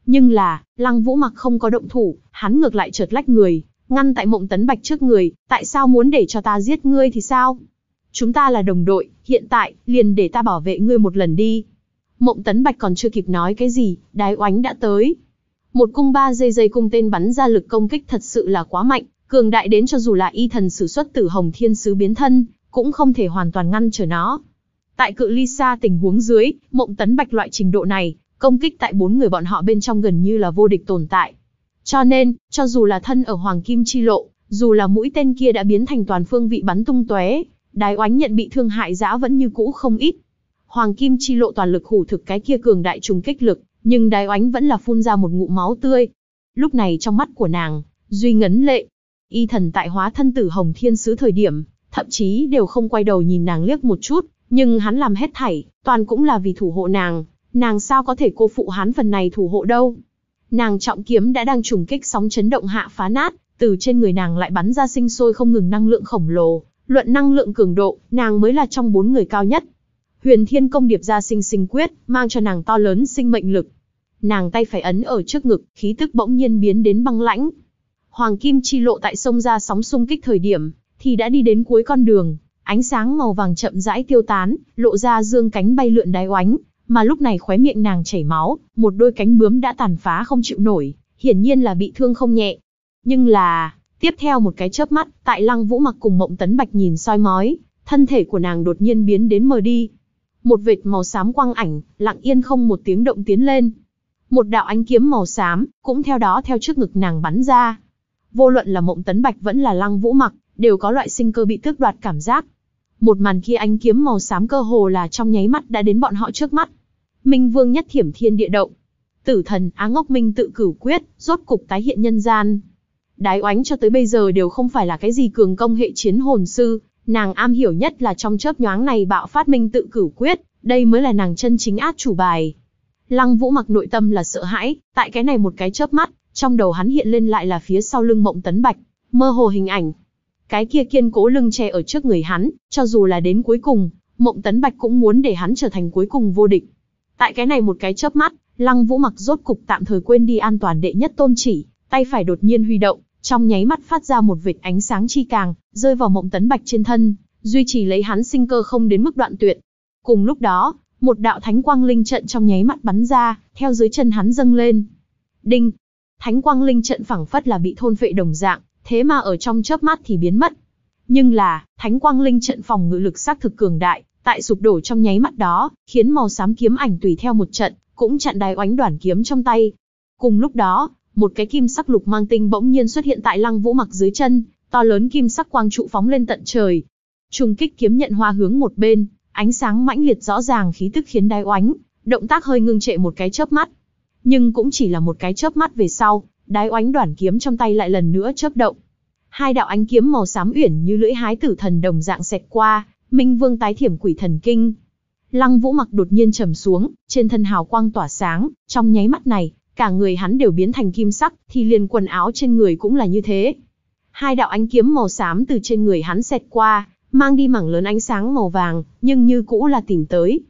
Nhưng là, Lăng Vũ mặc không có động thủ, hắn ngược lại trượt lách người, ngăn tại Mộng Tấn Bạch trước người, tại sao muốn để cho ta giết ngươi thì sao? Chúng ta là đồng đội, hiện tại, liền để ta bảo vệ ngươi một lần đi. Mộng Tấn Bạch còn chưa kịp nói cái gì, đái oánh đã tới. Một cung ba dây dây cung tên bắn ra lực công kích thật sự là quá mạnh, cường đại đến cho dù là y thần sử xuất tử hồng thiên sứ biến thân, cũng không thể hoàn toàn ngăn trở nó. Tại cự ly xa tình huống dưới, mộng tấn bạch loại trình độ này, công kích tại bốn người bọn họ bên trong gần như là vô địch tồn tại. Cho nên, cho dù là thân ở Hoàng Kim Chi Lộ, dù là mũi tên kia đã biến thành toàn phương vị bắn tung tóe, đái oánh nhận bị thương hại dã vẫn như cũ không ít. Hoàng Kim Chi Lộ toàn lực hủ thực cái kia cường đại trùng kích lực, nhưng đái oánh vẫn là phun ra một ngụm máu tươi. Lúc này trong mắt của nàng, duy ngấn lệ. Y thần tại hóa thân tử Hồng Thiên Sứ thời điểm, thậm chí đều không quay đầu nhìn nàng liếc một chút, nhưng hắn làm hết thảy, toàn cũng là vì thủ hộ nàng, nàng sao có thể cô phụ hắn phần này thủ hộ đâu. Nàng trọng kiếm đã đang trùng kích sóng chấn động hạ phá nát, từ trên người nàng lại bắn ra sinh sôi không ngừng năng lượng khổng lồ, luận năng lượng cường độ, nàng mới là trong bốn người cao nhất. Huyền Thiên công điệp ra sinh sinh quyết, mang cho nàng to lớn sinh mệnh lực. Nàng tay phải ấn ở trước ngực, khí tức bỗng nhiên biến đến băng lãnh. Hoàng kim chi lộ tại sông ra sóng xung kích thời điểm, thì đã đi đến cuối con đường, ánh sáng màu vàng chậm rãi tiêu tán, lộ ra dương cánh bay lượn đáy oánh, mà lúc này khóe miệng nàng chảy máu, một đôi cánh bướm đã tàn phá không chịu nổi, hiển nhiên là bị thương không nhẹ. Nhưng là, tiếp theo một cái chớp mắt, tại Lăng Vũ mặc cùng Mộng Tấn Bạch nhìn soi mói, thân thể của nàng đột nhiên biến đến mờ đi. Một vệt màu xám quang ảnh, lặng yên không một tiếng động tiến lên. Một đạo ánh kiếm màu xám, cũng theo đó theo trước ngực nàng bắn ra. Vô luận là Mộng Tấn Bạch vẫn là Lăng Vũ mặc, đều có loại sinh cơ bị tước đoạt cảm giác. Một màn kia ánh kiếm màu xám cơ hồ là trong nháy mắt đã đến bọn họ trước mắt. Minh Vương nhất thiểm thiên địa động. Tử thần Á Ngốc Minh tự cửu quyết, rốt cục tái hiện nhân gian. Đái oánh cho tới bây giờ đều không phải là cái gì cường công hệ chiến hồn sư, nàng am hiểu nhất là trong chớp nhoáng này bạo phát minh tự cửu quyết, đây mới là nàng chân chính át chủ bài. Lăng Vũ mặc nội tâm là sợ hãi, tại cái này một cái chớp mắt, trong đầu hắn hiện lên lại là phía sau lưng mộng tấn bạch, mơ hồ hình ảnh, cái kia kiên cố lưng che ở trước người hắn, cho dù là đến cuối cùng, Mộng Tấn Bạch cũng muốn để hắn trở thành cuối cùng vô địch. Tại cái này một cái chớp mắt, Lăng Vũ mặc rốt cục tạm thời quên đi an toàn đệ nhất tôn chỉ, tay phải đột nhiên huy động, trong nháy mắt phát ra một vệt ánh sáng chi càng, rơi vào Mộng Tấn Bạch trên thân, duy trì lấy hắn sinh cơ không đến mức đoạn tuyệt. Cùng lúc đó, một đạo thánh quang linh trận trong nháy mắt bắn ra, theo dưới chân hắn dâng lên. Đinh! Thánh quang linh trận phảng phất là bị thôn phệ đồng dạng, thế mà ở trong chớp mắt thì biến mất. Nhưng là, Thánh Quang Linh trận phòng ngự lực xác thực cường đại, tại sụp đổ trong nháy mắt đó, khiến màu xám kiếm ảnh tùy theo một trận, cũng chặn đài oánh đoàn kiếm trong tay. Cùng lúc đó, một cái kim sắc lục mang tinh bỗng nhiên xuất hiện tại Lăng Vũ mặc dưới chân, to lớn kim sắc quang trụ phóng lên tận trời. Trung kích kiếm nhận hoa hướng một bên, ánh sáng mãnh liệt rõ ràng khí tức khiến đai oánh, động tác hơi ngưng trệ một cái chớp mắt. Nhưng cũng chỉ là một cái chớp mắt về sau, đái oánh đoản kiếm trong tay lại lần nữa chớp động. Hai đạo ánh kiếm màu xám uyển như lưỡi hái tử thần đồng dạng xẹt qua, Minh Vương tái thiểm quỷ thần kinh. Lăng Vũ mặc đột nhiên trầm xuống, trên thân hào quang tỏa sáng, trong nháy mắt này, cả người hắn đều biến thành kim sắc, thì liền quần áo trên người cũng là như thế. Hai đạo ánh kiếm màu xám từ trên người hắn xẹt qua, mang đi mảng lớn ánh sáng màu vàng, nhưng như cũ là tìm tới.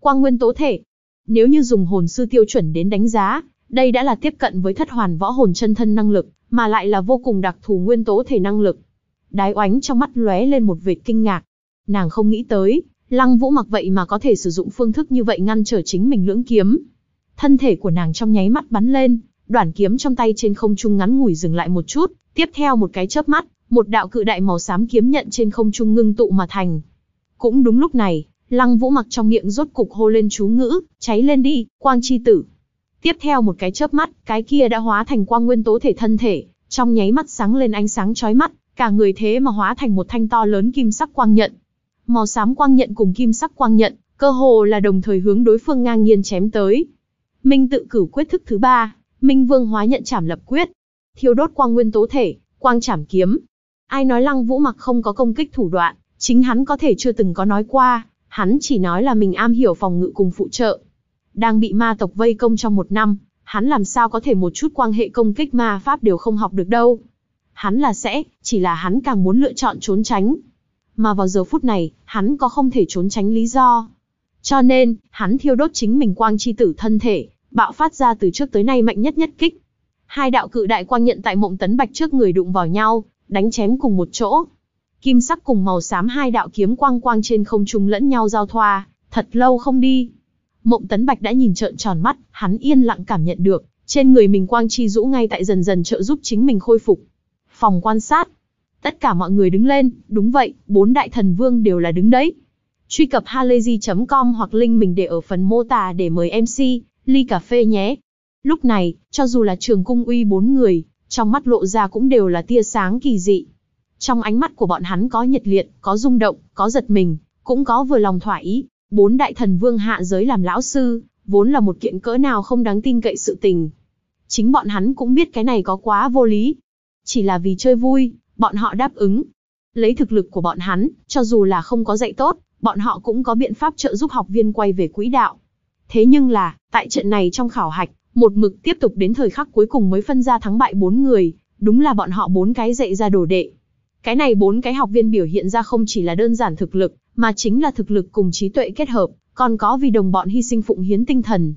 Quang nguyên tố thể. Nếu như dùng hồn sư tiêu chuẩn đến đánh giá, đây đã là tiếp cận với thất hoàn võ hồn chân thân năng lực, mà lại là vô cùng đặc thù nguyên tố thể năng lực. Đái oánh trong mắt lóe lên một vệt kinh ngạc. Nàng không nghĩ tới, lăng vũ mặc vậy mà có thể sử dụng phương thức như vậy ngăn trở chính mình lưỡng kiếm. Thân thể của nàng trong nháy mắt bắn lên, đoạn kiếm trong tay trên không trung ngắn ngủi dừng lại một chút, tiếp theo một cái chớp mắt, một đạo cự đại màu xám kiếm nhận trên không trung ngưng tụ mà thành. Cũng đúng lúc này, lăng vũ mặc trong miệng rốt cục hô lên chú ngữ, cháy lên đi, quang chi tử. Tiếp theo một cái chớp mắt, cái kia đã hóa thành quang nguyên tố thể thân thể, trong nháy mắt sáng lên ánh sáng chói mắt, cả người thế mà hóa thành một thanh to lớn kim sắc quang nhận. Màu xám quang nhận cùng kim sắc quang nhận, cơ hồ là đồng thời hướng đối phương ngang nhiên chém tới. Minh tự cử quyết thức thứ ba, Minh Vương hóa nhận chảm lập quyết. Thiêu đốt quang nguyên tố thể, quang chảm kiếm. Ai nói Lăng Vũ Mặc không có công kích thủ đoạn, chính hắn có thể chưa từng có nói qua, hắn chỉ nói là mình am hiểu phòng ngự cùng phụ trợ, đang bị ma tộc vây công trong một năm, hắn làm sao có thể một chút quan hệ công kích ma pháp đều không học được đâu. Hắn là sẽ, chỉ là hắn càng muốn lựa chọn trốn tránh. Mà vào giờ phút này, hắn có không thể trốn tránh lý do. Cho nên, hắn thiêu đốt chính mình quang chi tử thân thể, bạo phát ra từ trước tới nay mạnh nhất nhất kích. Hai đạo cự đại quang nhận tại mộng tấn bạch trước người đụng vào nhau, đánh chém cùng một chỗ. Kim sắc cùng màu xám hai đạo kiếm quang quang trên không trung lẫn nhau giao thoa, thật lâu không đi. Mộng tấn bạch đã nhìn trợn tròn mắt, hắn yên lặng cảm nhận được, trên người mình quang chi rũ ngay tại dần dần trợ giúp chính mình khôi phục. Phòng quan sát. Tất cả mọi người đứng lên, đúng vậy, bốn đại thần vương đều là đứng đấy. Truy cập halayzi.com hoặc link mình để ở phần mô tả để mời MC, ly cà phê nhé. Lúc này, cho dù là trường cung uy bốn người, trong mắt lộ ra cũng đều là tia sáng kỳ dị. Trong ánh mắt của bọn hắn có nhiệt liệt, có rung động, có giật mình, cũng có vừa lòng thỏa ý. Bốn đại thần vương hạ giới làm lão sư, vốn là một kiện cỡ nào không đáng tin cậy sự tình. Chính bọn hắn cũng biết cái này có quá vô lý. Chỉ là vì chơi vui, bọn họ đáp ứng. Lấy thực lực của bọn hắn, cho dù là không có dạy tốt, bọn họ cũng có biện pháp trợ giúp học viên quay về quỹ đạo. Thế nhưng là, tại trận này trong khảo hạch, một mực tiếp tục đến thời khắc cuối cùng mới phân ra thắng bại bốn người, đúng là bọn họ bốn cái dạy ra đồ đệ. Cái này bốn cái học viên biểu hiện ra không chỉ là đơn giản thực lực, mà chính là thực lực cùng trí tuệ kết hợp, còn có vì đồng bọn hy sinh phụng hiến tinh thần.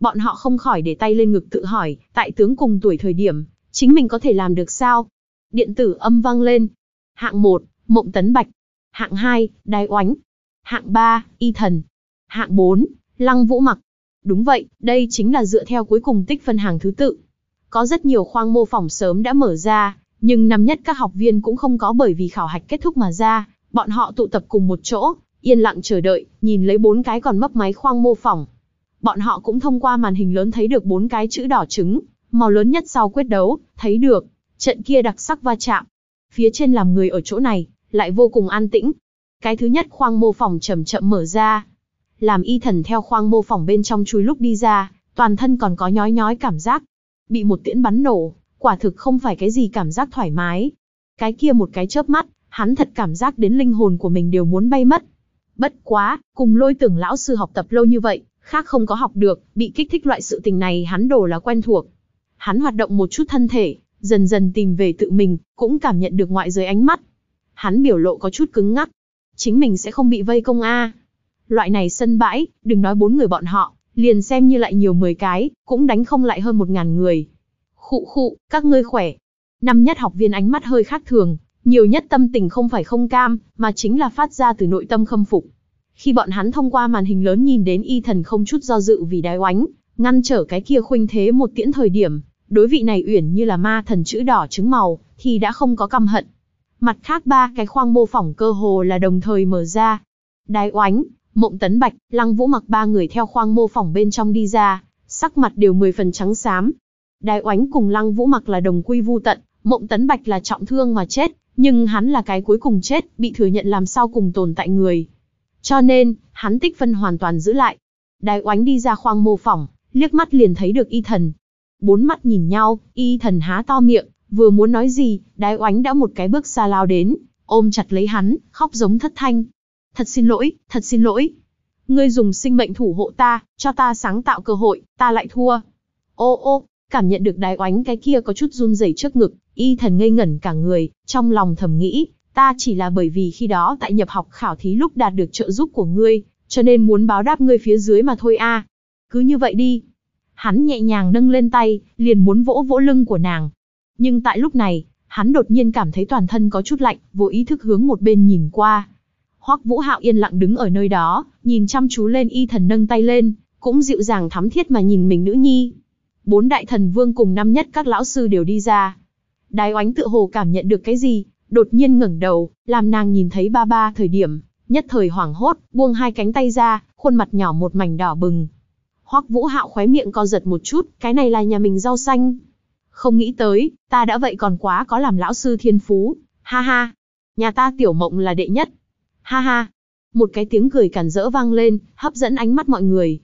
Bọn họ không khỏi để tay lên ngực tự hỏi, tại tướng cùng tuổi thời điểm, chính mình có thể làm được sao? Điện tử âm vang lên. Hạng 1, Mộng Tấn Bạch. Hạng 2, Đái Oánh. Hạng 3, Y Thần. Hạng 4, Lăng Vũ Mặc. Đúng vậy, đây chính là dựa theo cuối cùng tích phân hàng thứ tự. Có rất nhiều khoang mô phỏng sớm đã mở ra, nhưng năm nhất các học viên cũng không có bởi vì khảo hạch kết thúc mà ra, bọn họ tụ tập cùng một chỗ, yên lặng chờ đợi, nhìn lấy bốn cái còn mấp máy khoang mô phỏng. Bọn họ cũng thông qua màn hình lớn thấy được bốn cái chữ đỏ trứng, màu lớn nhất sau quyết đấu, thấy được, trận kia đặc sắc va chạm. Phía trên làm người ở chỗ này, lại vô cùng an tĩnh. Cái thứ nhất khoang mô phỏng chậm chậm mở ra. Làm y thần theo khoang mô phỏng bên trong chui lúc đi ra, toàn thân còn có nhói nhói cảm giác. Bị một tiễn bắn nổ, quả thực không phải cái gì cảm giác thoải mái. Cái kia một cái chớp mắt, hắn thật cảm giác đến linh hồn của mình đều muốn bay mất. Bất quá, cùng lôi tưởng lão sư học tập lâu như vậy, khác không có học được, bị kích thích loại sự tình này hắn đổ là quen thuộc. Hắn hoạt động một chút thân thể, dần dần tìm về tự mình, cũng cảm nhận được ngoại giới ánh mắt. Hắn biểu lộ có chút cứng ngắc. Chính mình sẽ không bị vây công a. Loại này sân bãi, đừng nói bốn người bọn họ, liền xem như lại nhiều 10 cái, cũng đánh không lại hơn một ngàn người. Khụ khụ, các ngươi khỏe. Năm nhất học viên ánh mắt hơi khác thường, nhiều nhất tâm tình không phải không cam, mà chính là phát ra từ nội tâm khâm phục. Khi bọn hắn thông qua màn hình lớn nhìn đến y thần không chút do dự vì đái oánh, ngăn trở cái kia khuynh thế một tiễn thời điểm, đối vị này uyển như là ma thần chữ đỏ trứng màu, thì đã không có căm hận. Mặt khác ba cái khoang mô phỏng cơ hồ là đồng thời mở ra. Đái oánh, mộng tấn bạch, lăng vũ mặc ba người theo khoang mô phỏng bên trong đi ra, sắc mặt đều mười phần trắng xám. Đái oánh cùng lăng vũ mặc là đồng quy vu tận, mộng tấn bạch là trọng thương mà chết, nhưng hắn là cái cuối cùng chết, bị thừa nhận làm sao cùng tồn tại người. Cho nên, hắn tích phân hoàn toàn giữ lại. Đái oánh đi ra khoang mô phỏng, liếc mắt liền thấy được y thần. Bốn mắt nhìn nhau, y thần há to miệng, vừa muốn nói gì, đái oánh đã một cái bước xa lao đến, ôm chặt lấy hắn, khóc giống thất thanh. Thật xin lỗi, thật xin lỗi. Ngươi dùng sinh mệnh thủ hộ ta, cho ta sáng tạo cơ hội, ta lại thua. Ô ô, cảm nhận được đái oánh cái kia có chút run rẩy trước ngực, y thần ngây ngẩn cả người, trong lòng thầm nghĩ, ta chỉ là bởi vì khi đó tại nhập học khảo thí lúc đạt được trợ giúp của ngươi, cho nên muốn báo đáp ngươi phía dưới mà thôi a. Cứ như vậy đi. Hắn nhẹ nhàng nâng lên tay, liền muốn vỗ vỗ lưng của nàng. Nhưng tại lúc này, hắn đột nhiên cảm thấy toàn thân có chút lạnh, vô ý thức hướng một bên nhìn qua. Hoắc Vũ Hạo yên lặng đứng ở nơi đó, nhìn chăm chú lên y thần nâng tay lên, cũng dịu dàng thắm thiết mà nhìn mình nữ nhi. Bốn đại thần vương cùng năm nhất các lão sư đều đi ra. Đái oánh tự hồ cảm nhận được cái gì, đột nhiên ngẩng đầu, làm nàng nhìn thấy ba ba thời điểm, nhất thời hoảng hốt, buông hai cánh tay ra, khuôn mặt nhỏ một mảnh đỏ bừng. Hoắc Vũ Hạo khóe miệng co giật một chút, cái này là nhà mình rau xanh. Không nghĩ tới, ta đã vậy còn quá có làm lão sư thiên phú, ha ha. Nhà ta tiểu mộng là đệ nhất. Ha ha. Một cái tiếng cười cản rỡ vang lên, hấp dẫn ánh mắt mọi người.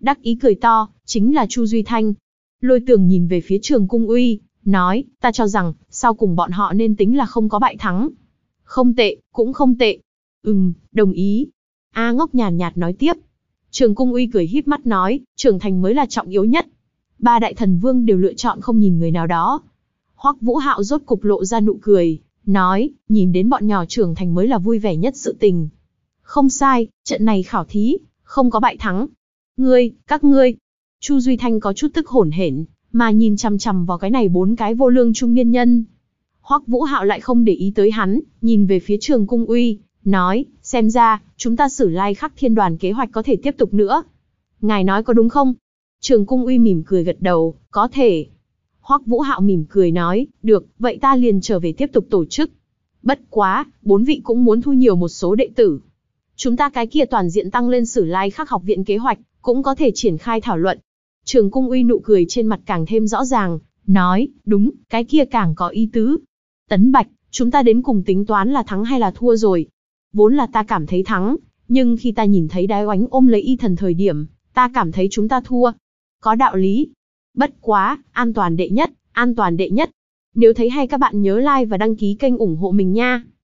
Đắc ý cười to, chính là Chu Duy Thanh. Lôi tường nhìn về phía trường cung uy, nói, ta cho rằng, sau cùng bọn họ nên tính là không có bại thắng. Không tệ, cũng không tệ. Ừm, đồng ý. A ngốc nhàn nhạt nói tiếp. Trường cung uy cười híp mắt nói, trưởng thành mới là trọng yếu nhất. ba đại thần vương đều lựa chọn không nhìn người nào đó. Hoắc Vũ Hạo rốt cục lộ ra nụ cười, nói, nhìn đến bọn nhỏ trưởng thành mới là vui vẻ nhất sự tình. Không sai, trận này khảo thí, không có bại thắng. Ngươi, các ngươi. Chu Duy Thanh có chút tức hổn hển, mà nhìn chằm chằm vào cái này bốn cái vô lương trung niên nhân. Hoắc Vũ Hạo lại không để ý tới hắn, nhìn về phía Trường Cung Uy, nói, xem ra, chúng ta xử lai khắc thiên đoàn kế hoạch có thể tiếp tục nữa. Ngài nói có đúng không? Trường Cung Uy mỉm cười gật đầu, có thể. Hoắc Vũ Hạo mỉm cười nói, được, vậy ta liền trở về tiếp tục tổ chức. Bất quá, bốn vị cũng muốn thu nhiều một số đệ tử. Chúng ta cái kia toàn diện tăng lên sử lai khắc học viện kế hoạch, cũng có thể triển khai thảo luận. Trường Cung Uy nụ cười trên mặt càng thêm rõ ràng, nói, đúng, cái kia càng có ý tứ. Tấn Bạch, chúng ta đến cùng tính toán là thắng hay là thua rồi. Vốn là ta cảm thấy thắng, nhưng khi ta nhìn thấy đái oánh ôm lấy y thần thời điểm, ta cảm thấy chúng ta thua. Có đạo lý. Bất quá, an toàn đệ nhất, an toàn đệ nhất. Nếu thấy hay các bạn nhớ like và đăng ký kênh ủng hộ mình nha.